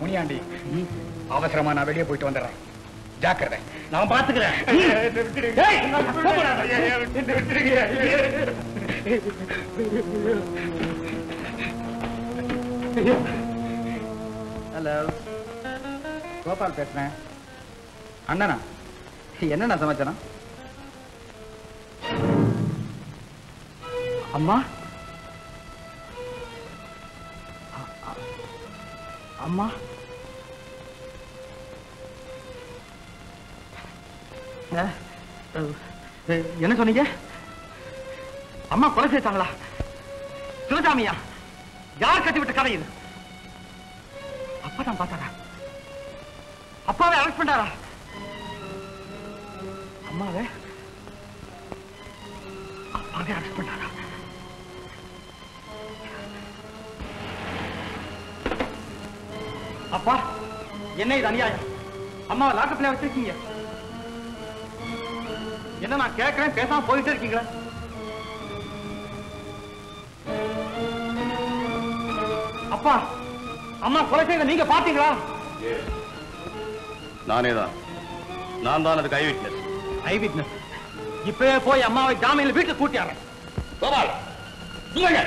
Speaker 26: முனியாண்டி அவசரமா நான் வெளியே போயிட்டு வந்துடுறேன். ஜாக்கிரதை. நான் பாத்துக்கிறேன்.
Speaker 8: ஹலோ. கோபால் பேசுறேன். அண்ணனா? என்னண்ணா சமாச்சாரம்? அம்மா? அம்மா? என்ன சொன்னீங்க? அம்மா கொலை செய்தாங்களா? சிவசாமியா யார் கட்டிவிட்ட கதை இது? அப்பதான் பார்த்தாரா? அப்பாவை அரெஸ்ட் பண்ணாரா அம்மாவே அப்பாவே அரெஸ்ட் பண்ணாரா அப்பா என்ன இது அநியாயம்? அம்மாவை லாக்கப்பில் வச்சிருக்கீங்க. என்ன நான் கேட்கிறேன் பேசாம போயிட்டே இருக்கீங்களா? அப்பா அம்மா கொலை செய்த நீங்க பாத்தீங்களா
Speaker 12: நானே தான் நான் தான் அதுக்கு ஐ விட்னஸ்
Speaker 8: ஐ விட்னஸ் இப்பவே போய் அம்மாவை ஜாமீன்ல வீட்டுக்கு கூட்டியாரேன்
Speaker 12: கோபால் இல்லைங்க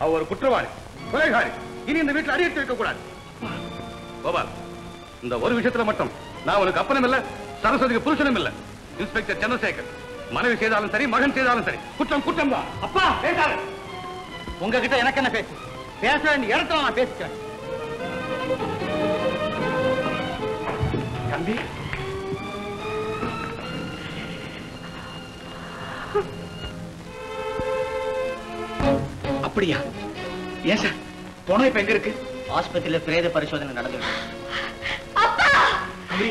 Speaker 12: அவ ஒரு குற்றவாளி கொலைகாரி. இனி இந்த வீட்டில் அடி எடுத்து வைக்க கூடாது. கோபால் இந்த ஒரு விஷயத்துல மட்டும். நான் உனக்கு அப்பனும் இல்ல சரஸ்வதிக்கு புருஷனும் இல்ல. இன்ஸ்பெக்டர் சந்திரசேகர் மனைவி செய்தாலும் சரி மகன் செய்தாலும் சரி. குற்றம் குற்றம் தான்.
Speaker 8: அப்பா பேசாத. உங்ககிட்ட எனக்கு என்ன பேசு பேச வேண்டிய இடத்துல நான் பேசிக்கிறேன்.
Speaker 26: தம்பி. அப்படியா? ஏன் சார்? பணம் இப்ப எங்க இருக்கு?
Speaker 15: ஆஸ்பத்திரியில பிரேத பரிசோதனை நடந்துட்டு
Speaker 8: கௌரி!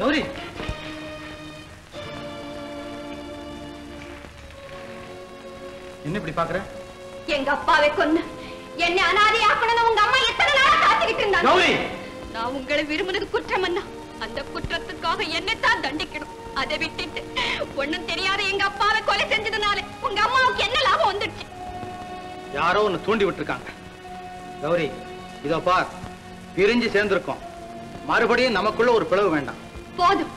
Speaker 8: கௌரி! என்ன இப்படி பாக்குற
Speaker 17: எங்க அப்பாவை கொன்னு என்னை அனாதை ஆக்கணும்னு உங்க அம்மா எத்தனை நாளா காத்துக்கிட்டு இருந்தாங்க?
Speaker 8: கௌரி!
Speaker 17: நான் உங்களை விரும்பினது குற்றம் அண்ணா. அந்த குற்றத்துக்காக என்னைத்தான் தண்டிக்கணும். அதை விட்டுட்டு ஒண்ணும் தெரியாத எங்க அப்பாவை கொலை செஞ்சதுனால உங்க அம்மாவுக்கு என்ன லாபம் வந்துடுச்சு?
Speaker 8: யாரோ ஒன்னு தூண்டி விட்டுருக்காங்க. கௌரி இதோ பார். பிரிஞ்சு சேர்ந்திருக்கோம். மறுபடியும் நமக்குள்ள ஒரு பிளவு வேண்டாம்.
Speaker 17: போதும்.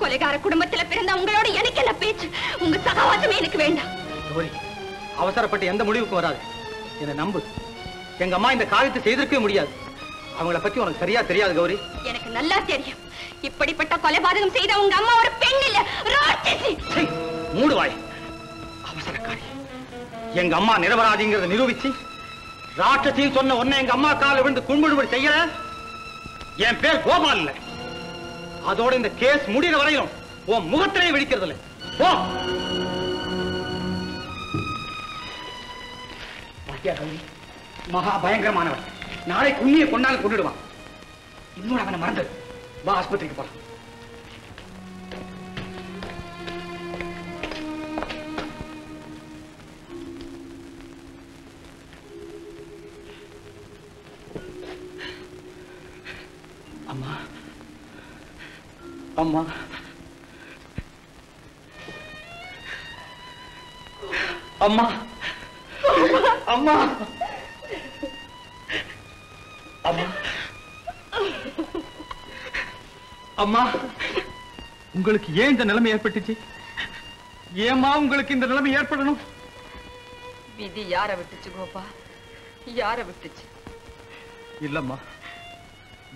Speaker 17: கொலைகார குடும்பத்துல பிறந்த உங்களோட எனக்கு என்ன பேச்சு? உங்க சகவாசமே எனக்கு வேண்டாம்.
Speaker 8: கௌரி அவசரப்பட்டு எந்த முடிவுக்கும் வராது. என்னை நம்பு. எங்க அம்மா இந்த காரியத்தை செய்திருக்கவே முடியாது. அவங்கள பத்தி உனக்கு சரியா தெரியாது கௌரி.
Speaker 17: எனக்கு நல்லா தெரியும். இப்படிப்பட்ட கொலைபாதகம் செய்த உங்க அம்மா ஒரு பெண் இல்ல ராட்சசி.
Speaker 8: மூடு வாய். அவசரக்காரி எங்க அம்மா நிரபராதிங்கிறத நிரூபிச்சு ராட்சசின்னு சொன்ன உன்னை எங்க அம்மா கால விழுந்து கும்பிடுபடி செய்யல என் பேர் கோபால் இல்ல. அதோட இந்த கேஸ் முடிகிற வரையிலும் உன் முகத்திலே வெடிக்கிறது இல்ல போ
Speaker 26: மகா பயங்கரமானவன் நாளை குண்ணியை கொண்டாலும் கொண்டுடுவான். இன்னொரு அவனை மறந்து வா ஆஸ்பத்திரிக்கு போலாம்.
Speaker 8: அம்மா. அம்மா. அம்மா. அம்மா. அம்மா. அம்மா. உங்களுக்கு ஏன் இந்த நிலைமை ஏற்பட்டுச்சு? ஏம்மா உங்களுக்கு இந்த நிலைமை ஏற்படணும்?
Speaker 13: விதி யார விட்டுச்சு கோபா? யார விட்டுச்சு?
Speaker 8: இல்லம்மா.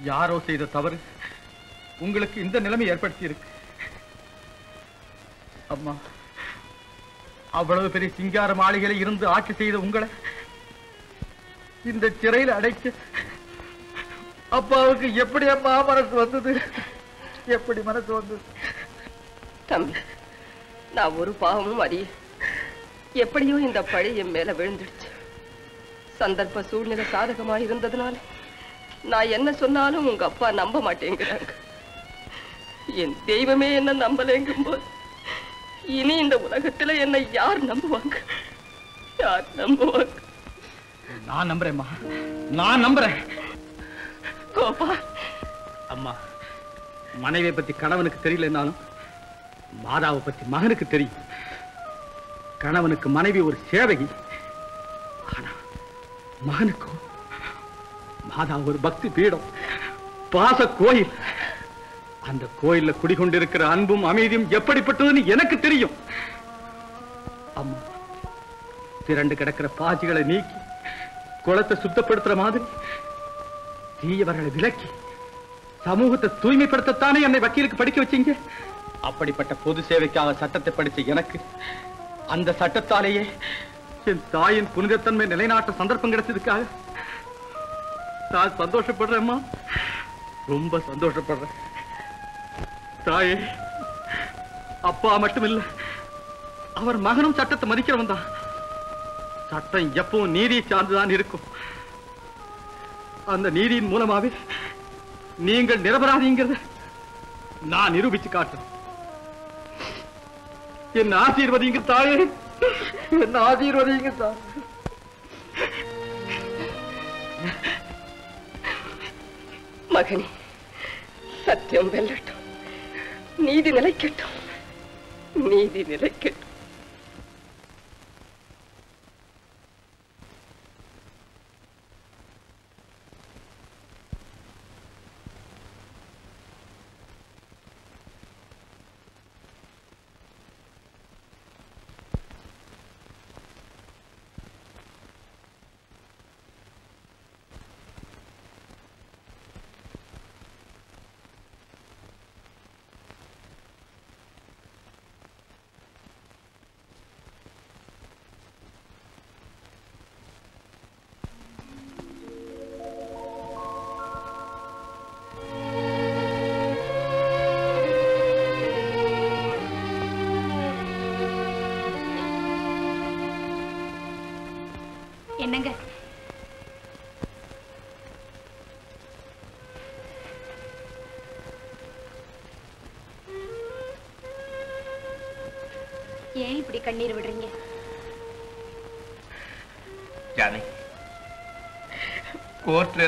Speaker 8: யாரோ செய்த தவறு உங்களுக்கு இந்த நிலைமை ஏற்படுத்தி இருக்கு அம்மா அவ்வளவு பெரிய சிங்கார மாளிகையில இருந்து ஆட்சி செய்த உங்களை இந்த சிறையில் அடைக்க அப்பாவுக்கு எப்படி அப்பா மனசு வந்தது? எப்படி மனசு வந்தது?
Speaker 13: தம்பி நான் ஒரு பாவமும் அறிய எப்படியோ இந்த பழி என் மேல விழுந்துடுச்சு. சந்தர்ப்ப சூழ்நிலை சாதகமா இருந்ததுனால நான் என்ன சொன்னாலும் உங்க அப்பா நம்ப மாட்டேங்கிறாங்க. என் தெய்வமே என்ன நம்பலைங்கும் போது இனி இந்த உலகத்துல என்னை யார் நம்புவாங்க? யார் நம்புவாங்க?
Speaker 8: நான் நம்புறேம்மா நான் நம்புறேன்.
Speaker 13: கோபா.
Speaker 8: அம்மா மனைவியை பத்தி கணவனுக்கு தெரியலனாலும் மாதாவை பத்தி மகனுக்கு தெரியும். கணவனுக்கு மனைவி ஒரு சேவகி. ஆனா மகனுக்கோ மாதா ஒரு பக்தி பீடம். பாச கோயில். அந்த கோயில்ல குடிகொண்டிருக்கிற அன்பும் அமைதியும் எப்படிப்பட்டதுன்னு எனக்கு தெரியும். அம்மா திரண்டு கிடக்கிற பாசிகளை நீக்கி குளத்தை சுத்தப்படுத்துற மாதிரி தீயவர்களை விலக்கி சமூகத்தை தூய்மைப்படுத்தத்தானே என்னை வக்கீலுக்கு படிக்க வச்சீங்க? அப்படிப்பட்ட பொது சேவைக்காக சட்டத்தை படிச்ச எனக்கு அந்த சட்டத்தாலேயே என் தாயின் புனிதத்தன்மை நிலைநாட்ட சந்தர்ப்பம் கிடைச்சதுக்காக நான் சந்தோஷப்படுறேம்மா. ரொம்ப சந்தோஷப்படுறேன். தாயே அப்பா மட்டும் இல்ல அவர் மகனும் சட்டத்தை மதிக்கிறவன் தான். சட்டம் எப்பவும் நீதியை சார்ந்துதான் இருக்கும். அந்த நீதியின் மூலமாவே நீங்கள் நிரபராதிங்கிறத நான் நிரூபிச்சு காட்டுறேன். என் ஆசீர்வதிங்க தாயே என் ஆசீர்வதிங்க தாய்.
Speaker 13: மகனே சத்தியம் வெல்லட்டும் நீதி நிலைக்கட்டும் நீதி நிலைக்கட்டும்.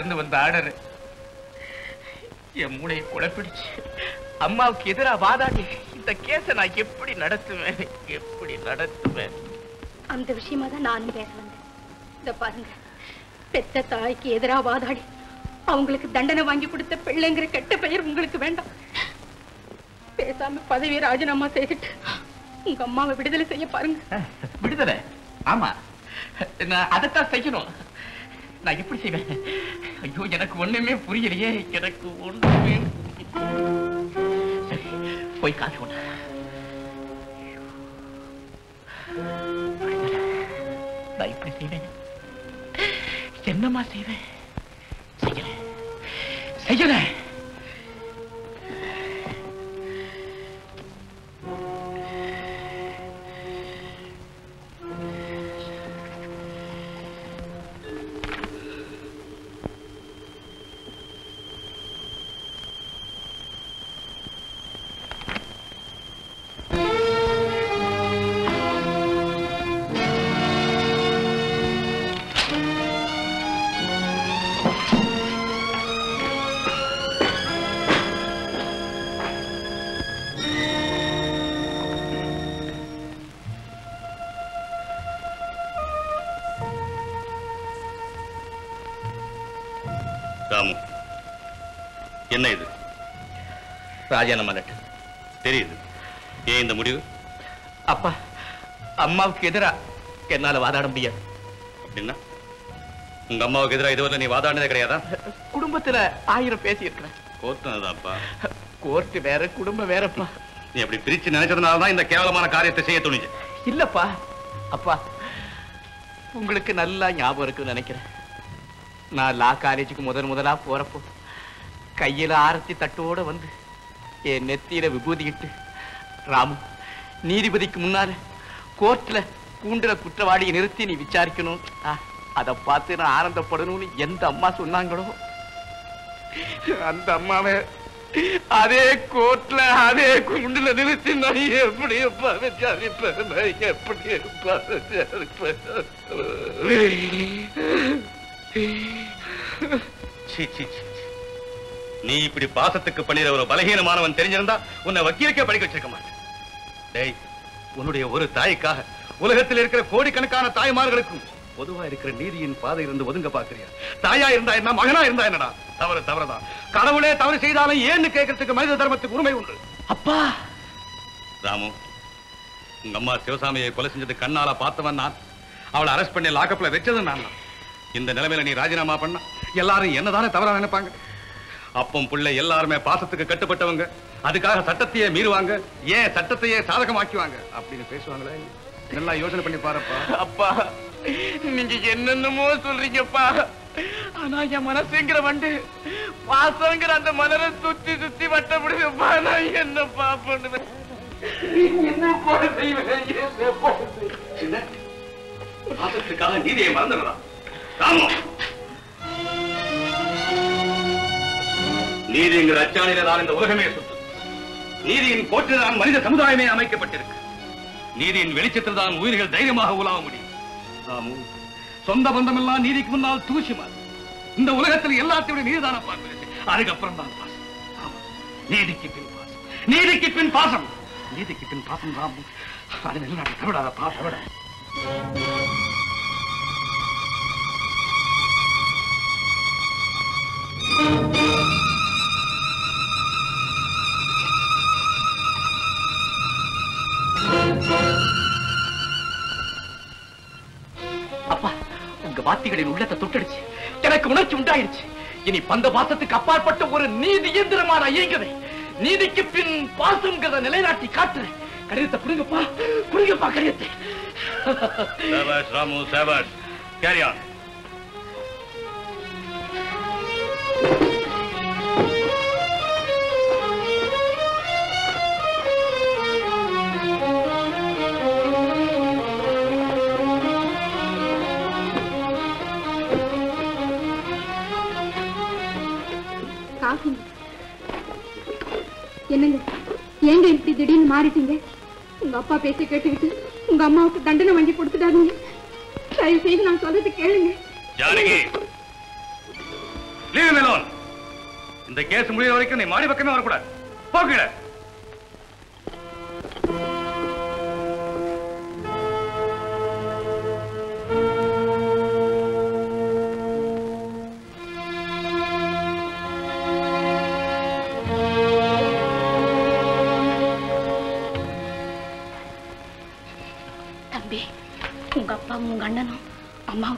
Speaker 4: இருந்து வந்த ஆர்டர் என் மூளையை குழப்பிடுச்சு. அம்மாவுக்கு எதிரா வாதாடி இந்த கேஸ நான் எப்படி நடத்துவேன்? எப்படி நடத்துவேன்?
Speaker 17: அந்த விஷயமா தான் நானும் பேச வந்தேன். இந்த பாருங்க. பெத்த தாய்க்கு எதிரா வாதாடி அவங்களுக்கு தண்டனை வாங்கி கொடுத்த பிள்ளைங்கிற கெட்ட பெயர் உங்களுக்கு வேண்டாம். பேசாம பதவியை ராஜினாமா செய்துட்டு உங்க அம்மாவை விடுதலை செய்ய பாருங்க.
Speaker 4: விடுதலை? ஆமா. நான் அதைத்தான் செய்யணும். நான் எப்படி செய்வேன். ஐயோ எனக்கு ஒண்ணுமே புரியலையே. எனக்கு ஒண்ணுமே சரி போய் காஃபி கொண்டு நான் இப்படி செய்வேன். என்னம்மா செய்வேன்
Speaker 12: செய்யல. செய்யல. ராஜான லெட்டர் தெரியுது. ஏன் இந்த முடிவு?
Speaker 4: அப்பா அம்மாவுக்கு எதிரா என்னால வாதாட முடியாது.
Speaker 12: அப்படின்னா உங்க அம்மாவுக்கு எதிராக இதுவரை நீ வாதாடினதே கிடையாதா?
Speaker 4: குடும்பத்துல ஆயிரம் பேசி இருக்கிறேன்
Speaker 12: கோர்ட்டுனதாப்பா
Speaker 4: கோர்ட்டு வேற குடும்பம் வேறப்பா.
Speaker 12: நீ அப்படி பிரிச்சு நினைச்சதுனால தான் இந்த கேவலமான காரியத்தை செய்ய துணிஞ்ச
Speaker 4: இல்லப்பா. அப்பா உங்களுக்கு நல்லா ஞாபகம் இருக்குன்னு நினைக்கிறேன். நான் லா காலேஜுக்கு முதன் முதலா போறப்போ கையில ஆரத்தி தட்டோட வந்து என் நெத்தியில விபூதியிட்டு ராமு நீதிபதிக்கு முன்னால கோர்ட்ல கூண்டுல குற்றவாளியை நிறுத்தி நீ விசாரிக்கணும். அதை பார்த்து நான் ஆனந்தப்படணும்னு எந்த அம்மா சொன்னாங்களோ? அந்த அம்மாவை அதே கோர்ட்ல அதே குண்டுல நிறுத்தி நான் எப்படி அப்பா விசாரிப்பேன்? நான் எப்படி விசாரிப்பேன்.
Speaker 12: நீ இப்படி பாசத்துக்கு பண்ணிற ஒரு பலகீனமானவன் தெரிஞ்சிருந்தா உன்னை வக்கீலுக்கே படிக்க வச்சிருக்க மாட்டேன். டேய் உன்னுடைய ஒரு தாய்க்காக உலகத்தில் இருக்கிற கோடிக்கணக்கான தாய்மார்களுக்கும் பொதுவா இருக்கிற நீதியின் பாதை இருந்து ஒதுங்க பாக்குறியா தாயா இருந்தா என்ன மகனா இருந்தா என்னடா? தவறு தவறுதான். கடவுளே தவறு செய்தாலும் ஏன்னு கேட்கறதுக்கு மனித தர்மத்துக்கு உரிமை உண்டு.
Speaker 4: அப்பா!
Speaker 12: ராமு உங்க அம்மா சிவசாமியை கொலை செஞ்சது கண்ணால பார்த்தவன் நான். அவளை அரெஸ்ட் பண்ணி லாக்கப்ல வச்சது நான் இந்த நிலைமையில நீ ராஜினாமா பண்ண. எல்லாரும் என்னதானே தவறா நினைப்பாங்க? அப்பம் புள்ள எல்லாருமே பாசத்துக்கு கட்டுப்பட்டவங்க. அதுக்காக சட்டத்தையே மீறுவாங்க. ஏன் சட்டத்தையே சாதகமாக்குவாங்க? அப்படின்னு பேசுவாங்களே நல்லா யோசனை பண்ணி பாருப்பா.
Speaker 4: அப்பா நீங்க என்னென்னமோ சொல்றீங்கப்பா. ஆனா என் மனசுங்கிற வண்டு பாசங்கிற அந்த மலரை சுத்தி சுத்தி வட்டப்படுதுப்பா நான் என்னப்பா பண்ணுவேன் செய்வேன் செய்வேன்?
Speaker 12: பாசத்துக்காக நீதியை மறந்துடா ராமு! நீதிங்கிற எங்கள் அச்சாணியில்தான் இந்த உலகமே சுற்று நீதியின் கோட்டில்தான் மனித சமுதாயமே அமைக்கப்பட்டிருக்கு. நீதியின் வெளிச்சத்தில் தான் உயிர்கள் தைரியமாக உலாவ முடியும். ராமு சொந்த பந்தமெல்லாம் நீதிக்கு முன்னால் தூசி மாதிரி இந்த உலகத்தில் எல்லாத்தையும் நீதிதான பார்க்கிறது. அதுக்கப்புறம் தான் பாசம் நீதிக்கு பின் பாசம். நீதிக்கு பின் பாசம். நீதிக்கு பின் பாசம் ராமு. அது நிலநாட்டு தவிடாதப்பா தவிட
Speaker 4: அப்பா உங்க வார்த்தைகளின் உள்ளத்தை தொட்டடிச்சு. எனக்கு உணர்ச்சி உண்டாயிருச்சு. இனி பந்த பாசத்துக்கு அப்பாற்பட்ட ஒரு நீதி இயந்திரமான நான் நீதிக்கு பின் பாசம்ங்கிறத நிலைநாட்டி காட்டுறேன். கடிதத்தை குடுங்கப்பா குடுங்கப்பா கடிதத்தை.
Speaker 12: சேவாஷ் ராமு சேவாஷ் கேரியான் ஆன்
Speaker 17: என்னங்க? ஏங்க இப்படி திடீர்னு மாறிட்டீங்க? உங்க அப்பா பேச்ச கேட்டுக்கிட்டு உங்க அம்மாவுக்கு தண்டனை வாங்கி கொடுத்துட்டாருங்க. தயவு செய்து நான் சொல்றது கேளுங்க.
Speaker 12: ஜானகி! இந்த கேஸ் முடிகிற வரைக்கும் நீ மாடி பக்கமே வரக்கூடாது. போகல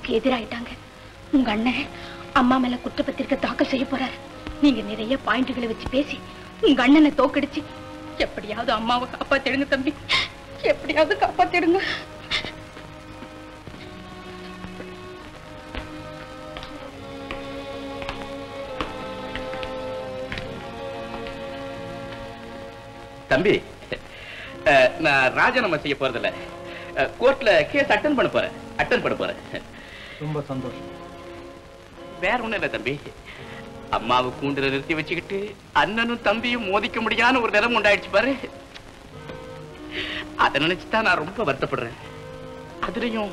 Speaker 17: அம்மாவுக்கு எதிராயிட்டாங்க. உங்க அண்ணன் அம்மா மேல குற்றப்பத்திரிக்கை தாக்கல் செய்ய போறாரு. நீங்க நிறைய பாயிண்ட்களை வச்சு பேசி உங்க அண்ணனை தோக்கடிச்சு எப்படியாவது அம்மாவை காப்பாத்திடுங்க தம்பி. எப்படியாவது காப்பாத்திடுங்க.
Speaker 4: தம்பி நான் ராஜினாமா செய்ய போறதில்ல. கோர்ட்ல கேஸ் அட்டன் பண்ண போறேன். அட்டன் பண்ண போறேன்.
Speaker 8: ரொம்ப சந்தோஷம்.
Speaker 4: வேற ஒண்ணும் இல்ல தம்பி. அம்மாவை கூண்டுல நிறுத்தி வச்சுக்கிட்டு அண்ணனும் தம்பியும் மோதிக்க முடியாத ஒரு நிலம் உண்டாயிடுச்சு பாரு. அதை நினைச்சுதான் நான் ரொம்ப வருத்தப்படுறேன். அதுலயும்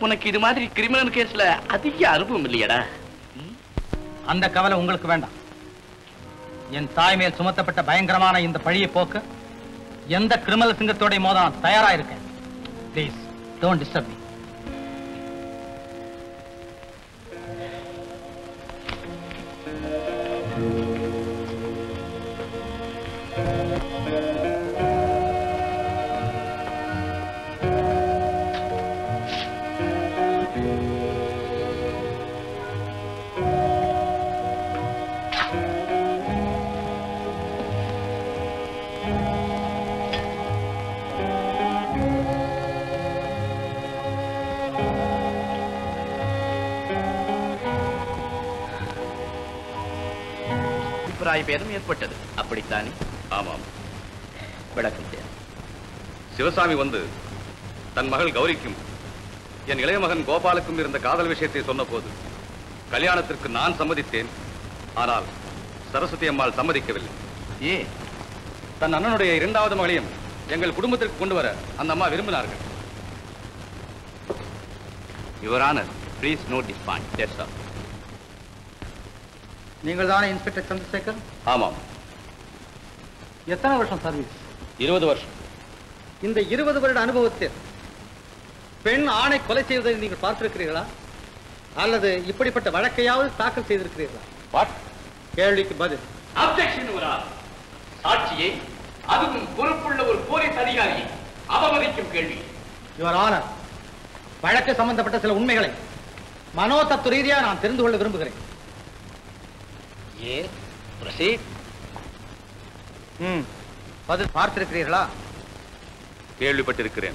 Speaker 4: உனக்கு இது மாதிரி கிரிமினல் கேஸ்ல அதிக அனுபவம் இல்லையாடா.
Speaker 8: அந்த கவலை உங்களுக்கு வேண்டாம். என் தாய் மேல் சுமத்தப்பட்ட பயங்கரமான இந்த பழியை போக்க எந்த கிரிமினல் சிங்கத்தோட மோத நான் தயாரா இருக்கேன். ப்ளீஸ் டோன்ட் டிஸ்டர்ப் மீ
Speaker 4: அபிப்பிராய பேதம் ஏற்பட்டது. அப்படித்தானே?
Speaker 12: ஆமாம்.
Speaker 4: விளக்கம் தேவை.
Speaker 12: சிவசாமி வந்து தன் மகள் கௌரிக்கும் என் இளைய மகன் கோபாலுக்கும் இருந்த காதல் விஷயத்தை சொன்னபோது கல்யாணத்திற்கு நான் சம்மதித்தேன். ஆனால் சரஸ்வதி அம்மாள் சம்மதிக்கவில்லை.
Speaker 4: ஏ?
Speaker 12: தன் அண்ணனுடைய இரண்டாவது மகளையும் எங்கள் குடும்பத்திற்கு கொண்டு வர அந்த அம்மா விரும்பினார்கள்.
Speaker 4: Your honour please note this point all
Speaker 8: நீங்கள் தானே இன்ஸ்பெக்டர் சந்திரசேகர்?
Speaker 12: ஆமாம்.
Speaker 8: எத்தனை வருஷம் சர்வீஸ்
Speaker 12: இருபது வருஷம்.
Speaker 8: இந்த இருபது வருட அனுபவத்தில் பெண் ஆணை கொலை செய்வதை நீங்கள் பார்த்திருக்கிறீர்களா? அல்லது இப்படிப்பட்ட வழக்கையாவது தாக்கல் செய்திருக்கிறீர்களா?
Speaker 12: வாட்
Speaker 8: கேள்விக்கு பதில்.
Speaker 4: சாட்சியை அதுவும் பொறுப்புள்ள ஒரு போலீஸ் அதிகாரியை அவமதிக்கும் கேள்வி.
Speaker 8: யுவர் ஆனர் வழக்கு சம்பந்தப்பட்ட சில உண்மைகளை மனோதத்துவ ரீதியா நான் தெரிந்து கொள்ள விரும்புகிறேன்.
Speaker 27: ஏ proceed.
Speaker 8: ம் பதில் பார்த்திருக்கிறீர்களா?
Speaker 12: கேள்விப்பட்டிருக்கிறேன்.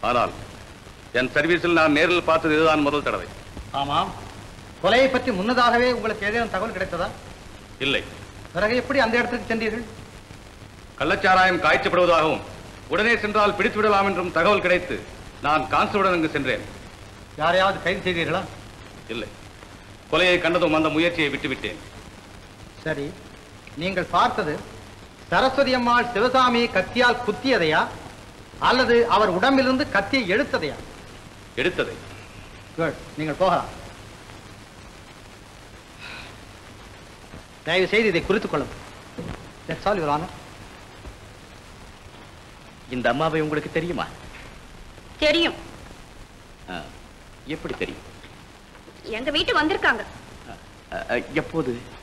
Speaker 12: ஆனால் என் சர்வீஸில் நான் நேரில் பார்த்தது இதுதான் முதல் தடவை.
Speaker 8: ஆமாம். கொலையை பற்றி முன்னதாகவே உங்களுக்கு ஏதேனும் தகவல் கிடைத்ததா?
Speaker 12: இல்லை.
Speaker 8: பிறகு எப்படி அந்த இடத்துக்கு சென்றீர்கள்?
Speaker 12: கள்ளச்சாராயம் காய்ச்சப்படுவதாகவும் உடனே சென்றால் பிடித்து விடலாம் என்றும் தகவல் கிடைத்து நான் கான்ஸ்டபிளுடன் அங்கு சென்றேன்.
Speaker 8: யாரையாவது கைது செய்தீர்களா?
Speaker 12: இல்லை. கொலையை கண்டதும் அந்த முயற்சியை விட்டுவிட்டேன்.
Speaker 8: சரி நீங்கள் பார்த்தது சரஸ்வதி அம்மாள் சிவசாமியை கத்தியால் குத்தியதையா? அல்லது அவர் உடம்பிலிருந்து கத்தியை எடுத்ததையா?
Speaker 12: எடுத்ததை.
Speaker 8: குட் நீங்கள் போகலாம். தயவு செய்து இதை குறித்துக் Honor.
Speaker 4: இந்த அம்மாவை உங்களுக்கு தெரியுமா?
Speaker 17: தெரியும்.
Speaker 4: எப்படி தெரியும்?
Speaker 17: எங்க வீட்டு வந்திருக்காங்க.
Speaker 4: எப்போது?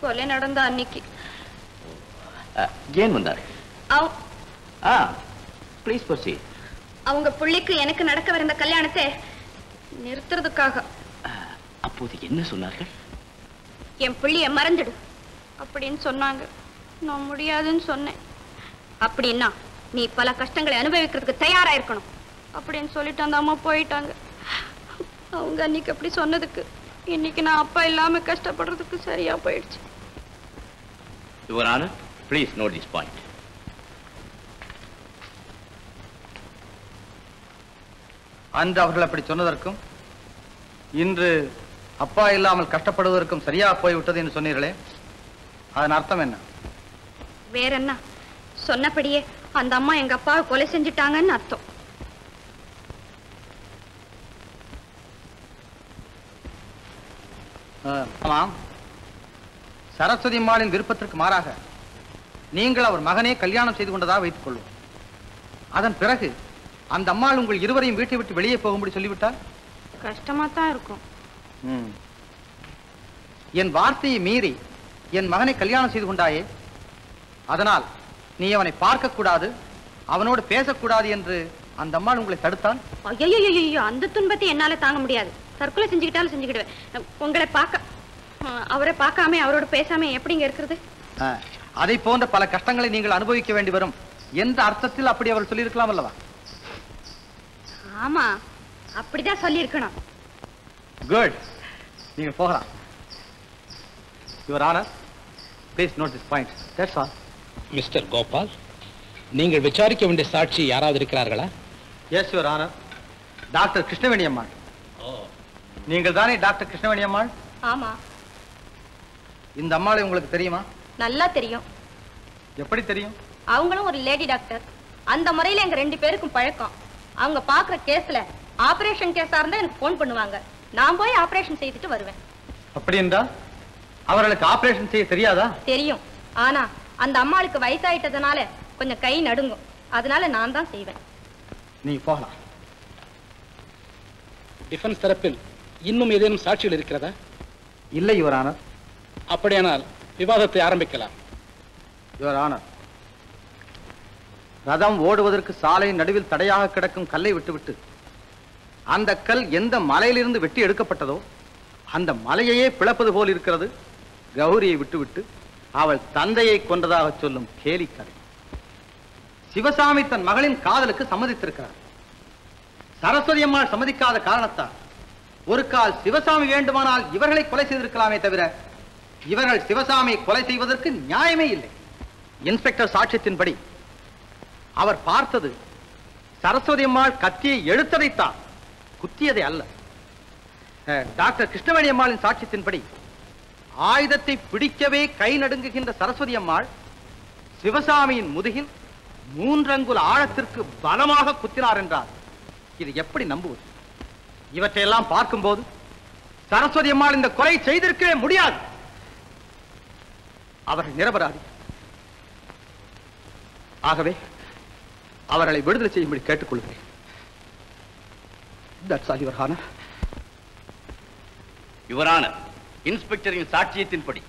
Speaker 17: கொலை நடந்த அன்னைக்கு.
Speaker 4: ஏன் வந்தார்? Please proceed.
Speaker 17: அவங்க புள்ளிக்கு எனக்கு நடக்கவிருந்த கல்யாணத்தை நிறுத்துறதுக்காக.
Speaker 4: அப்போது என்ன சொன்னார்கள்?
Speaker 17: என் புள்ளிய மறந்துடு அப்படின்னு சொன்னாங்க. நான் முடியாதுன்னு சொன்னேன். அப்படின்னா நீ பல கஷ்டங்களை அனுபவிக்கிறதுக்கு தயாரா இருக்கணும் அப்படின்னு சொல்லிட்டு அந்த அம்மா போயிட்டாங்க. அவங்க அன்னைக்கு அப்படி சொன்னதுக்கு. இன்னைக்கு நான் அப்பா இல்லாம கஷ்டப்படுறதுக்கு சரியா போயிடுச்சு.
Speaker 4: Your honour please note this point
Speaker 8: அன்று அவர்கள் அப்படி சொன்னதற்கும் இன்று அப்பா இல்லாமல் கஷ்டப்படுவதற்கும் சரியா போய்விட்டது என்று சொன்னீர்களே? அதன் அர்த்தம் என்ன?
Speaker 17: வேற என்ன சொன்னபடியே அந்த அம்மா எங்க அப்பாவை கொலை செஞ்சுட்டாங்கன்னு அர்த்தம்.
Speaker 8: ஆமாம் சரஸ்வதி அம்மாளின் விருப்பத்திற்கு மாறாக நீங்கள் அவர் மகனே கல்யாணம் செய்து கொண்டதாக வைத்துக் கொள்வோம். அதன் பிறகு அந்த அம்மாள் உங்கள் இருவரையும் வீட்டை விட்டு வெளியே போகும்படி சொல்லிவிட்டால்?
Speaker 17: கஷ்டமா தான் இருக்கும்.
Speaker 8: என் வார்த்தையை மீறி என் மகனை கல்யாணம் செய்து கொண்டாயே? அதனால் நீ அவனை பார்க்க கூடாது அவனோடு பேசக்கூடாது என்று அந்த அம்மாள் உங்களை தடுத்தால்
Speaker 17: ஐயோ அந்த துன்பத்தை என்னால தாங்க முடியாது. தற்கொலை செஞ்சுக்கிட்டாலும் செஞ்சுக்கிடுவேன். உங்களை பார்க்க அவரை பார்க்காம அவரோட பேசாம எப்படிங்க இருக்கிறது?
Speaker 8: அதை போன்ற பல கஷ்டங்களை நீங்கள் அனுபவிக்க வேண்டி வரும். என்ற அர்த்தத்தில் அப்படி அவர் சொல்லியிருக்கலாம் அல்லவா?
Speaker 17: ஆமா அப்படிதான் சொல்லியிருக்கணும்.
Speaker 8: குட் நீங்க போகலாம். Your honour please note this point that's all
Speaker 27: mister Gopal நீங்கள் விசாரிக்க வேண்டிய சாட்சி யாராவது இருக்கிறார்களா?
Speaker 8: Yes your honour doctor Krishnaveni Ammal. நீங்கள் தானே டாக்டர் கிருஷ்ணவேணி அம்மாள்
Speaker 17: ஆமா.
Speaker 8: இந்த அம்மாளை உங்களுக்கு தெரியுமா?
Speaker 17: நல்லா தெரியும்.
Speaker 8: எப்படி தெரியும்?
Speaker 17: அவங்களும் ஒரு லேடி டாக்டர். அந்த முறையில எங்க ரெண்டு பேருக்கும் பழக்கம். அவங்க பாக்குற கேஸ்ல ஆபரேஷன் கேஸா இருந்தா எனக்கு ஃபோன் பண்ணுவாங்க. நான் போய் ஆபரேஷன் செய்துட்டு வருவேன்.
Speaker 8: அப்படி என்றால் அவர்களுக்கு ஆபரேஷன் செய்ய தெரியாதா?
Speaker 17: தெரியும். ஆனா அந்த அம்மாளுக்கு வயசாயிட்டதுனால கொஞ்சம் கை நடுங்கும். அதனால நான் தான் செய்வேன்.
Speaker 8: நீங்க போகலாம்.
Speaker 27: டிஃபென்ஸ் தரப்பில் இன்னும் ஏதேனும் சாட்சிகள் இருக்கிறதா?
Speaker 8: இல்லை யுவர் ஆனர்.
Speaker 27: அப்படியானால் விவாதத்தை ஆரம்பிக்கலாம்.
Speaker 8: யுவர் ஆனர் ரதம் ஓடுவதற்கு சாலை நடுவில் தடையாக கிடக்கும் கல்லை விட்டுவிட்டு அந்த கல் எந்த மலையிலிருந்து வெட்டி எடுக்கப்பட்டதோ அந்த மலையையே பிளப்பது போல் இருக்கிறது. கௌரியை விட்டுவிட்டு அவள் தந்தையை கொன்றதாக சொல்லும் கேலி கதை சிவசாமி தன் மகளின் காதலுக்கு சம்மதித்திருக்கிறார். சரஸ்வதி அம்மாள் சம்மதிக்காத காரணத்தால் ஒரு கால் சிவசாமி வேண்டுமானால் இவர்களை கொலை செய்திருக்கலாமே தவிர இவர்கள் சிவசாமியை கொலை செய்வதற்கு நியாயமே இல்லை. இன்ஸ்பெக்டர் சாட்சியத்தின்படி அவர் பார்த்தது சரஸ்வதி அம்மாள் கத்தியை எழுத்ததைத்தான் குத்தியதை அல்ல. டாக்டர் கிருஷ்ணவேணி அம்மாளின் சாட்சியத்தின்படி ஆயுதத்தை பிடிக்கவே கை நடுங்குகின்ற சரஸ்வதி அம்மாள் சிவசாமியின் முதுகில் மூன்றங்குல ஆழத்திற்கு பலமாக குத்தினார் என்றார். இது எப்படி நம்புவது? இவற்றையெல்லாம் பார்க்கும்போது சரஸ்வதி அம்மாள் இந்த கொலை செய்திருக்கவே முடியாது. அவர்கள் நிரபராதி. ஆகவே அவர்களை விடுதலை செய்யும்படி கேட்டுக்கொள்கிறேன். That's all,
Speaker 4: யுவரான இன்ஸ்பெக்டரின் சாட்சியத்தின்படி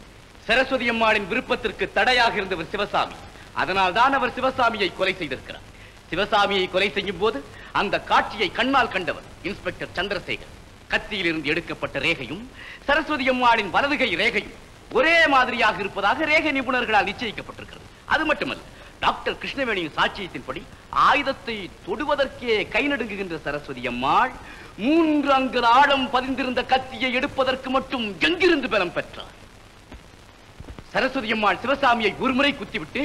Speaker 4: சரஸ்வதி அம்மாளின் விருப்பத்திற்கு தடையாக இருந்தவர் சிவசாமி. அதனால் தான் அவர் சிவசாமியை கொலை செய்திருக்கிறார். சிவசாமியை கொலை செய்யும் போது அந்த காட்சியை கண்ணால் கண்டவர் இன்ஸ்பெக்டர் சந்திரசேகர். கத்தியில் இருந்து எடுக்கப்பட்ட ரேகையும் சரஸ்வதி அம்மாளின் வலதுகை ரேகையும் ஒரே மாதிரியாக இருப்பதாக ரேகை நிபுணர்களால் நிச்சயிக்கப்பட்டிருக்கிறது. அது மட்டுமல்ல டாக்டர் கிருஷ்ணவேணியின் சாட்சியத்தின்படி ஆயுதத்தை தொடுவதற்கே கை நடுங்குகின்ற சரஸ்வதி அம்மாள் மூன்று அங்கு ஆழம் பதிந்திருந்த கத்தியை எடுப்பதற்கு மட்டும் எங்கிருந்து பலம் பெற்றார் சரஸ்வதி அம்மாள் சிவசாமியை ஒருமுறை குத்திவிட்டு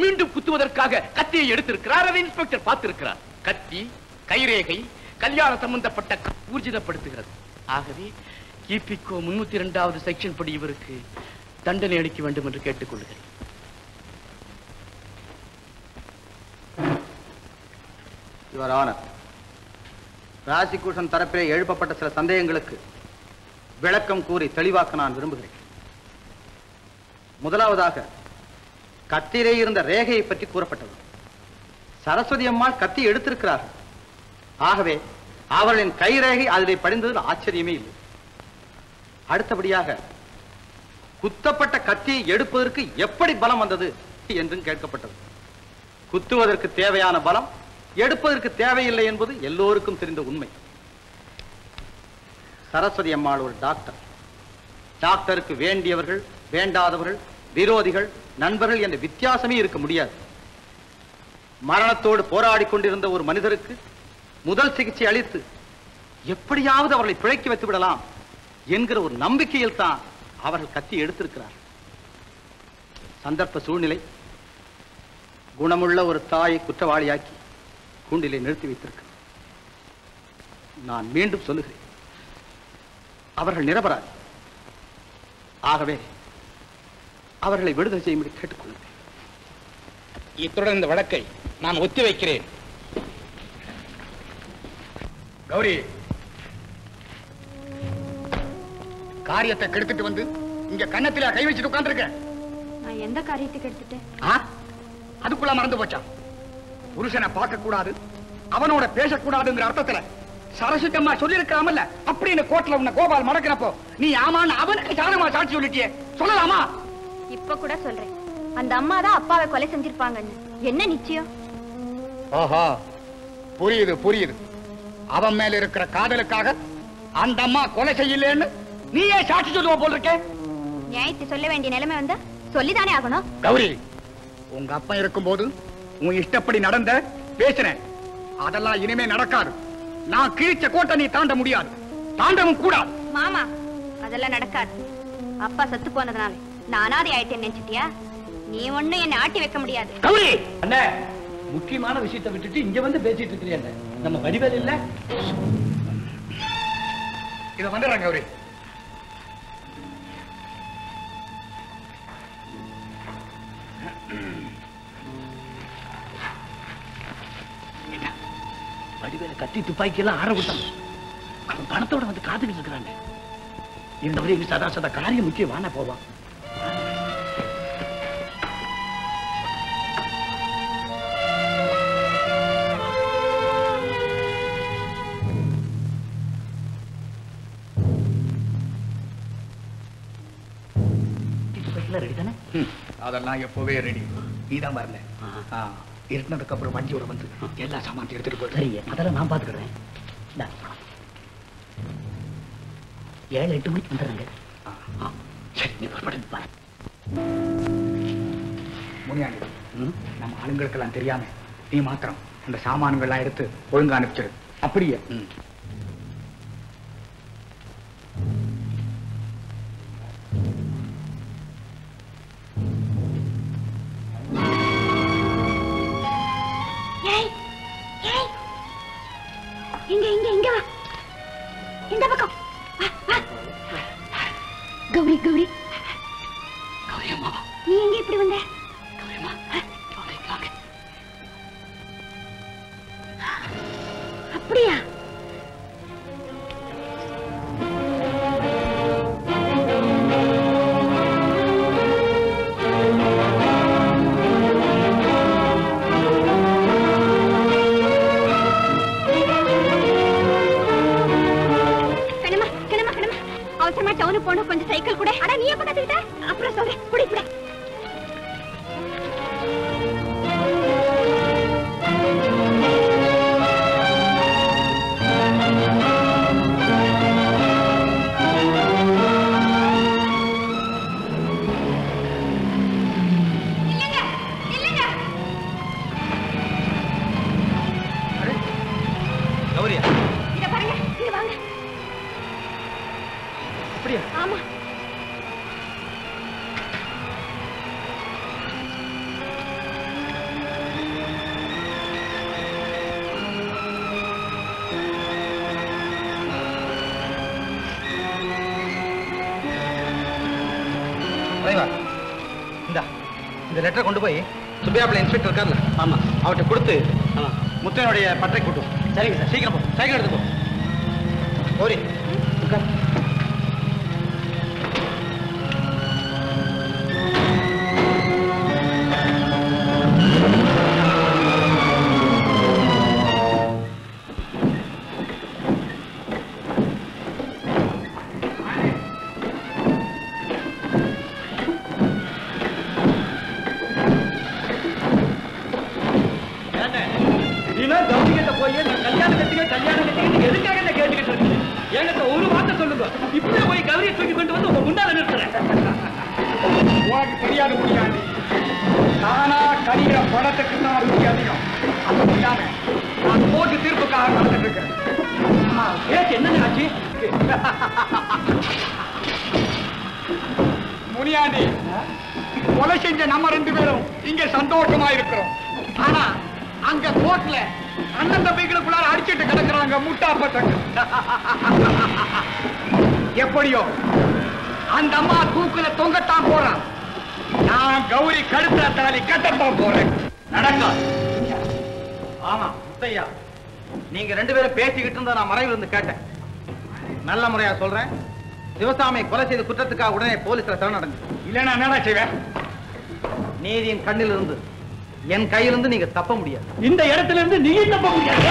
Speaker 4: மீண்டும் குத்துவதற்காக கத்தியை எடுத்திருக்கிறார் அதை இன்ஸ்பெக்டர் பார்த்திருக்கிறார். கத்தி கைரேகை கல்யாண சம்பந்தப்பட்ட ஊர்ஜிதப்படுத்துகிறது. ஆகவே கிபிகோ முன்னூத்தி இரண்டாவது செக்ஷன் படி இவருக்கு தண்டனை அளிக்க வேண்டும் என்று கேட்டுக்கொள்கிறேன்.
Speaker 8: யுவர் ஆனர் ராசிகூஷன் தரப்பிலே எழுப்பப்பட்ட சில சந்தேகங்களுக்கு விளக்கம் கூறி தெளிவாக்க நான் விரும்புகிறேன். முதலாவதாக கத்தியிலே இருந்த ரேகையை பற்றி கூறப்பட்டது. சரஸ்வதி அம்மாள் கத்தி எடுத்திருக்கிறார்கள். ஆகவே அவர்களின் கைரேகை அதிலே படிந்ததில் ஆச்சரியமே இல்லை. அடுத்தபடியாக குத்தப்பட்ட கத்தியை எடுப்பதற்கு எப்படி பலம் வந்தது என்றும் கேட்கப்பட்டது. குத்துவதற்கு தேவையான பலம் எடுப்பதற்கு தேவையில்லை என்பது எல்லோருக்கும் தெரிந்த உண்மை. சரஸ்வதி அம்மாள் ஒரு டாக்டர். டாக்டருக்கு வேண்டியவர்கள் வேண்டாதவர்கள் விரோதிகள் நண்பர்கள் என்ற வித்தியாசமே இருக்க முடியாது. மரணத்தோடு போராடி கொண்டிருந்த ஒரு மனிதருக்கு முதல் சிகிச்சை அளித்து எப்படியாவது அவர்களை பிழைக்க வைத்து விடலாம் என்கிற ஒரு நம்பிக்கையில் தான் அவர்கள் கத்தி எடுத்திருக்கிறார். சந்தர்ப்ப சூழ்நிலை குணமுள்ள ஒரு தாயை குற்றவாளியாக்கி கூண்டிலே நிறுத்தி வைத்திருக்க. நான் மீண்டும் சொல்லுகிறேன். அவர்கள் நிரபராதி. ஆகவே அவர்களை விடுதலை செய்யும்படி கேட்டுக்கொள்கிறேன்.
Speaker 27: இத்துடன் இந்த வழக்கை நான் ஒத்தி வைக்கிறேன்
Speaker 26: கௌரி. காரியத்தை கெடுத்துட்டு வந்து இங்க கன்னத்தில கை வச்சுட்டு உட்கார்ந்திருக்க.
Speaker 17: நான் எந்த காரியத்துக்கு எடுத்துட்டேன்
Speaker 26: ஆ? அதுக்குள்ள மறந்து போச்சா? புருஷனை பார்க்க கூடாது அவனோட பேசக்கூடாதுங்கிற அர்த்தத்துல சரசுத்தம்மா சொல்லிருக்காமல்ல அப்படின்னு கோர்ட்ல உன்னை கோபால் மடக்கிறப்போ நீ ஆமான்னு அவனுக்கு சாணமா சாட்சி சொல்லிட்டியே. சொல்லலாமா?
Speaker 17: இப்ப கூட சொல்றேன். அந்த அம்மா தான் அப்பாவை கொலை செஞ்சிருப்பாங்கன்னு. என்ன நிச்சயம்?
Speaker 26: ஓஹோ புரியுது புரியுது. அவன் மேல இருக்கிற காதலுக்காக அந்த அம்மா கொலை செய்யலன்னு நீயே சாட்சி சொல்லுவ போல் இருக்கே
Speaker 17: நியாயத்தை சொல்ல வேண்டிய நிலைமை வந்தா சொல்லிதானே ஆகணும்.
Speaker 26: கௌரி உங்க அப்பா இருக்கும்போது உன் இஷ்டப்படி நடந்த பேசினேன். அதெல்லாம் இனிமே நடக்காது. நான் கிழிச்ச கோட்டை நீ தாண்ட முடியாது. தாண்டவும் கூடாது.
Speaker 17: மாமா அதெல்லாம் நடக்காது. அப்பா செத்து போனதுனால நான் அனாதை ஆயிட்டேன்னு நினைச்சிட்டியா? நீ ஒண்ணும் என்ன ஆட்டி வைக்க முடியாது.
Speaker 26: கௌரி!
Speaker 18: அண்ணே முக்கியமான விஷயத்தை விட்டுட்டு இங்க வந்து பேசிட்டு இருக்கிறீ அண்ணே. நம்ம வடிவேல் இல்ல.
Speaker 26: இத வந்துடுறேன் கௌரி.
Speaker 18: வடிவேல கத்தி துப்பாக்கி எல்லாம் ஆற விட்டான். அவன் பணத்தோட வந்து காத்துக்கிட்டு இருக்கிறாங்க இந்த வரை சதா சதா காரியம் முக்கியம் வான போவான் ரெடி தானே?
Speaker 26: அதெல்லாம் எப்பவே ரெடி. நீதான் வரல ஆ, இருட்டினதுக்கு அப்புறம் வண்டியோட வந்து எல்லா சாமான் எடுத்துட்டு போயிடு.
Speaker 18: சரிங்க அதெல்லாம் நான் பாத்துக்கிறேன். ஏழு எட்டு மணிக்கு வந்துடுறேங்க. சரி நீ பாரு.
Speaker 26: முனியாண்டி நம்ம ஆளுங்களுக்கெல்லாம் தெரியாம நீ மாத்திரம் அந்த சாமான்கள்லாம் எடுத்து ஒழுங்கா அனுப்பிச்சிடு. அப்படியே. லெட்டரை கொண்டு போய் சுப்பியாப்பில் இன்ஸ்பெக்டர் இருக்கார்ல ஆமாம் அவர்கிட்ட கொடுத்து முத்தனுடைய பற்றை கூட்டும் சரிங்க சார் சீக்கிரம்
Speaker 8: சிவகாமியை கொலை
Speaker 26: செய்த குற்றத்துக்காக உடனே போலீஸ்ல சரணடைஞ்சு
Speaker 8: இல்லைன்னா என்னடா செய்வேன்
Speaker 26: நீதியின் கண்ணில் இருந்து என் கையிலிருந்து நீங்க தப்ப முடியாது.
Speaker 28: இந்த இடத்துல இருந்து நீ தப்ப முடியாது.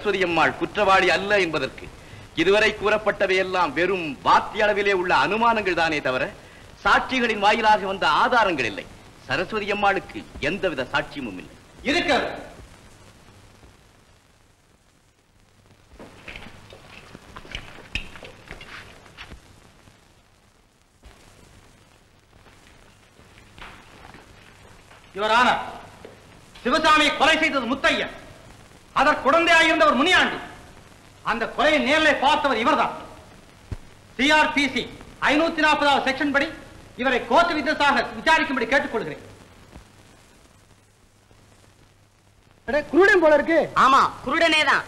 Speaker 4: சரஸ்வதி அம்மாள் குற்றவாளி அல்ல என்பதற்கு இதுவரை கூறப்பட்டவையெல்லாம் வெறும் வாத்திய அளவிலே உள்ள அனுமானங்கள் தானே தவிர சாட்சிகளின் வாயிலாக வந்த ஆதாரங்கள் இல்லை. சரஸ்வதி அம்மாளுக்கு எந்தவித சாட்சியமும் இல்லை.
Speaker 8: இருக்கிறது யுவர் ஆனர் சிவசாமி கொலை செய்தது முத்தையன். அதற்கு குழந்தையாயிருந்தவர் முனியாண்டி. அந்த கொலையை நேரில் பார்த்தவர் இவர்தான். சிஆர்பிசி ஐநூத்தி நாற்பதாவது செக்ஷன் படி இவரை கோர்ட் வித்தஸாக விசாரிக்கும்படி கேட்டுக்கொள்கிறேன்.
Speaker 29: குருடன் போல இருக்கு.
Speaker 30: ஆமா குருடனே தான்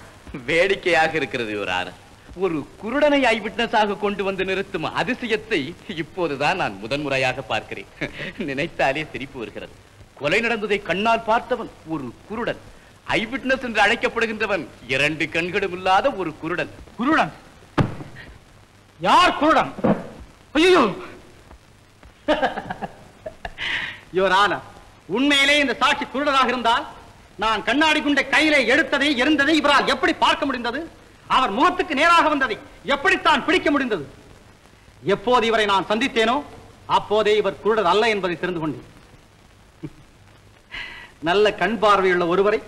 Speaker 4: வேடிக்கையாக இருக்கிறது யுவரான ஒரு குருடனை ஐ விட்னஸாக கொண்டு வந்து நிறுத்தும் அதிசயத்தை இப்போதுதான் நான் முதன்முறையாக பார்க்கிறேன். நினைத்தாலே சிரிப்பு வருகிறது. கொலை நடந்ததை கண்ணால் பார்த்தவன் ஒரு குருடன். ஐ விட்னஸ் என்று அழைக்கப்படுகின்றவன் இரண்டு கண்களும் இல்லாத ஒரு குருடன்.
Speaker 8: குருடன்? யார் குருடன்? ஐயோ யுவர் ஆனர் உண்மையிலே இந்த சாட்சி குருடராக இருந்தால் நான் கண்ணாடி குண்டை கையிலே எடுத்ததை எரிந்ததை இவரால் எப்படி பார்க்க முடிந்தது? அவர் முகத்துக்கு நேராக வந்ததை எப்படித்தான் பிடிக்க முடிந்தது? எப்போது இவரை நான் சந்தித்தேனோ அப்போதே இவர் குருடர் அல்ல என்பதை தெரிந்து கொண்டேன். நல்ல கண் பார்வையுள்ள ஒருவரை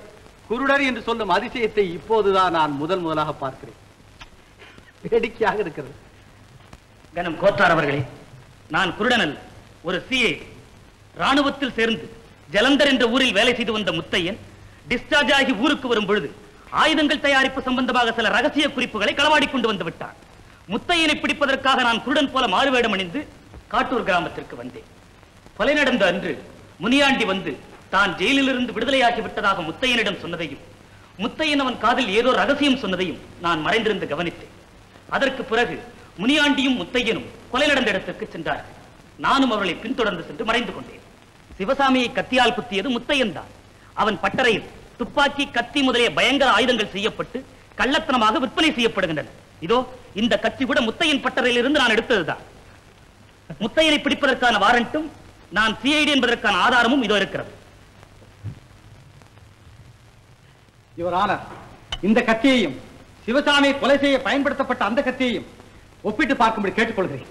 Speaker 8: குருடர் என்று சொல்லும் அதிசயத்தை இப்போதுதான் நான் முதல் முதலாக பார்க்கிறேன். வேடிக்கையாக இருக்கிறது.
Speaker 31: கனம் கோத்தார் அவர்களே நான் குருடனல் ஒரு சிஏ. ராணுவத்தில் சேர்ந்து ஜலந்தர் என்ற ஊரில் வேலை செய்து வந்த முத்தையன் டிஸ்சார்ஜ் ஆகி ஊருக்கு வரும் பொழுது ஆயுதங்கள் தயாரிப்பு சம்பந்தமாக சில ரகசிய குறிப்புகளை களவாடி கொண்டு வந்து விட்டான். முத்தையனை பிடிப்பதற்காக நான் குருடன் போல மாறுவேடம் அணிந்து காட்டூர் கிராமத்திற்கு வந்தேன். கொலை நடந்த அன்று முனியாண்டி வந்து தான் ஜெயிலிலிருந்து விடுதலையாகி விட்டதாக முத்தையனிடம் சொன்னதையும் முத்தையன் அவன் காதில் ஏதோ ரகசியம் சொன்னதையும் நான் மறைந்திருந்து கவனித்தேன். அதற்கு பிறகு முனியாண்டியும் முத்தையனும் கொலை நடந்த இடத்திற்கு சென்றார்கள். நானும் அவர்களை பின்தொடர்ந்து சென்று மறைந்து கொண்டேன். சிவசாமியை கத்தியால் குத்தியது முத்தையன் தான். அவன் பட்டறையில் துப்பாக்கி கத்தி முதலிய பயங்கர ஆயுதங்கள் செய்யப்பட்டு கள்ளத்தனமாக விற்பனை செய்யப்படுகின்றன. இதோ இந்த கத்தி கூட முத்தையன் பட்டறையில் இருந்து நான் எடுத்ததுதான் முத்தையனை பிடிப்பதற்கான வாரண்ட்டும் நான் சிஐடி என்பதற்கான ஆதாரமும் இதோ இருக்கிறது.
Speaker 8: யுவர் ஆனர் இந்த கத்தியையும் சிவசாமி கொலை செய்ய பயன்படுத்தப்பட்ட அந்த கத்தியையும் ஒப்பிட்டு பார்க்கும்படி கேட்டுக்கொள்கிறேன்.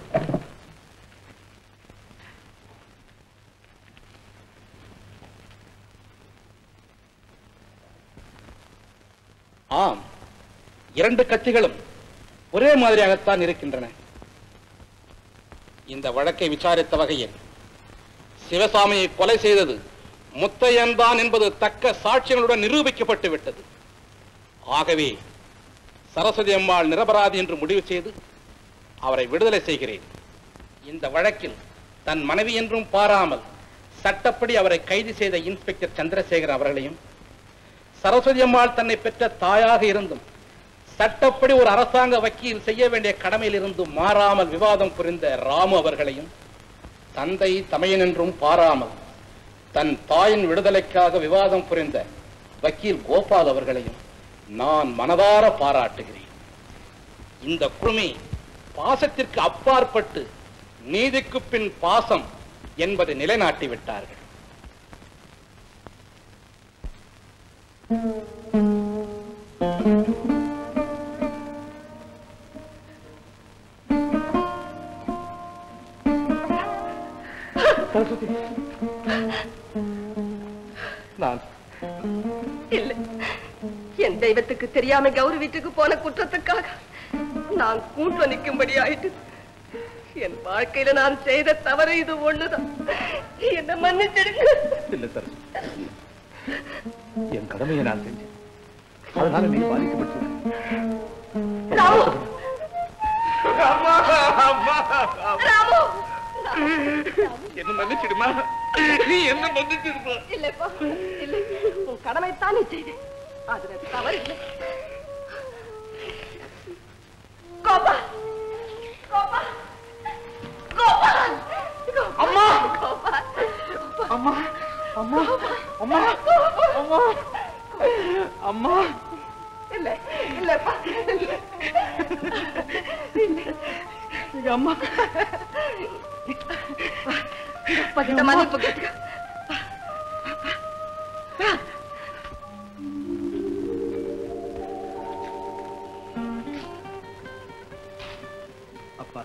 Speaker 27: ஆம் இரண்டு கட்சிகளும் ஒரே மாதிரியாகத்தான் இருக்கின்றன. இந்த வழக்கை விசாரித்த வகையில் சிவசாமியை கொலை செய்தது முத்தையன்தான் என்பது தக்க சாட்சியங்களுடன் நிரூபிக்கப்பட்டு விட்டது. ஆகவே சரஸ்வதி அம்மாள் நிரபராதி என்று முடிவு செய்து அவரை விடுதலை செய்கிறேன். இந்த வழக்கில் தன் மனைவி என்றும் பாராமல் சட்டப்படி அவரை கைது செய்த இன்ஸ்பெக்டர் சந்திரசேகர் அவர்களையும் சரஸ்வதி அம்மாள் தன்னை பெற்ற தாயாக இருந்தும் சட்டப்படி ஒரு அரசாங்க வக்கீல் செய்ய வேண்டிய கடமையில் இருந்தும் மாறாமல் விவாதம் புரிந்த ராமு அவர்களையும் தந்தை தமையன் என்றும் பாராமல் தன் தாயின் விடுதலைக்காக விவாதம் புரிந்த வக்கீல் கோபால் அவர்களையும் நான் மனதார பாராட்டுகிறேன். இந்த குழுமி பாசத்திற்கு அப்பாற்பட்டு நீதிக்கு பின் பாசம் என்பதை நிலைநாட்டி விட்டார்கள்.
Speaker 13: நான் இல்லை. என் தெய்வத்துக்கு தெரியாம கௌரி வீட்டுக்கு போன குற்றத்துக்காக நான் கூட்டு நிற்கும்படி ஆயிட்டு என் வாழ்க்கையில நான் செய்த தவறு இது ஒண்ணுதான். என்ன மன்னிச்சிடுங்க.
Speaker 12: இல்ல சார் என் கடமையை நான் செஞ்சேன். அதனால நீ பாதிக்கப்பட்டு
Speaker 13: ராமு! ராமு!
Speaker 4: என்ன மன்னிச்சிடுமா? நீ என்ன மன்னிச்சிடுமா?
Speaker 13: இல்லப்பா இல்லை. உன் கடமைத்தான் நீ அதுல தவறு இல்லை. கோபா! கோபா! கோபா!
Speaker 32: அம்மா!
Speaker 13: கோபா!
Speaker 32: அம்மா! அம்மா! அம்மா! அம்மா! அம்மா!
Speaker 13: இல்ல இல்லப்பா இல்ல.
Speaker 32: எங்க அம்மா.
Speaker 13: பக்கத்து மாதிரி பக்கத்துக்கு.
Speaker 8: அப்பா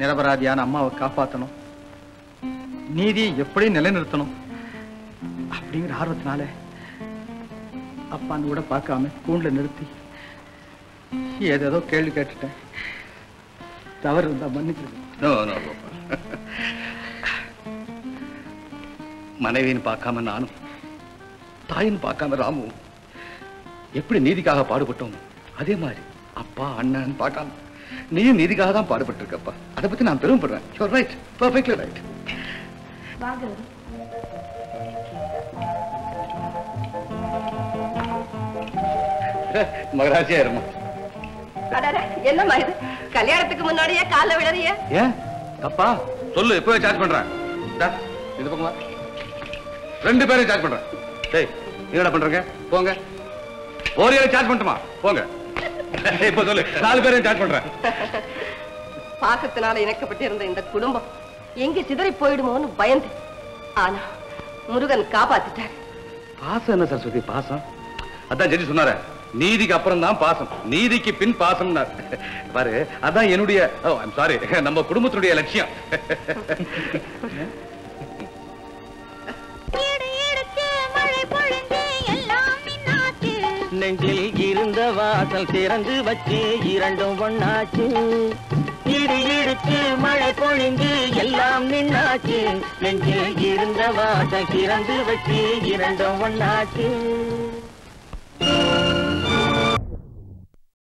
Speaker 8: நிரபராதியான அம்மாவை காப்பாத்தணும். நீதி எப்படி நிலைநிறுத்தணும் அப்படிங்கிற ஆர்வத்தினால அப்பான்னு கூட பார்க்காம கூண்டில் நிறுத்தி ஏதேதோ கேள்வி கேட்டுட்டேன். தவறு இருந்தா
Speaker 12: நோ மனைவின்னு பார்க்காம நானும் தாயின்னு பார்க்காம ராமுவும் எப்படி நீதிக்காக பாடுபட்டோம்? அதே மாதிரி அப்பா அண்ணன் பார்க்காம நீயும் நீதிக்காக தான் பாடுபட்டு இருக்கப்பா அதை பத்தி நான் பெருமைப்படுறேன். யூர் ரைட் பர்ஃபெக்ட்லி ரைட் மகராஜியா இருமா.
Speaker 13: என்னம்மா இது? கல்யாணத்துக்கு முன்னாடியே கால விழறிய?
Speaker 12: ஏன்? தப்பா சொல்லு இப்பவே சார்ஜ் பண்றேன். பக்கம். ரெண்டு பேரையும் சார்ஜ் பண்றேன். டேய் என்னடா பண்றீங்க? போங்க. ஓரியாவை சார்ஜ் பண்ணட்டுமா? போங்க. இப்ப சொல்லு நாலு பேரையும் சார்ஜ் பண்றேன்.
Speaker 13: பாசத்தினால இணைக்கப்பட்டிருந்த இந்த குடும்பம் எங்க சிதறி போயிடுமோன்னு பயந்து. ஆனா முருகன் காப்பாத்திட்டார்.
Speaker 12: பாசம் என்ன சரஸ்வதி பாசம்? அதான் ஜெடி சொன்னாரு. நீதிக்கு அப்புறம் தான் பாசம். நீதிக்கு பின் பாசம் பாரு அதான் என்னுடைய சாரி நம்ம குடும்பத்தினுடைய லட்சியம்.
Speaker 20: நெஞ்சில் இருந்த வாசல் திறந்து வச்சு இரண்டும் ஒண்ணாச்சு. இடி இடிச்சு மழை பொழிந்து எல்லாம் நின்னாச்சு. நெஞ்சில் இருந்த வாசல் திறந்து வச்சு இரண்டும் ஒண்ணாச்சு.